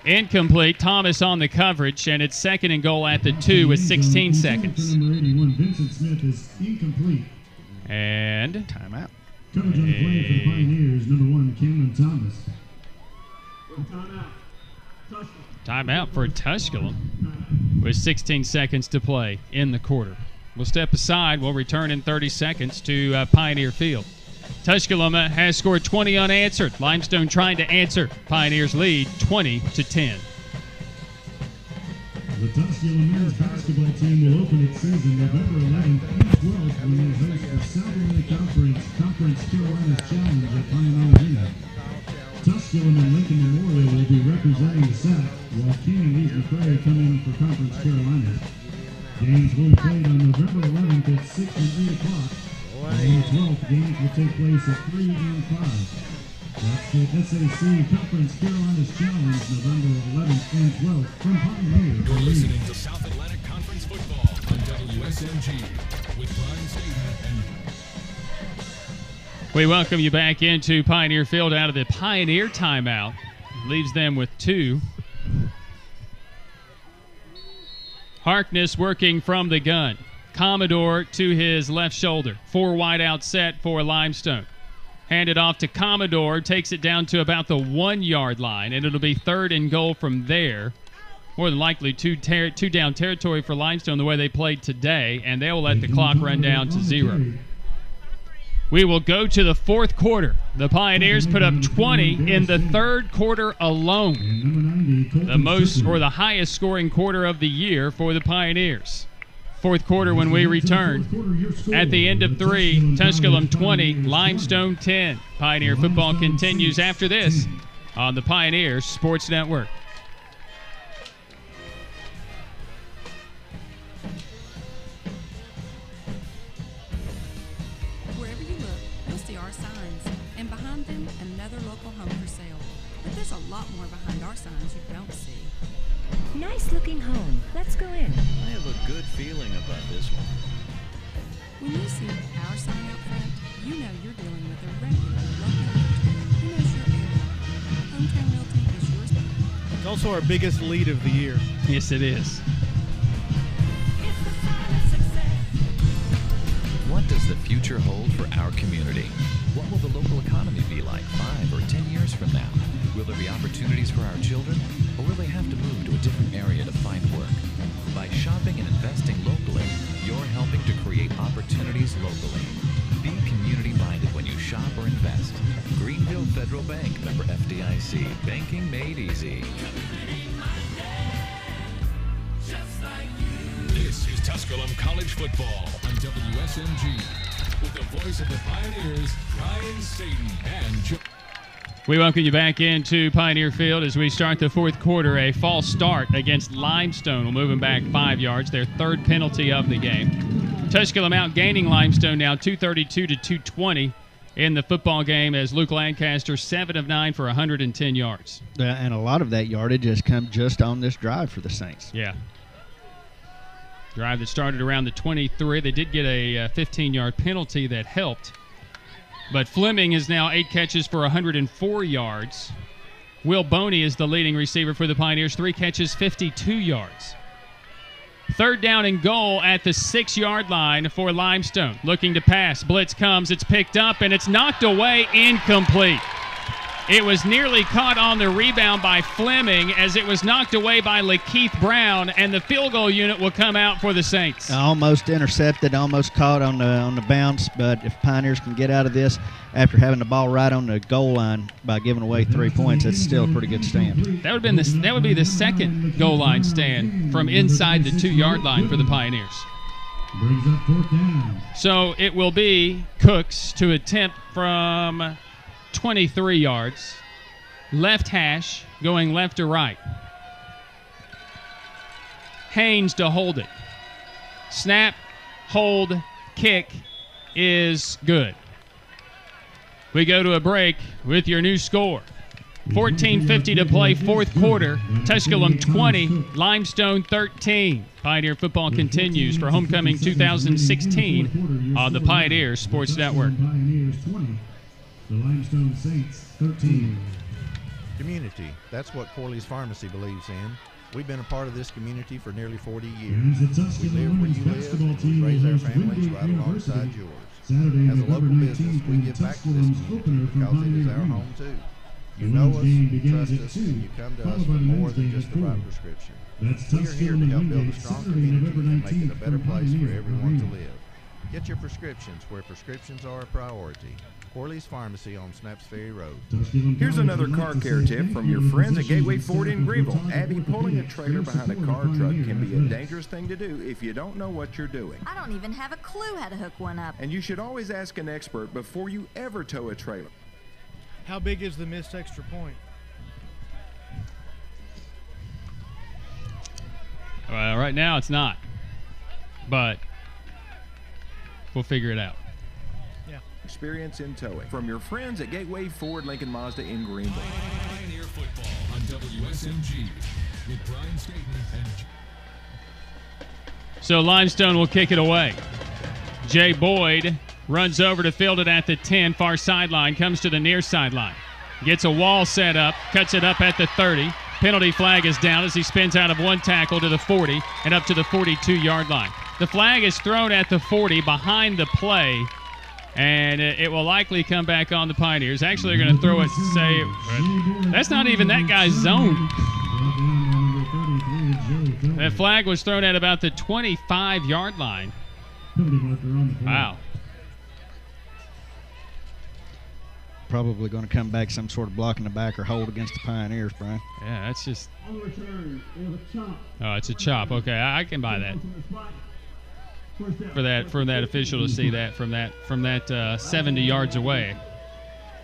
Incomplete. Thomas on the coverage, and it's second and goal at the two with 16 seconds. Number 81, Vincent Smith is incomplete. And timeout. Coverage on the play for the Pioneers, number one, Cameron Thomas. Timeout. Timeout for Tusculum with 16 seconds to play in the quarter. We'll step aside. We'll return in 30 seconds to uh, Pioneer Field. Tusculum has scored 20 unanswered. Limestone trying to answer. Pioneers lead 20 to 10. The Tusculum men's basketball team will open its season November 11th and 12th when they host the South Atlantic Conference Conference Carolinas Challenge at Pioneer Arena. Tusculum and Lincoln Memorial will be representing the South, while King and Lees-McRae come in for Conference Carolina. Games will be played on November 11th at 6 and 8 o'clock. On the 12th, games will take place at 3 and 5. That's the SAC Conference Carolinas Challenge, November 11th and 12th from Pioneer. You're listening to South Atlantic Conference Football on WSMG with Brian Staten and We welcome you back into Pioneer Field out of the Pioneer timeout. Leaves them with two. Harkness working from the gun. Commodore to his left shoulder. Four wide out set for Limestone. Handed off to Commodore, takes it down to about the one yard line, and it'll be third and goal from there. More than likely, two, ter- two down territory for Limestone the way they played today, and they will let the clock run down to zero. We will go to the fourth quarter. The Pioneers put up 20 in the third quarter alone. The most or the highest scoring quarter of the year for the Pioneers. Fourth quarter when we return. At the end of three, Tusculum 20, Limestone 10. Pioneer football continues after this on the Pioneer Sports Network. Good feeling about this one. When you see our sign out front, you know you're dealing with a regular local realtor who knows your area. Hometown Realty is yours. It's also our biggest lead of the year. Yes, it is. What does the future hold for our community? What will the local economy be like five or ten years from now? Will there be opportunities for our children, or will they have to move to a different area to find work? By shopping and investing locally, you're helping to create opportunities locally. Be community minded when you shop or invest. Greeneville Federal Bank, member FDIC, banking made easy. This is Tusculum College Football on WSMG with the voice of the Pioneers, Ryan Staten and Joe. We welcome you back into Pioneer Field as we start the fourth quarter. A false start against Limestone will move them back five yards, their third penalty of the game. Tusculum out gaining Limestone now 232 to 220 in the football game as Luke Lancaster, 7 of 9 for 110 yards. Uh, and a lot of that yardage has come just on this drive for the Saints. Yeah. Drive that started around the 23. They did get a 15 yard penalty that helped. But Fleming is now eight catches for 104 yards. Will Boney is the leading receiver for the Pioneers, three catches, 52 yards. Third down and goal at the six yard line for Limestone. Looking to pass. Blitz comes. It's picked up and it's knocked away. Incomplete. It was nearly caught on the rebound by Fleming as it was knocked away by Lakeith Brown, and the field goal unit will come out for the Saints. Almost intercepted, almost caught on the on the bounce. But if Pioneers can get out of this after having the ball right on the goal line by giving away three points, that's still a pretty good stand. That would been the that would be the second goal line stand from inside the two yard line for the Pioneers. Brings up fourth down. So it will be Cooks to attempt from 23 yards. Left hash going left to right. Haynes to hold it. Snap, hold, kick is good. We go to a break with your new score. 14.50 to play, fourth quarter. Tusculum 20, Limestone 13. Pioneer football continues for homecoming 2016 on the Pioneer Sports Network. Pioneers 20. The Limestone Saints 13. Community. That's what Corley's Pharmacy believes in. We've been a part of this community for nearly 40 years. And the We Tusculum live where women's you live, basketball team we raise our families right alongside yours. Saturday, As a November local business, 19th we give back to this community because it is our Arena. home too. You The know us, you trust us, 2, and you come to us for more than just the right prescription. That's We are here to help build a strong Saturday, community November and make it a better place for everyone to live. Get your prescriptions where prescriptions are a priority. Corley's Pharmacy on Snapps Ferry Road. Here's another car care tip from your friends at Gateway Ford in Greeneville. Abby, pulling a trailer behind a car truck can be a dangerous thing to do if you don't know what you're doing. I don't even have a clue how to hook one up. And you should always ask an expert before you ever tow a trailer. How big is the missed extra point? Well, right now it's not, but we'll figure it out. Experience in towing from your friends at Gateway Ford Lincoln Mazda in Greeneville. Pioneer football on WSMG with Brian Staten and So Limestone will kick it away. Jay Boyd runs over to field it at the 10, far sideline, comes to the near sideline. Gets a wall set up, cuts it up at the 30. Penalty flag is down as he spins out of one tackle to the 40 and up to the 42 yard line. The flag is thrown at the 40 behind the play, and it it will likely come back on the Pioneers. Actually, they're going to throw it, say, that's not even that guy's zone. That flag was thrown at about the 25 yard line. Wow. Probably going to come back some sort of block in the back or hold against the Pioneers, Brian. Yeah, that's just. On return, we have a chop. Oh, it's a chop. Okay, I, I can buy that. For that, for that official to see that from that from that uh, 70 yards away.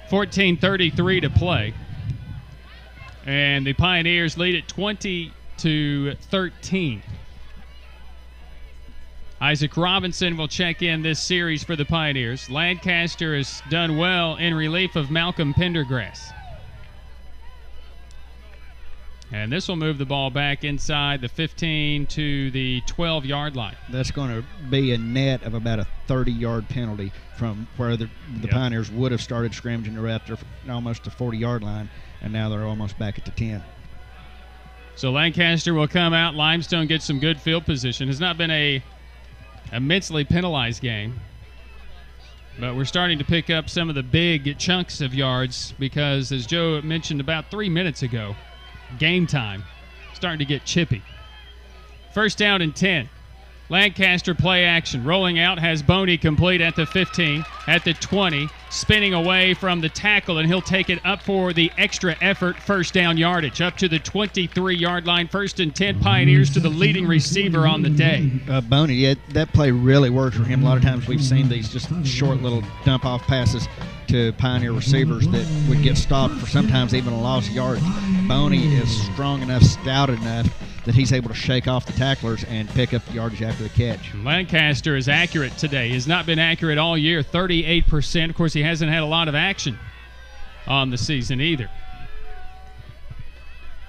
14:33 to play, and the Pioneers lead at 20 to 13. Isaac Robinson will check in this series for the Pioneers. Lancaster has done well in relief of Malcolm Pendergrass. And this will move the ball back inside the 15 to the 12 yard line. That's going to be a net of about a 30 yard penalty from where the, the Yep. Pioneers would have started scrimmaging right after almost the 40 yard line, and now they're almost back at the 10. So Lancaster will come out. Limestone gets some good field position. Has not been a immensely penalized game, but we're starting to pick up some of the big chunks of yards because, as Joe mentioned about three minutes ago, game time starting to get chippy. First down and 10. Lancaster play action. Rolling out has Boney complete at the 15, at the 20, spinning away from the tackle, and he'll take it up for the extra effort first down yardage. Up to the 23 yard line. First and 10 Pioneers to the leading receiver on the day. Uh, Boney, yeah, that play really worked for him. A lot of times we've seen these just short little dump off passes to Pioneer receivers that would get stopped for sometimes even a loss of yardage. Boney is strong enough, stout enough that he's able to shake off the tacklers and pick up the yardage after the catch. Lancaster is accurate today. He's not been accurate all year, 38%. Of course, he hasn't had a lot of action on the season either.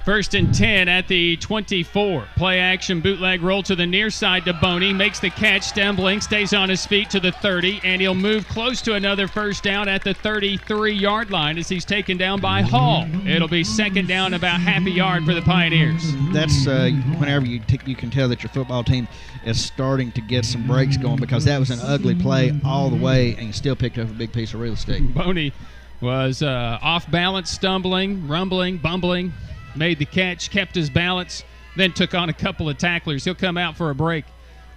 First and 10 at the 24. Play action bootleg roll to the near side to Boney. Makes the catch, stumbling, stays on his feet to the 30, and he'll move close to another first down at the 33 yard line as he's taken down by Hall. It'll be second down, about half a yard for the Pioneers. That's uh, whenever you t- you can tell that your football team is starting to get some breaks going because that was an ugly play all the way, and still picked up a big piece of real estate. Boney was uh, off balance, stumbling, rumbling, bumbling, made the catch, kept his balance, then took on a couple of tacklers. He'll come out for a break.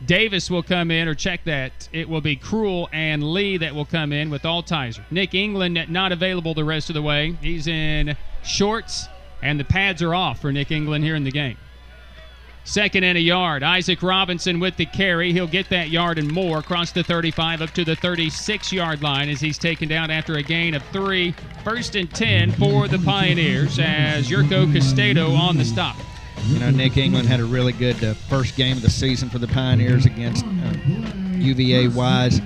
Davis will come in, or check that. It will be Cruel and Lee that will come in with Altizer. Nick England not available the rest of the way. He's in shorts, and the pads are off for Nick England here in the game. Second and a yard. Isaac Robinson with the carry. He'll get that yard and more across the 35 up to the 36 yard line as he's taken down after a gain of three. First and 10 for the Pioneers as Yurko Castedo on the stop. You know, Nick England had a really good uh, first game of the season for the Pioneers against uh, UVA Wise.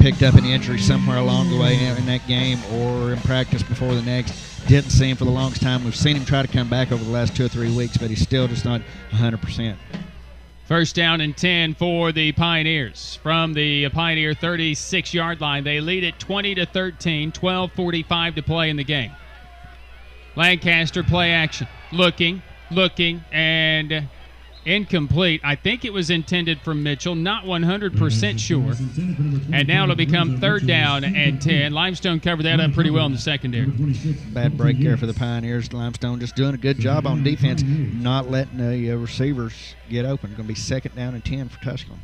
Picked up an injury somewhere along the way in that game or in practice before the next. Didn't see him for the longest time. We've seen him try to come back over the last two or three weeks, but he's still just not 100%. First down and 10 for the Pioneers. From the Pioneer 36 yard line, they lead it 20 to 13, 12:45 to play in the game. Lancaster play action. Looking, looking, and incomplete. I think it was intended for Mitchell, not 100% sure. And now it'll become third down and 10. Limestone covered that up pretty well in the secondary. Bad break there for the Pioneers. Limestone just doing a good job on defense, not letting the uh, receivers get open. Going to be second down and 10 for Tusculum.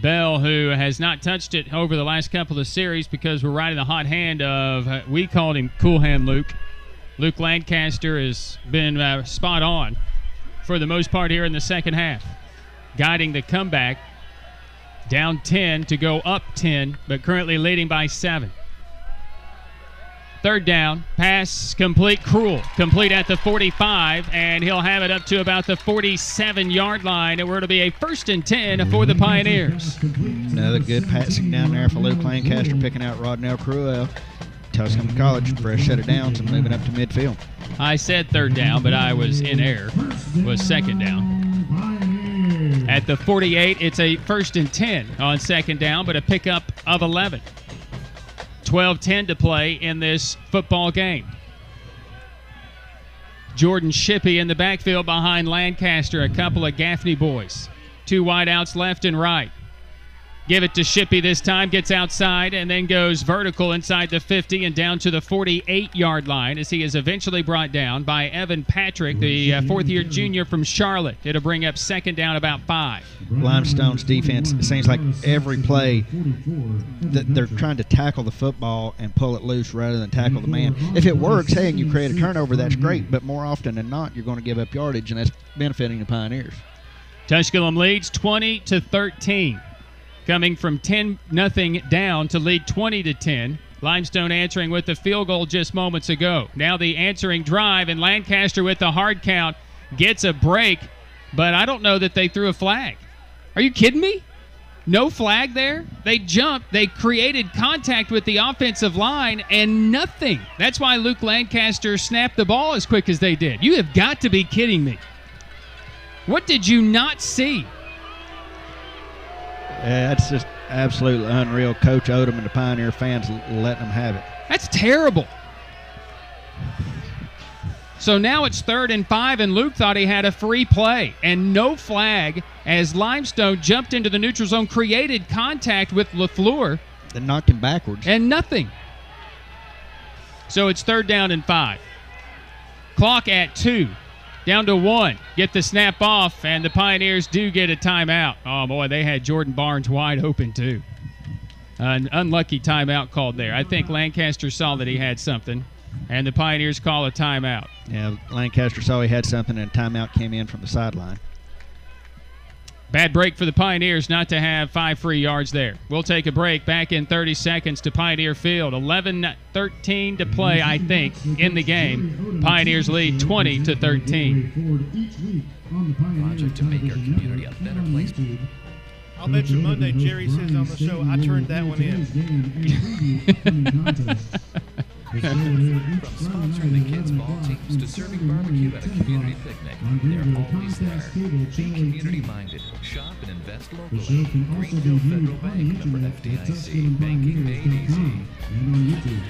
Bell, who has not touched it over the last couple of series because we're riding the hot hand of, uh, we called him Cool Hand Luke. Luke Lancaster has been uh, spot on for the most part here in the second half, guiding the comeback down 10 to go up 10, but currently leading by 7. Third down, pass complete, cruel, complete at the 45, and he'll have it up to about the 47 yard line, and where it'll be a first and 10 for the Pioneers. Another good passing down there for Luke Lancaster, picking out Rodnell Cruel. Tusculum College, fresh set of downs and moving up to midfield. I said third down, but I was in error. Was second down. At the 48, it's a first and 10 on second down, but a pickup of 11. 12 10 to play in this football game. Jordan Shippey in the backfield behind Lancaster, a couple of Gaffney boys. Two wideouts left and right. Give it to Shippey this time, gets outside and then goes vertical inside the 50 and down to the 48 yard line as he is eventually brought down by Evan Patrick, the uh, fourth year junior from Charlotte. It'll bring up second down about five. Limestone's defense, it seems like every play that they're trying to tackle the football and pull it loose rather than tackle the man. If it works, hey, and you create a turnover, that's great. But more often than not, you're going to give up yardage, and that's benefiting the Pioneers. Tusculum leads 20 to 13 coming from 10 nothing down to lead 20 to 10. Limestone answering with the field goal just moments ago. Now the answering drive, and Lancaster with the hard count gets a break, but I don't know that they threw a flag. Are you kidding me? No flag there. They jumped. They created contact with the offensive line and nothing. That's why Luke Lancaster snapped the ball as quick as they did. You have got to be kidding me. What did you not see? Yeah, that's just absolutely unreal. Coach Odom and the Pioneer fans letting them have it. That's terrible. So now it's third and five, and Luke thought he had a free play and no flag as Limestone jumped into the neutral zone, created contact with LaFleur. Then knocked him backwards. And nothing. So it's third down and five. Clock at two. Down to one. Get the snap off, and the Pioneers do get a timeout. Oh, boy, they had Jordan Barnes wide open, too. An unlucky timeout called there. I think Lancaster saw that he had something, and the Pioneers call a timeout. Yeah, Lancaster saw he had something, and a timeout came in from the sideline. Bad break for the Pioneers not to have five free yards there. We'll take a break back in 30 seconds to Pioneer Field. 11 13 to play, I think, in the game. Pioneers lead 20 to 13. Project to make our community a better place. I'll bet you Monday Jerry says on the show, I turned that one in. From sponsoring the kids' ball teams to serving barbecue at a community picnic, they're always there. Be community minded. Shop and invest locally. Greeneville Federal Bank, member FDIC. Banking made easy. And on YouTube.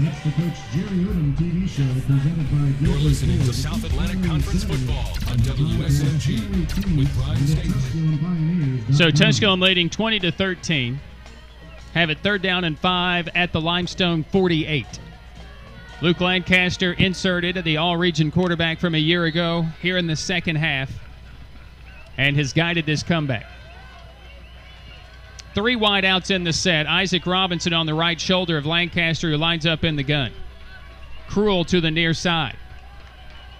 That's the Coach Jerry Odom TV show presented by You're listening to South Atlantic Conference Football on WSMG with Brian Stabler. So Tusculum leading 20 to 13. Have it third down and five at the Limestone 48. Luke Lancaster inserted, the all region quarterback from a year ago, here in the second half, and has guided this comeback. Three wideouts in the set. Isaac Robinson on the right shoulder of Lancaster, who lines up in the gun. Cruel to the near side.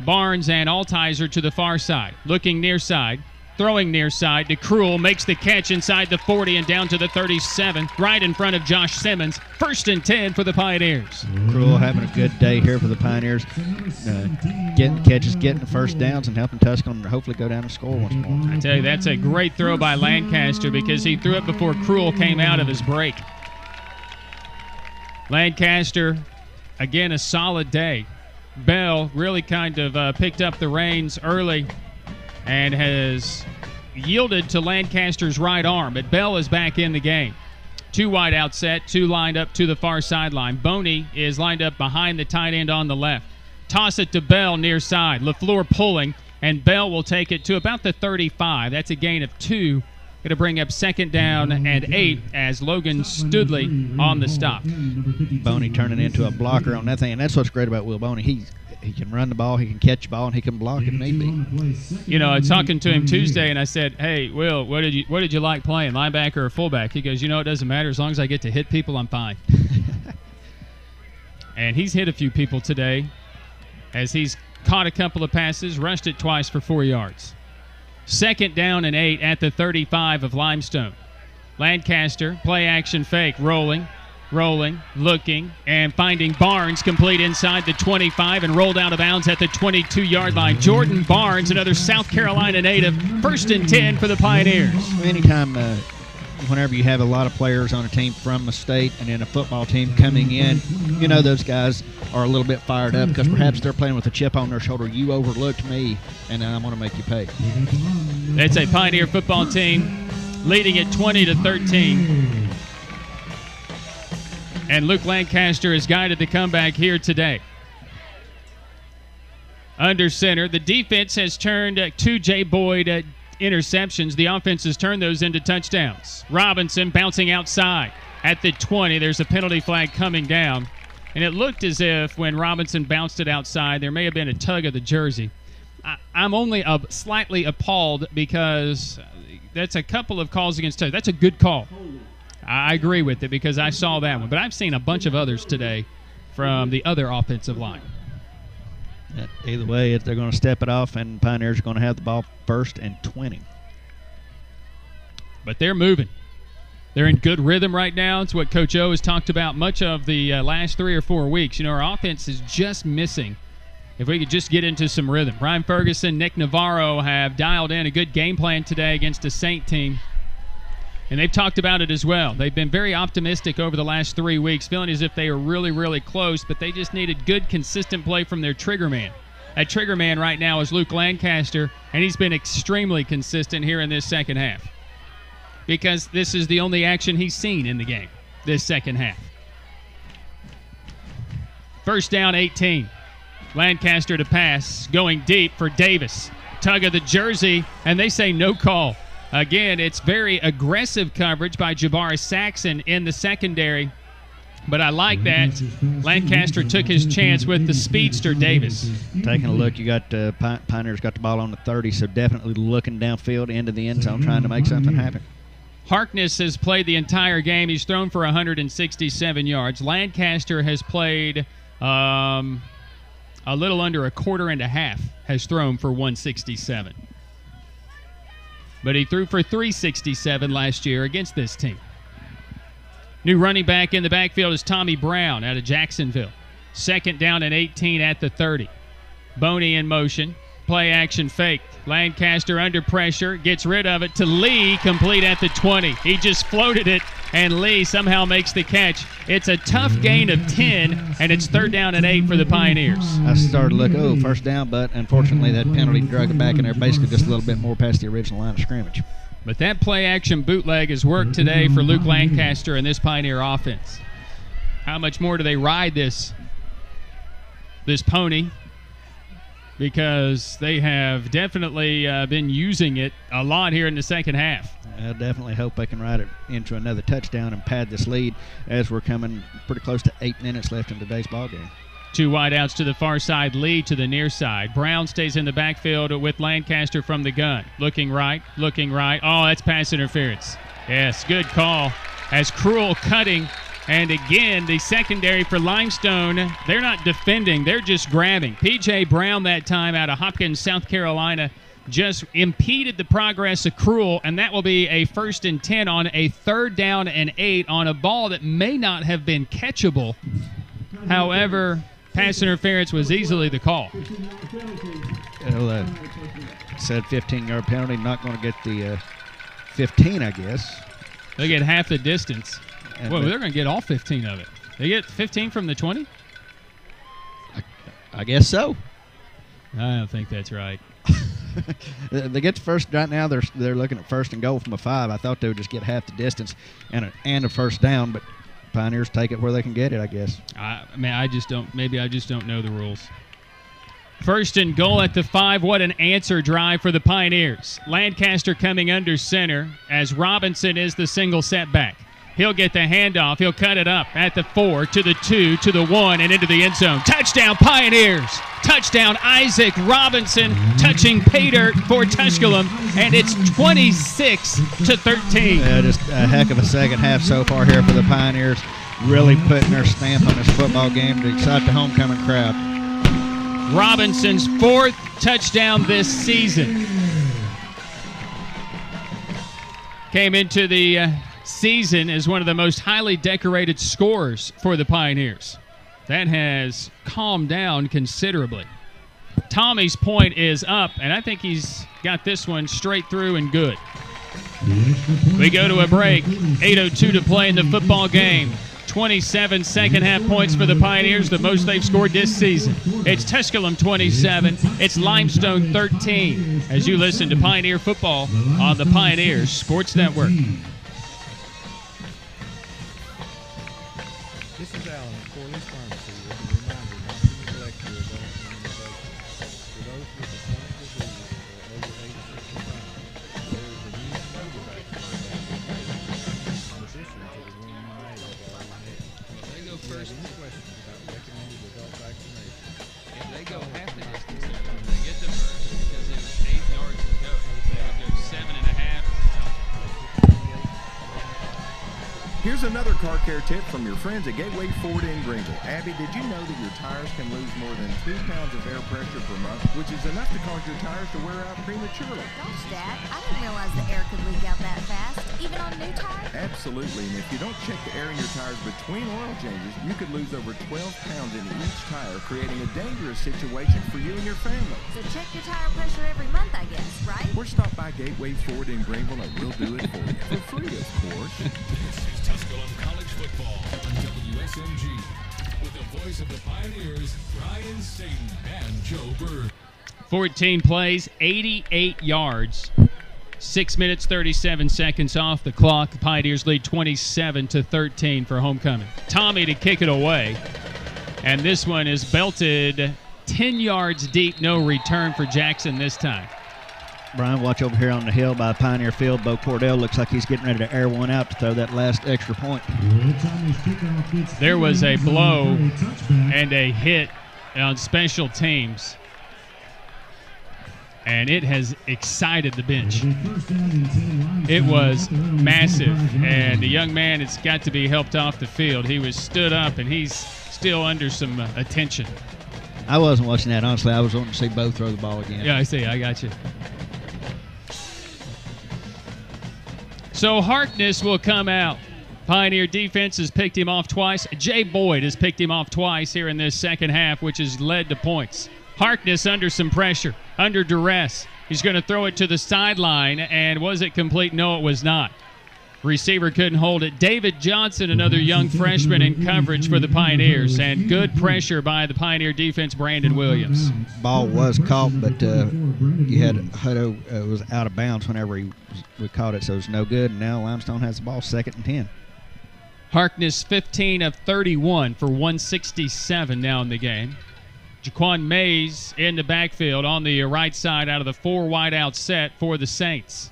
Barnes and Altizer to the far side. Looking near side. Throwing near side to Cruel. Makes the catch inside the 40 and down to the 37. Right in front of Josh Simmons. First and 10 for the Pioneers. Cruel having a good day here for the Pioneers. Uh, getting catches, getting the first downs, and helping Tusculum hopefully go down and score once more. I tell you, that's a great throw by Lancaster because he threw it before Cruel came out of his break. Lancaster, again, a solid day. Bell really kind of uh, picked up the reins early and has yielded to Lancaster's right arm, but Bell is back in the game. Two wide out set, two lined up to the far sideline. Boney is lined up behind the tight end on the left. Toss it to Bell near side. LaFleur pulling, and Bell will take it to about the 35. That's a gain of two. Going to bring up second down and eight as Logan Studley on the stop. Boney turning into a blocker on that thing, and that's what's great about Will Boney. He's he can run the ball, he can catch the ball, and he can block if need be. You know, I was talking to him Tuesday, and I said, "Hey, Will, what did you what did you like playing, linebacker or fullback?" He goes, "You know, it doesn't matter as long as I get to hit people, I'm fine." and he's hit a few people today, as he's caught a couple of passes, rushed it twice for four yards. Second down and eight at the 35 of Limestone. Lancaster, play action fake, rolling. Rolling, looking, and finding Barnes complete inside the 25 and rolled out of bounds at the 22 yard line. Jordan Barnes, another South Carolina native, first and 10 for the Pioneers. Anytime, uh, whenever you have a lot of players on a team from a state and then a football team coming in, you know those guys are a little bit fired up because perhaps they're playing with a chip on their shoulder. You overlooked me, and I'm going to make you pay. It's a Pioneer football team leading at 20 to 13. And Luke Lancaster has guided the comeback here today. Under center, the defense has turned uh, two Jay Boyd uh, interceptions. The offense has turned those into touchdowns. Robinson bouncing outside at the 20. There's a penalty flag coming down. And it looked as if when Robinson bounced it outside, there may have been a tug of the jersey. I, I'm only uh, slightly appalled because that's a couple of calls against touch. That's a good call. I agree with it because I saw that one. But I've seen a bunch of others today from the other offensive line. Either way, if they're going to step it off, and Pioneers are going to have the ball first and 20. But they're moving. They're in good rhythm right now. It's what Coach O has talked about much of the uh, last three or four weeks. You know, our offense is just missing. If we could just get into some rhythm. Brian Ferguson, Nick Navarro have dialed in a good game plan today against a Saint team. And they've talked about it as well. They've been very optimistic over the last three weeks, feeling as if they are really, really close, but they just needed good, consistent play from their trigger man. That trigger man right now is Luke Lancaster, and he's been extremely consistent here in this second half because this is the only action he's seen in the game this second half. First down, 18. Lancaster to pass, going deep for Davis. Tug of the jersey, and they say no call. Again, it's very aggressive coverage by Jabari Saxon in the secondary, but I like that. Lancaster took his chance with the speedster Davis. Taking a look, you got uh, Pioneers got the ball on the 30, so definitely looking downfield into the end zone, trying to make something happen. Harkness has played the entire game. He's thrown for 167 yards. Lancaster has played um, a little under a quarter and a half, has thrown for 167. But he threw for 367 last year against this team. New running back in the backfield is Tommy Brown out of Jacksonville. Second down and 18 at the 30. Boney in motion. Play action fake. Lancaster under pressure. Gets rid of it to Lee, complete at the 20. He just floated it, and Lee somehow makes the catch. It's a tough gain of 10, and it's third down and 8 for the Pioneers. I started to look, oh, first down, but unfortunately that penalty drug it back in there, basically just a little bit more past the original line of scrimmage. But that play action bootleg has worked today for Luke Lancaster and this Pioneer offense. How much more do they ride this this pony? Because they have definitely uh, been using it a lot here in the second half. I definitely hope they can ride it into another touchdown and pad this lead as we're coming pretty close to eight minutes left in today's ball game. Two wideouts to the far side, Lee to the near side. Brown stays in the backfield with Lancaster from the gun. Looking right, looking right. Oh, that's pass interference. Yes, good call. As Cruel cutting. And again, the secondary for Limestone, they're not defending, they're just grabbing. PJ Brown that time out of Hopkins, South Carolina, just impeded the progress of Cruel, and that will be a first and 10 on a third down and eight on a ball that may not have been catchable. However, pass interference was easily the call. Well, uh, said 15 yard penalty, not going to get the uh, 15, I guess. They get half the distance. Well, the- they're going to get all 15 of it. They get 15 from the 20? I guess so. I don't think that's right. They they get the first right now. They're they're looking at first and goal from a five. I thought they would just get half the distance and a, and a first down, but Pioneers take it where they can get it. I guess. I, I mean, I just don't. Maybe I just don't know the rules. First and goal at the five. What an answer drive for the Pioneers. Lancaster coming under center as Robinson is the single setback. He'll get the handoff. He'll cut it up at the four, to the two, to the one, and into the end zone. Touchdown, Pioneers! Touchdown, Isaac Robinson touching pay dirt for Tusculum, and it's 26 to 13. Yeah, just a heck of a second half so far here for the Pioneers. Really putting their stamp on this football game to excite the homecoming crowd. Robinson's fourth touchdown this season. Came into the uh, season as one of the most highly decorated scorers for the Pioneers. That has calmed down considerably. Tommy's point is up, and I think he's got this one straight through and good. We go to a break. 8.02 to play in the football game. 27 second half points for the Pioneers, the most they've scored this season. It's Tusculum 27, it's Limestone 13, as you listen to Pioneer football on the Pioneers Sports Network. Tip from your friends at Gateway Ford in Greeneville. Abby, did you know that your tires can lose more than two pounds of air pressure per month, which is enough to cause your tires to wear out prematurely? Gosh, Dad, I didn't realize the air could leak out that fast, even on new tires. Absolutely, and if you don't check the air in your tires between oil changes, you could lose over 12 pounds in each tire, creating a dangerous situation for you and your family. So check your tire pressure every month, I guess, right? Or stop by Gateway Ford in Greeneville and we'll do it for you. For free, of course. This is Tusculum College Football on WSMG with the voice of the Pioneers, Brian and Joe Bird. 14 plays, 88 yards. Six minutes, 37 seconds off the clock. The Pioneers lead 27 to 13 for homecoming. Tommy to kick it away. And this one is belted 10 yards deep, no return for Jackson this time. Brian, watch over here on the hill by Pioneer Field. Bo Cordell looks like he's getting ready to air one out to throw that last extra point. There was a blow and a hit on special teams. And it has excited the bench. It was massive. And the young man has got to be helped off the field. He was stood up and he's still under some uh, attention. I wasn't watching that, honestly. I was wanting to see Bo throw the ball again. Yeah, I see. I got you. So Harkness will come out. Pioneer defense has picked him off twice. Jay Boyd has picked him off twice here in this second half, which has led to points. Harkness under some pressure, under duress. He's going to throw it to the sideline, and was it complete? No, it was not. Receiver couldn't hold it. David Johnson, another young freshman in coverage for the Pioneers, and good pressure by the Pioneer defense, Brandon Williams. Ball was caught, but uh, you had Hutto uh, was out of bounds whenever he was, we caught it, so it's no good. And now Limestone has the ball second and 10. Harkness 15 of 31 for 167 now in the game. Jaquan Mays in the backfield on the right side out of the four wide out set for the Saints.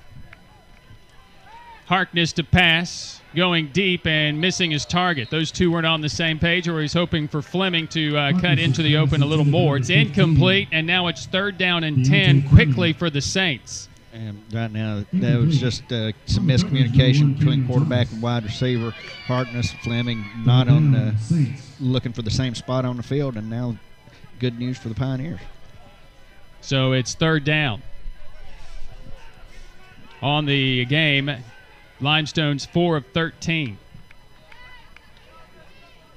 Harkness to pass, going deep and missing his target. Those two weren't on the same page, or he's hoping for Fleming to uh, cut into the open a little more. It's incomplete, and now it's third down and 10 quickly for the Saints. And right now, that was just uh, some miscommunication between quarterback and wide receiver. Harkness, Fleming, not on uh, looking for the same spot on the field, and now good news for the Pioneers. So it's third down. On the game, Limestone's 4 of 13.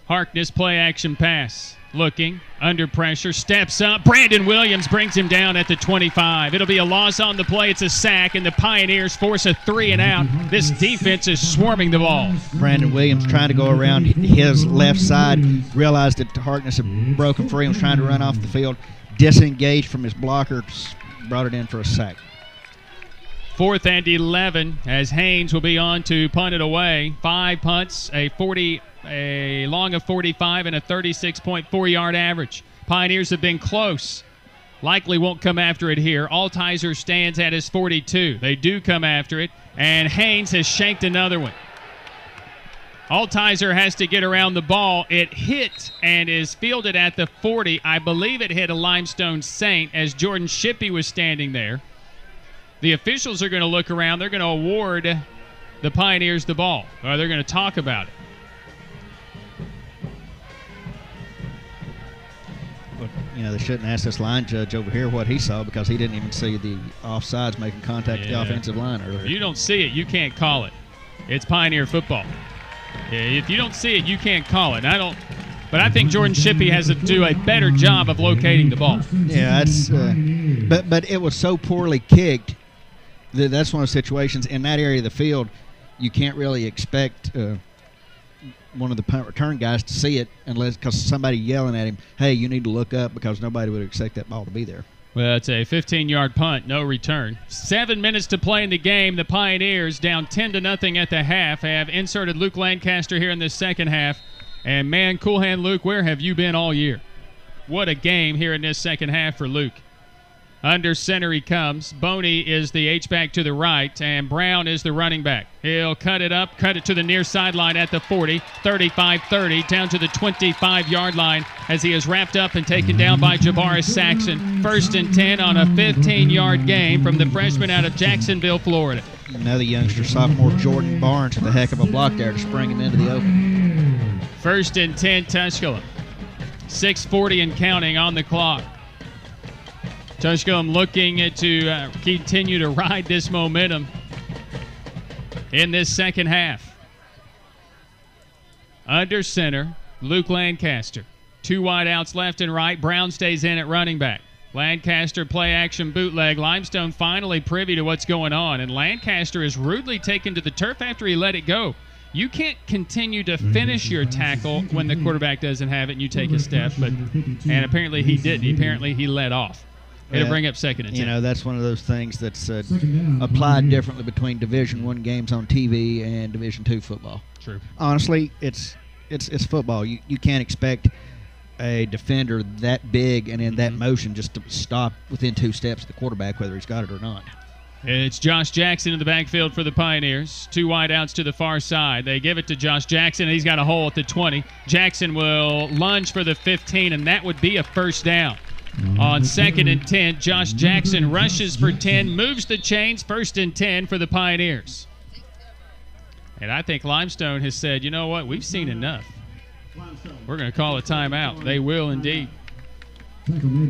Harkness play action pass. Looking, under pressure, steps up. Brandon Williams brings him down at the 25. It'll be a loss on the play. It's a sack, and the Pioneers force a three and out. This defense is swarming the ball. Brandon Williams trying to go around his left side, realized that Harkness had broken free and was trying to run off the field, disengaged from his blocker, brought it in for a sack. Fourth and 11 as Haynes will be on to punt it away. Five punts, a 40, a long of 45, and a 36.4 yard average. Pioneers have been close. Likely won't come after it here. Altizer stands at his 42. They do come after it, and Haynes has shanked another one. Altizer has to get around the ball. It hit and is fielded at the 40. I believe it hit a limestone saint as Jordan Shippey was standing there. The officials are going to look around. They're going to award the Pioneers the ball, or they're going to talk about it. But, you know, they shouldn't ask this line judge over here what he saw because he didn't even see the offsides making contact with the offensive line If you don't see it, you can't call it. It's Pioneer football. If you don't see it, you can't call it. I don't. But I think Jordan Shippey has to do a better job of locating the ball. Yeah, that's. Uh, but but it was so poorly kicked that that's one of the situations in that area of the field. You can't really expect uh, one of the punt return guys to see it unless because somebody yelling at him, "Hey, you need to look up," because nobody would expect that ball to be there. Well, it's a 15-yard punt, no return. Seven minutes to play in the game. The Pioneers down 10 to nothing at the half. Have inserted Luke Lancaster here in this second half. And man, cool hand Luke, where have you been all year? What a game here in this second half for Luke. Under center he comes. Boney is the H-back to the right, and Brown is the running back. He'll cut it up, cut it to the near sideline at the 40, 35-30, down to the 25-yard line as he is wrapped up and taken down by Javaris Saxon. First and 10 on a 15-yard game from the freshman out of Jacksonville, Florida. Another youngster, sophomore Jordan Barnes, with a heck of a block there to spring him into the open. First and 10, Tusculum. 6.40 and counting on the clock. Tusculum looking to uh, continue to ride this momentum in this second half. Under center, Luke Lancaster. Two wideouts left and right. Brown stays in at running back. Lancaster play action bootleg. Limestone finally privy to what's going on, and Lancaster is rudely taken to the turf after he let it go. You can't continue to finish your tackle when the quarterback doesn't have it and you take a step, but and apparently he didn't. Apparently he let off. It'll Yeah. bring up second and You ten. know, that's one of those things that's uh, applied differently between Division One games on TV and Division Two football. True. Honestly, it's it's it's football. You you can't expect a defender that big and in Mm-hmm. that motion just to stop within two steps of the quarterback, whether he's got it or not. It's Josh Jackson in the backfield for the Pioneers. Two wideouts to the far side. They give it to Josh Jackson. He's got a hole at the 20. Jackson will lunge for the 15, and that would be a first down. On second and 10, Josh Jackson rushes for 10, moves the chains, first and 10 for the Pioneers. And I think Limestone has said, you know what, we've seen enough. We're going to call a timeout. They will indeed.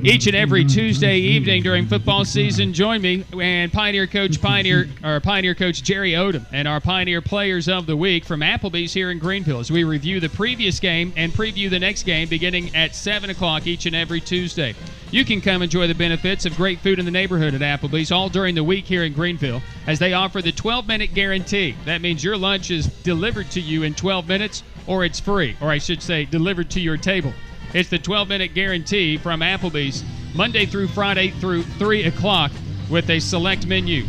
Each and every Tuesday evening during football season, join me and Pioneer Coach Pioneer or Pioneer Coach Jerry Odom and our Pioneer Players of the Week from Applebee's here in Greeneville as we review the previous game and preview the next game beginning at seven o'clock each and every Tuesday. You can come enjoy the benefits of great food in the neighborhood at Applebee's all during the week here in Greeneville as they offer the 12-minute guarantee. That means your lunch is delivered to you in 12 minutes or it's free, or I should say delivered to your table. It's the 12 minute guarantee from Applebee's Monday through Friday through 3 o'clock with a select menu.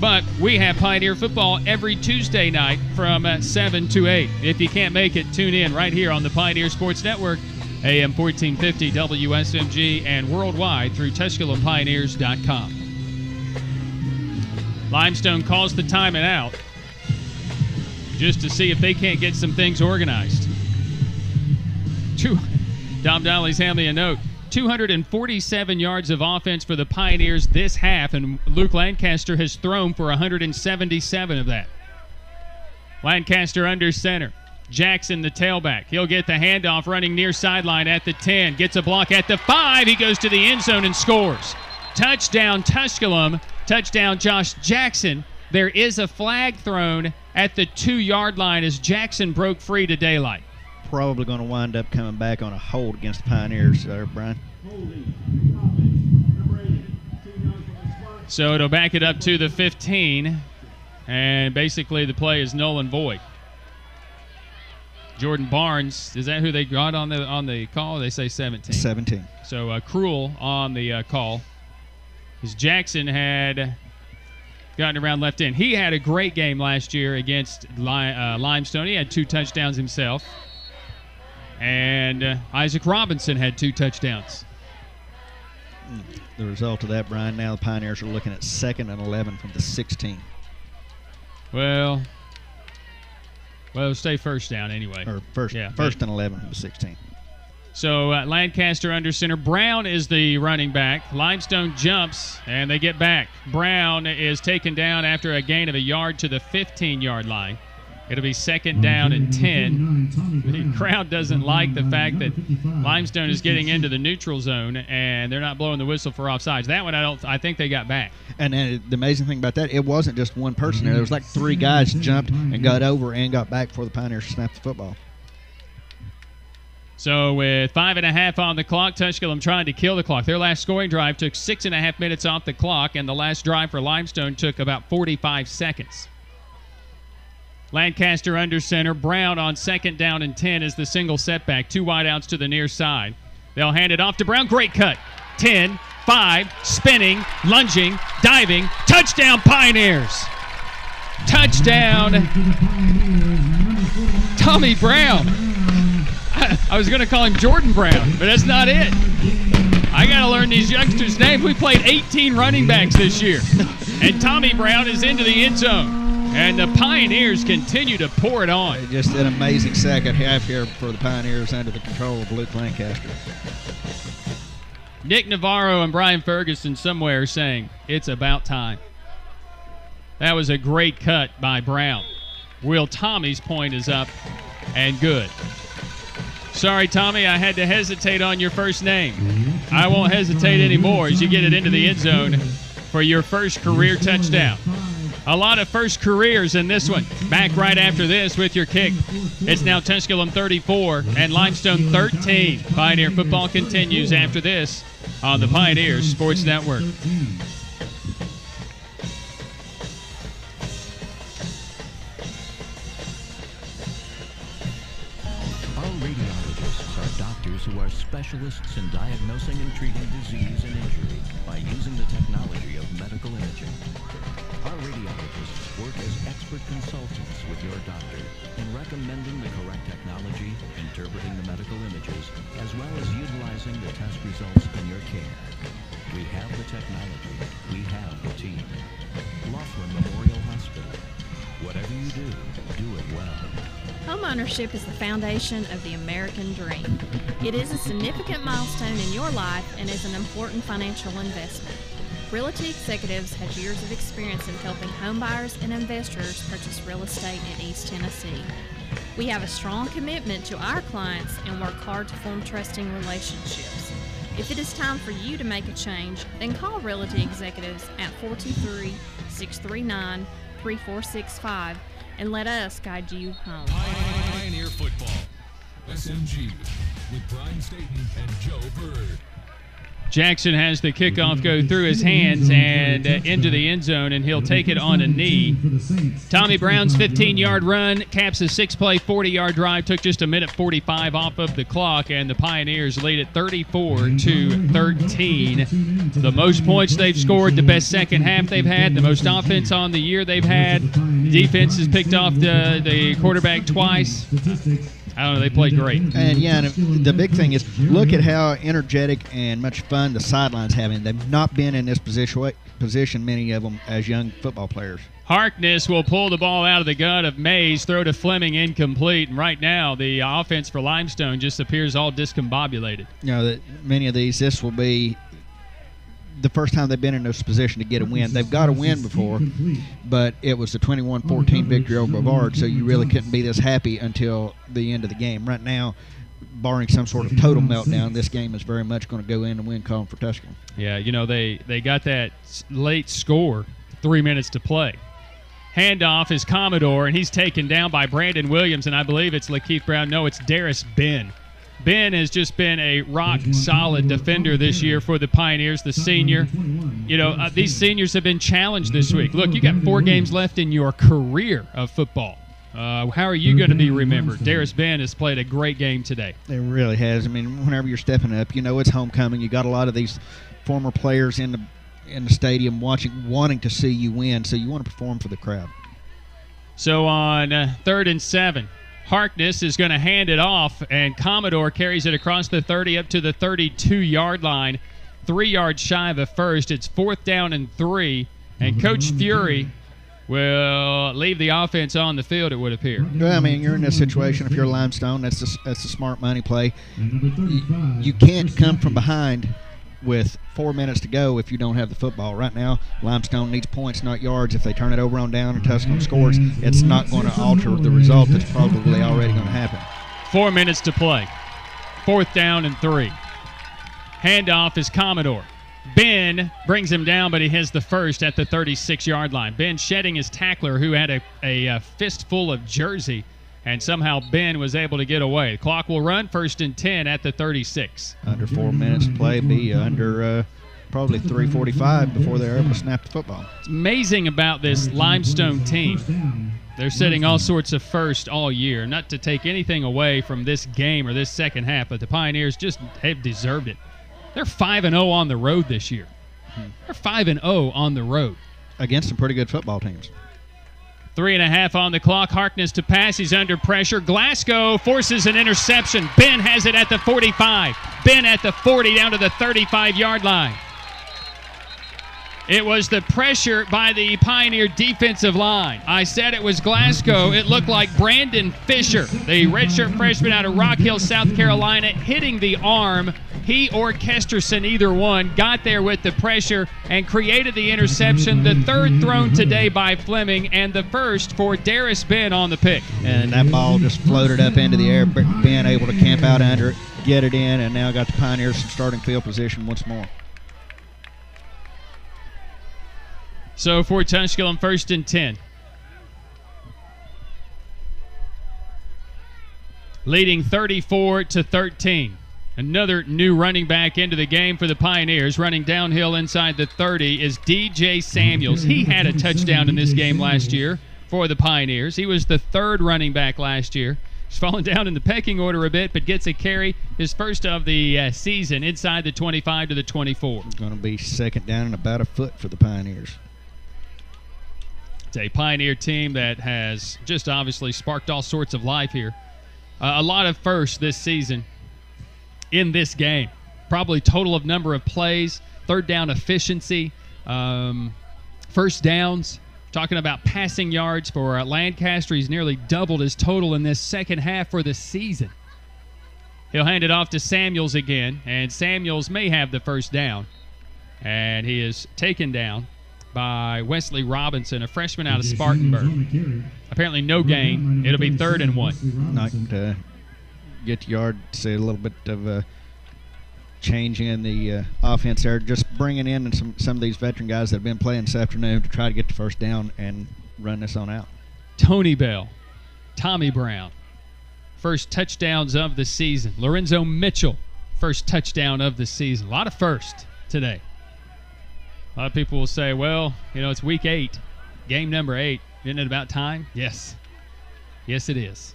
But we have Pioneer football every Tuesday night from uh, 7 to 8. If you can't make it, tune in right here on the Pioneer Sports Network, AM 1450 WSMG, and worldwide through TusculumPioneers.com. Limestone calls the timeout out just to see if they can't get some things organized. Two, Dom Donnelly's handing a note. 247 yards of offense for the Pioneers this half, and Luke Lancaster has thrown for 177 of that. Lancaster under center. Jackson, the tailback. He'll get the handoff running near sideline at the 10. Gets a block at the 5. He goes to the end zone and scores. Touchdown, Tusculum. Touchdown, Josh Jackson. There is a flag thrown at the two yard line as Jackson broke free to daylight. Probably going to wind up coming back on a hold against the Pioneers there, Brian. So it'll back it up to the 15, and basically the play is null and void. Jordan Barnes, is that who they got on the on the call? They say 17. 17. So uh, Cruel on the uh, call. Because Jackson had gotten around left in. He had a great game last year against uh, Limestone. He had two touchdowns himself. And uh, Isaac Robinson had two touchdowns. The result of that, Brian, now the Pioneers are looking at second and 11 from the 16. Well, well, stay first down anyway. Or first, Yeah, first and 11 from the 16. So uh, Lancaster under center. Brown is the running back. Limestone jumps and they get back. Brown is taken down after a gain of a yard to the 15 yard line. It'll be second down and 10. The crowd doesn't like the fact that Limestone is getting into the neutral zone and they're not blowing the whistle for offsides. That one, I don't. I think they got back. And then the amazing thing about that, it wasn't just one person there. There was like three guys jumped and got over and got back before the Pioneers snapped the football. So with five and a half on the clock, Tusculum trying to kill the clock. Their last scoring drive took six and a half minutes off the clock, and the last drive for Limestone took about 45 seconds. Lancaster under center. Brown on second down and 10 is the single setback. Two wideouts to the near side. They'll hand it off to Brown. Great cut. 10, 5, spinning, lunging, diving. Touchdown, Pioneers. Touchdown, Tommy Brown. I was going to call him Jordan Brown, but that's not it. I got to learn these youngsters' names. We played 18 running backs this year, and Tommy Brown is into the end zone. And the Pioneers continue to pour it on. Just an amazing second half here for the Pioneers under the control of Luke Lancaster. Nick Navarro and Brian Ferguson somewhere saying it's about time. That was a great cut by Brown. Will Tommy's point is up and good. Sorry, Tommy, I had to hesitate on your first name. I won't hesitate anymore as you get it into the end zone for your first career touchdown. A lot of first careers in this one. Back right after this with your kick. It's now Tusculum 34 and Limestone 13. Pioneer football continues after this on the Pioneers Sports Network. Homeownership is the foundation of the American dream. It is a significant milestone in your life and is an important financial investment. Realty Executives has years of experience in helping homebuyers and investors purchase real estate in East Tennessee. We have a strong commitment to our clients and work hard to form trusting relationships. If it is time for you to make a change, then call Realty Executives at 423 639 3465 and let us guide you home. Football. SMG with Brian Staten and Joe Bird. Jackson has the kickoff go through his hands and uh, into the end zone, and he'll take it on a knee. Tommy Brown's 15 yard run caps a six play, 40 yard drive, took just a minute 45 off of the clock, and the Pioneers lead it 34 to 13. The most points they've scored, the best second half they've had, the most offense on the year they've had. Defense has picked off the, the quarterback twice. I don't know. They played great. And yeah, and the big thing is look at how energetic and much fun the sidelines having. They've not been in this position position many of them as young football players. Harkness will pull the ball out of the gut of Mays, throw to Fleming incomplete, and right now the offense for Limestone just appears all discombobulated. You know that many of these, this will be the first time they've been in this position to get a win. They've got a win before, but it was the 21-14 victory over Brevard, so you really couldn't be this happy until the end of the game. Right now, barring some sort of total meltdown, this game is very much going to go in and win column for Tusculum. Yeah, you know they they got that late score, three minutes to play. Handoff is Commodore, and he's taken down by Brandon Williams, and I believe it's Lakeith Brown. No, it's Darius Ben. Ben has just been a rock solid defender this year for the Pioneers, the senior. You know, uh, these seniors have been challenged this week. Look, you got four games left in your career of football. Uh, how are you going to be remembered? Darius Ben has played a great game today. It really has. I mean, whenever you're stepping up, you know it's homecoming. You got a lot of these former players in the in the stadium watching, wanting to see you win. So you want to perform for the crowd. So on uh, third and seven, Harkness is going to hand it off, and Commodore carries it across the 30 up to the 32 yard line, three yards shy of the first. It's fourth down and three, and Coach Furrey will leave the offense on the field, it would appear. Well, I mean, you're in this situation. If you're Limestone, that's a, that's a smart money play. You, you can't come from behind with four minutes to go if you don't have the football. Right now, Limestone needs points, not yards. If they turn it over on down and Tusculum scores, it's not going to alter the result that's probably already going to happen. Four minutes to play. Fourth down and three. Handoff is Commodore. Ben brings him down, but he has the first at the 36 yard line. Ben shedding his tackler, who had a, a, a fistful of jersey, and somehow Ben was able to get away. Clock will run first and 10 at the 36. Under four minutes to play, be under uh, probably 3:45 before they're able to snap the football. It's amazing about this Limestone team. They're setting all sorts of first all year. Not to take anything away from this game or this second half, but the Pioneers just have deserved it. They're 5 and 0 on the road this year. They're 5 and 0 on the road. Against some pretty good football teams. Three and a half on the clock. Harkness to pass. He's under pressure. Glasgow forces an interception. Ben has it at the 45. Ben at the 40 down to the 35 yard line. It was the pressure by the Pioneer defensive line. I said it was Glasgow. It looked like Brandon Fisher, the redshirt freshman out of Rock Hill, South Carolina, hitting the arm. He or Kesterson, either one, got there with the pressure and created the interception. The third thrown today by Fleming, and the first for Darius Ben on the pick. And that ball just floated up into the air. Ben able to camp out under it, get it in, and now got the Pioneers some starting field position once more. So for Tusculum, first and 10. Leading 34 to 13. Another new running back into the game for the Pioneers. Running downhill inside the 30 is DJ Samuels. He had a touchdown in this game last year for the Pioneers. He was the third running back last year. He's fallen down in the pecking order a bit, but gets a carry, his first of the uh, season, inside the 25 to the 24. Going to be second down and about a foot for the Pioneers. It's a Pioneer team that has just obviously sparked all sorts of life here. Uh, a lot of firsts this season in this game. Probably total of number of plays, third down efficiency, um, first downs. Talking about passing yards for uh, Lancaster, he's nearly doubled his total in this second half for the season. He'll hand it off to Samuels again, and Samuels may have the first down. And he is taken down by Wesley Robinson, a freshman out of Spartanburg. Apparently, no gain. It'll be third and one. Not uh, get yard. See a little bit of a changing in the uh, offense there. Just bringing in some some of these veteran guys that have been playing this afternoon to try to get the first down and run this on out. Tony Bell, Tommy Brown, first touchdowns of the season. Lorenzo Mitchell, first touchdown of the season. A lot of first today. A lot of people will say, well, you know, it's week eight, game number eight. Isn't it about time? Yes. Yes, it is.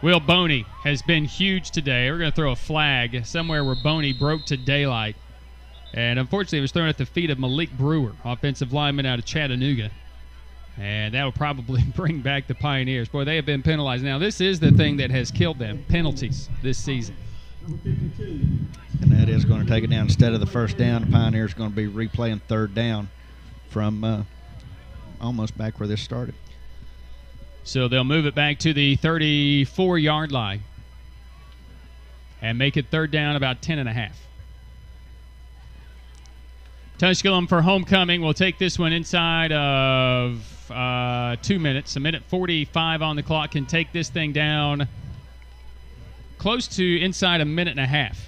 Will Boney has been huge today. We're going to throw a flag somewhere where Boney broke to daylight. And unfortunately, it was thrown at the feet of Malik Brewer, offensive lineman out of Chattanooga. And that will probably bring back the Pioneers. Boy, they have been penalized. Now, this is the thing that has killed them penalties this season. And that is going to take it down. Instead of the first down, the Pioneers going to be replaying third down from uh, almost back where this started. So they'll move it back to the 34 yard line and make it third down about 10 and a half. Tusculum for homecoming We'll take this one inside of uh, two minutes. A minute 45 on the clock can take this thing down close to inside a minute and a half.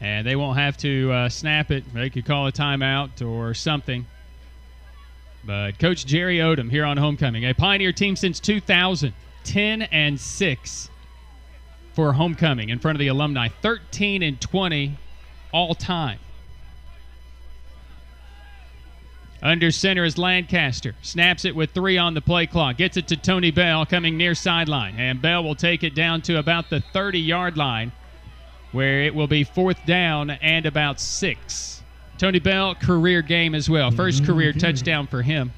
And they won't have to uh, snap it. They could call a timeout or something. But Coach Jerry Odom here on homecoming, a pioneer team since 2000, 10 and 6 for homecoming in front of the alumni, 13 and 20 all time. Under center is Lancaster. Snaps it with three on the play clock. Gets it to Tony Bell coming near sideline. And Bell will take it down to about the 30 yard line where it will be fourth down and about six. Tony Bell, career game as well. First mm-hmm. career touchdown for him.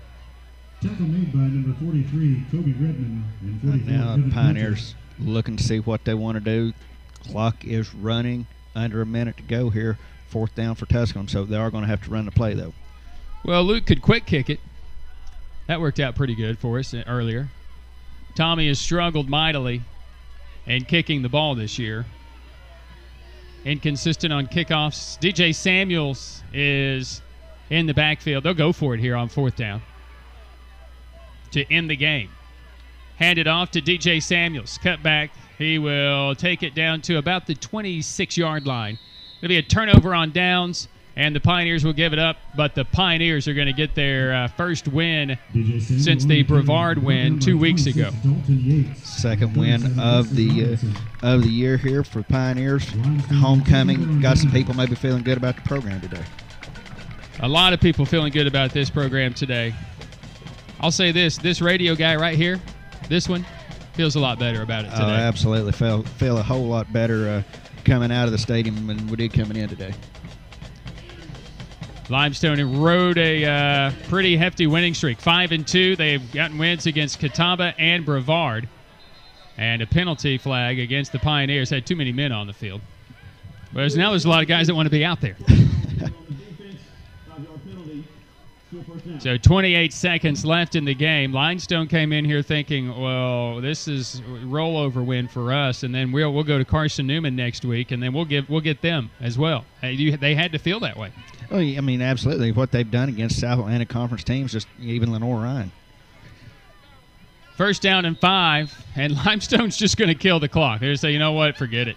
Tackle made by number 43, Kobe Redmond. And 44, Now Kevin Pioneers looking to see what they want to do. Clock is running under a minute to go here. Fourth down for Tusculum, so they are going to have to run the play though. Well, Luke could quick kick it. That worked out pretty good for us uh, earlier. Tommy has struggled mightily in kicking the ball this year. inconsistent on kickoffs. DJ Samuels is in the backfield. They'll go for it here on fourth down to end the game. Hand it off to DJ Samuels. Cut back. He will take it down to about the 26 yard line. It'll be a turnover on downs, and the Pioneers will give it up, but the Pioneers are going to get their uh, first win since the Brevard win two weeks ago. Second win of the uh, of the year here for Pioneers. Homecoming. Got some people maybe feeling good about the program today. A lot of people feeling good about this program today. I'll say this: this radio guy right here, this one, feels a lot better about it today. Oh, absolutely. Feel feel a whole lot better uh, coming out of the stadium than we did coming in today. Limestone rode a uh, pretty hefty winning streak, five and two. They've gotten wins against Catawba and Brevard, and a penalty flag against the Pioneers. Had too many men on the field. Whereas now there's a lot of guys that want to be out there. So 28 seconds left in the game. Limestone came in here thinking, well, this is a rollover win for us, and then we'll we'll go to Carson Newman next week, and then we'll give we'll get them as well. Hey, you, they had to feel that way. Oh, I mean, absolutely. What they've done against South Atlantic Conference teams, just even Lenoir-Rhyne. First down and five, and Limestone's just going to kill the clock. They're going to say, you know what, forget it.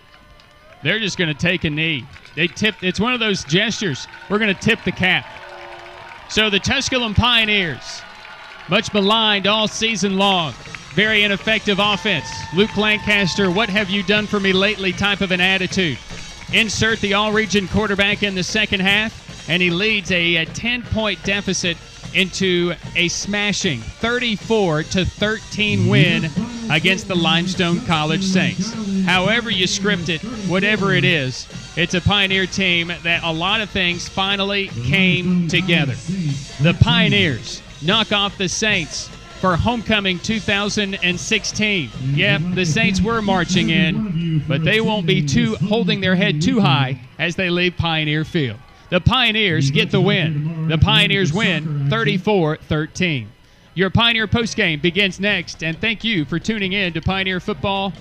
They're just going to take a knee. They tip. It's one of those gestures. We're going to tip the cap. So the Tusculum Pioneers, much maligned all season long, very ineffective offense. Luke Lancaster, what have you done for me lately? Type of an attitude. Insert the all-region quarterback in the second half, and he leads a, a 10-point deficit into a smashing 34 to 13 win against the Limestone College Saints. However you script it, whatever it is, it's a Pioneer team that a lot of things finally came together. The Pioneers knock off the Saints for homecoming 2016. Yep, the Saints were marching in, but they won't be too holding their head too high as they leave Pioneer Field. The Pioneers get the win. The Pioneers win 34 13. Your Pioneer postgame begins next, and thank you for tuning in to Pioneer Football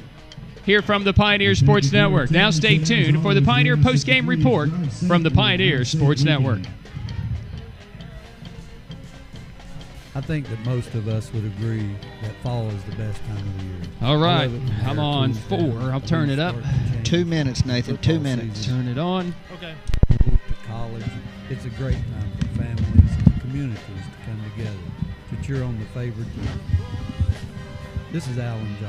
here from the Pioneer Sports Network. Now stay tuned for the Pioneer postgame report from the Pioneer Sports Network. I think that most of us would agree that fall is the best time of the year. All right, I right, love it when I'm on four. I'll turn it up. start to change. Two minutes, Nathan. Two minutes. Turn it on. Okay. College. It's a great time for families and communities to come together to cheer on the favorite team. This is Alan Johnson.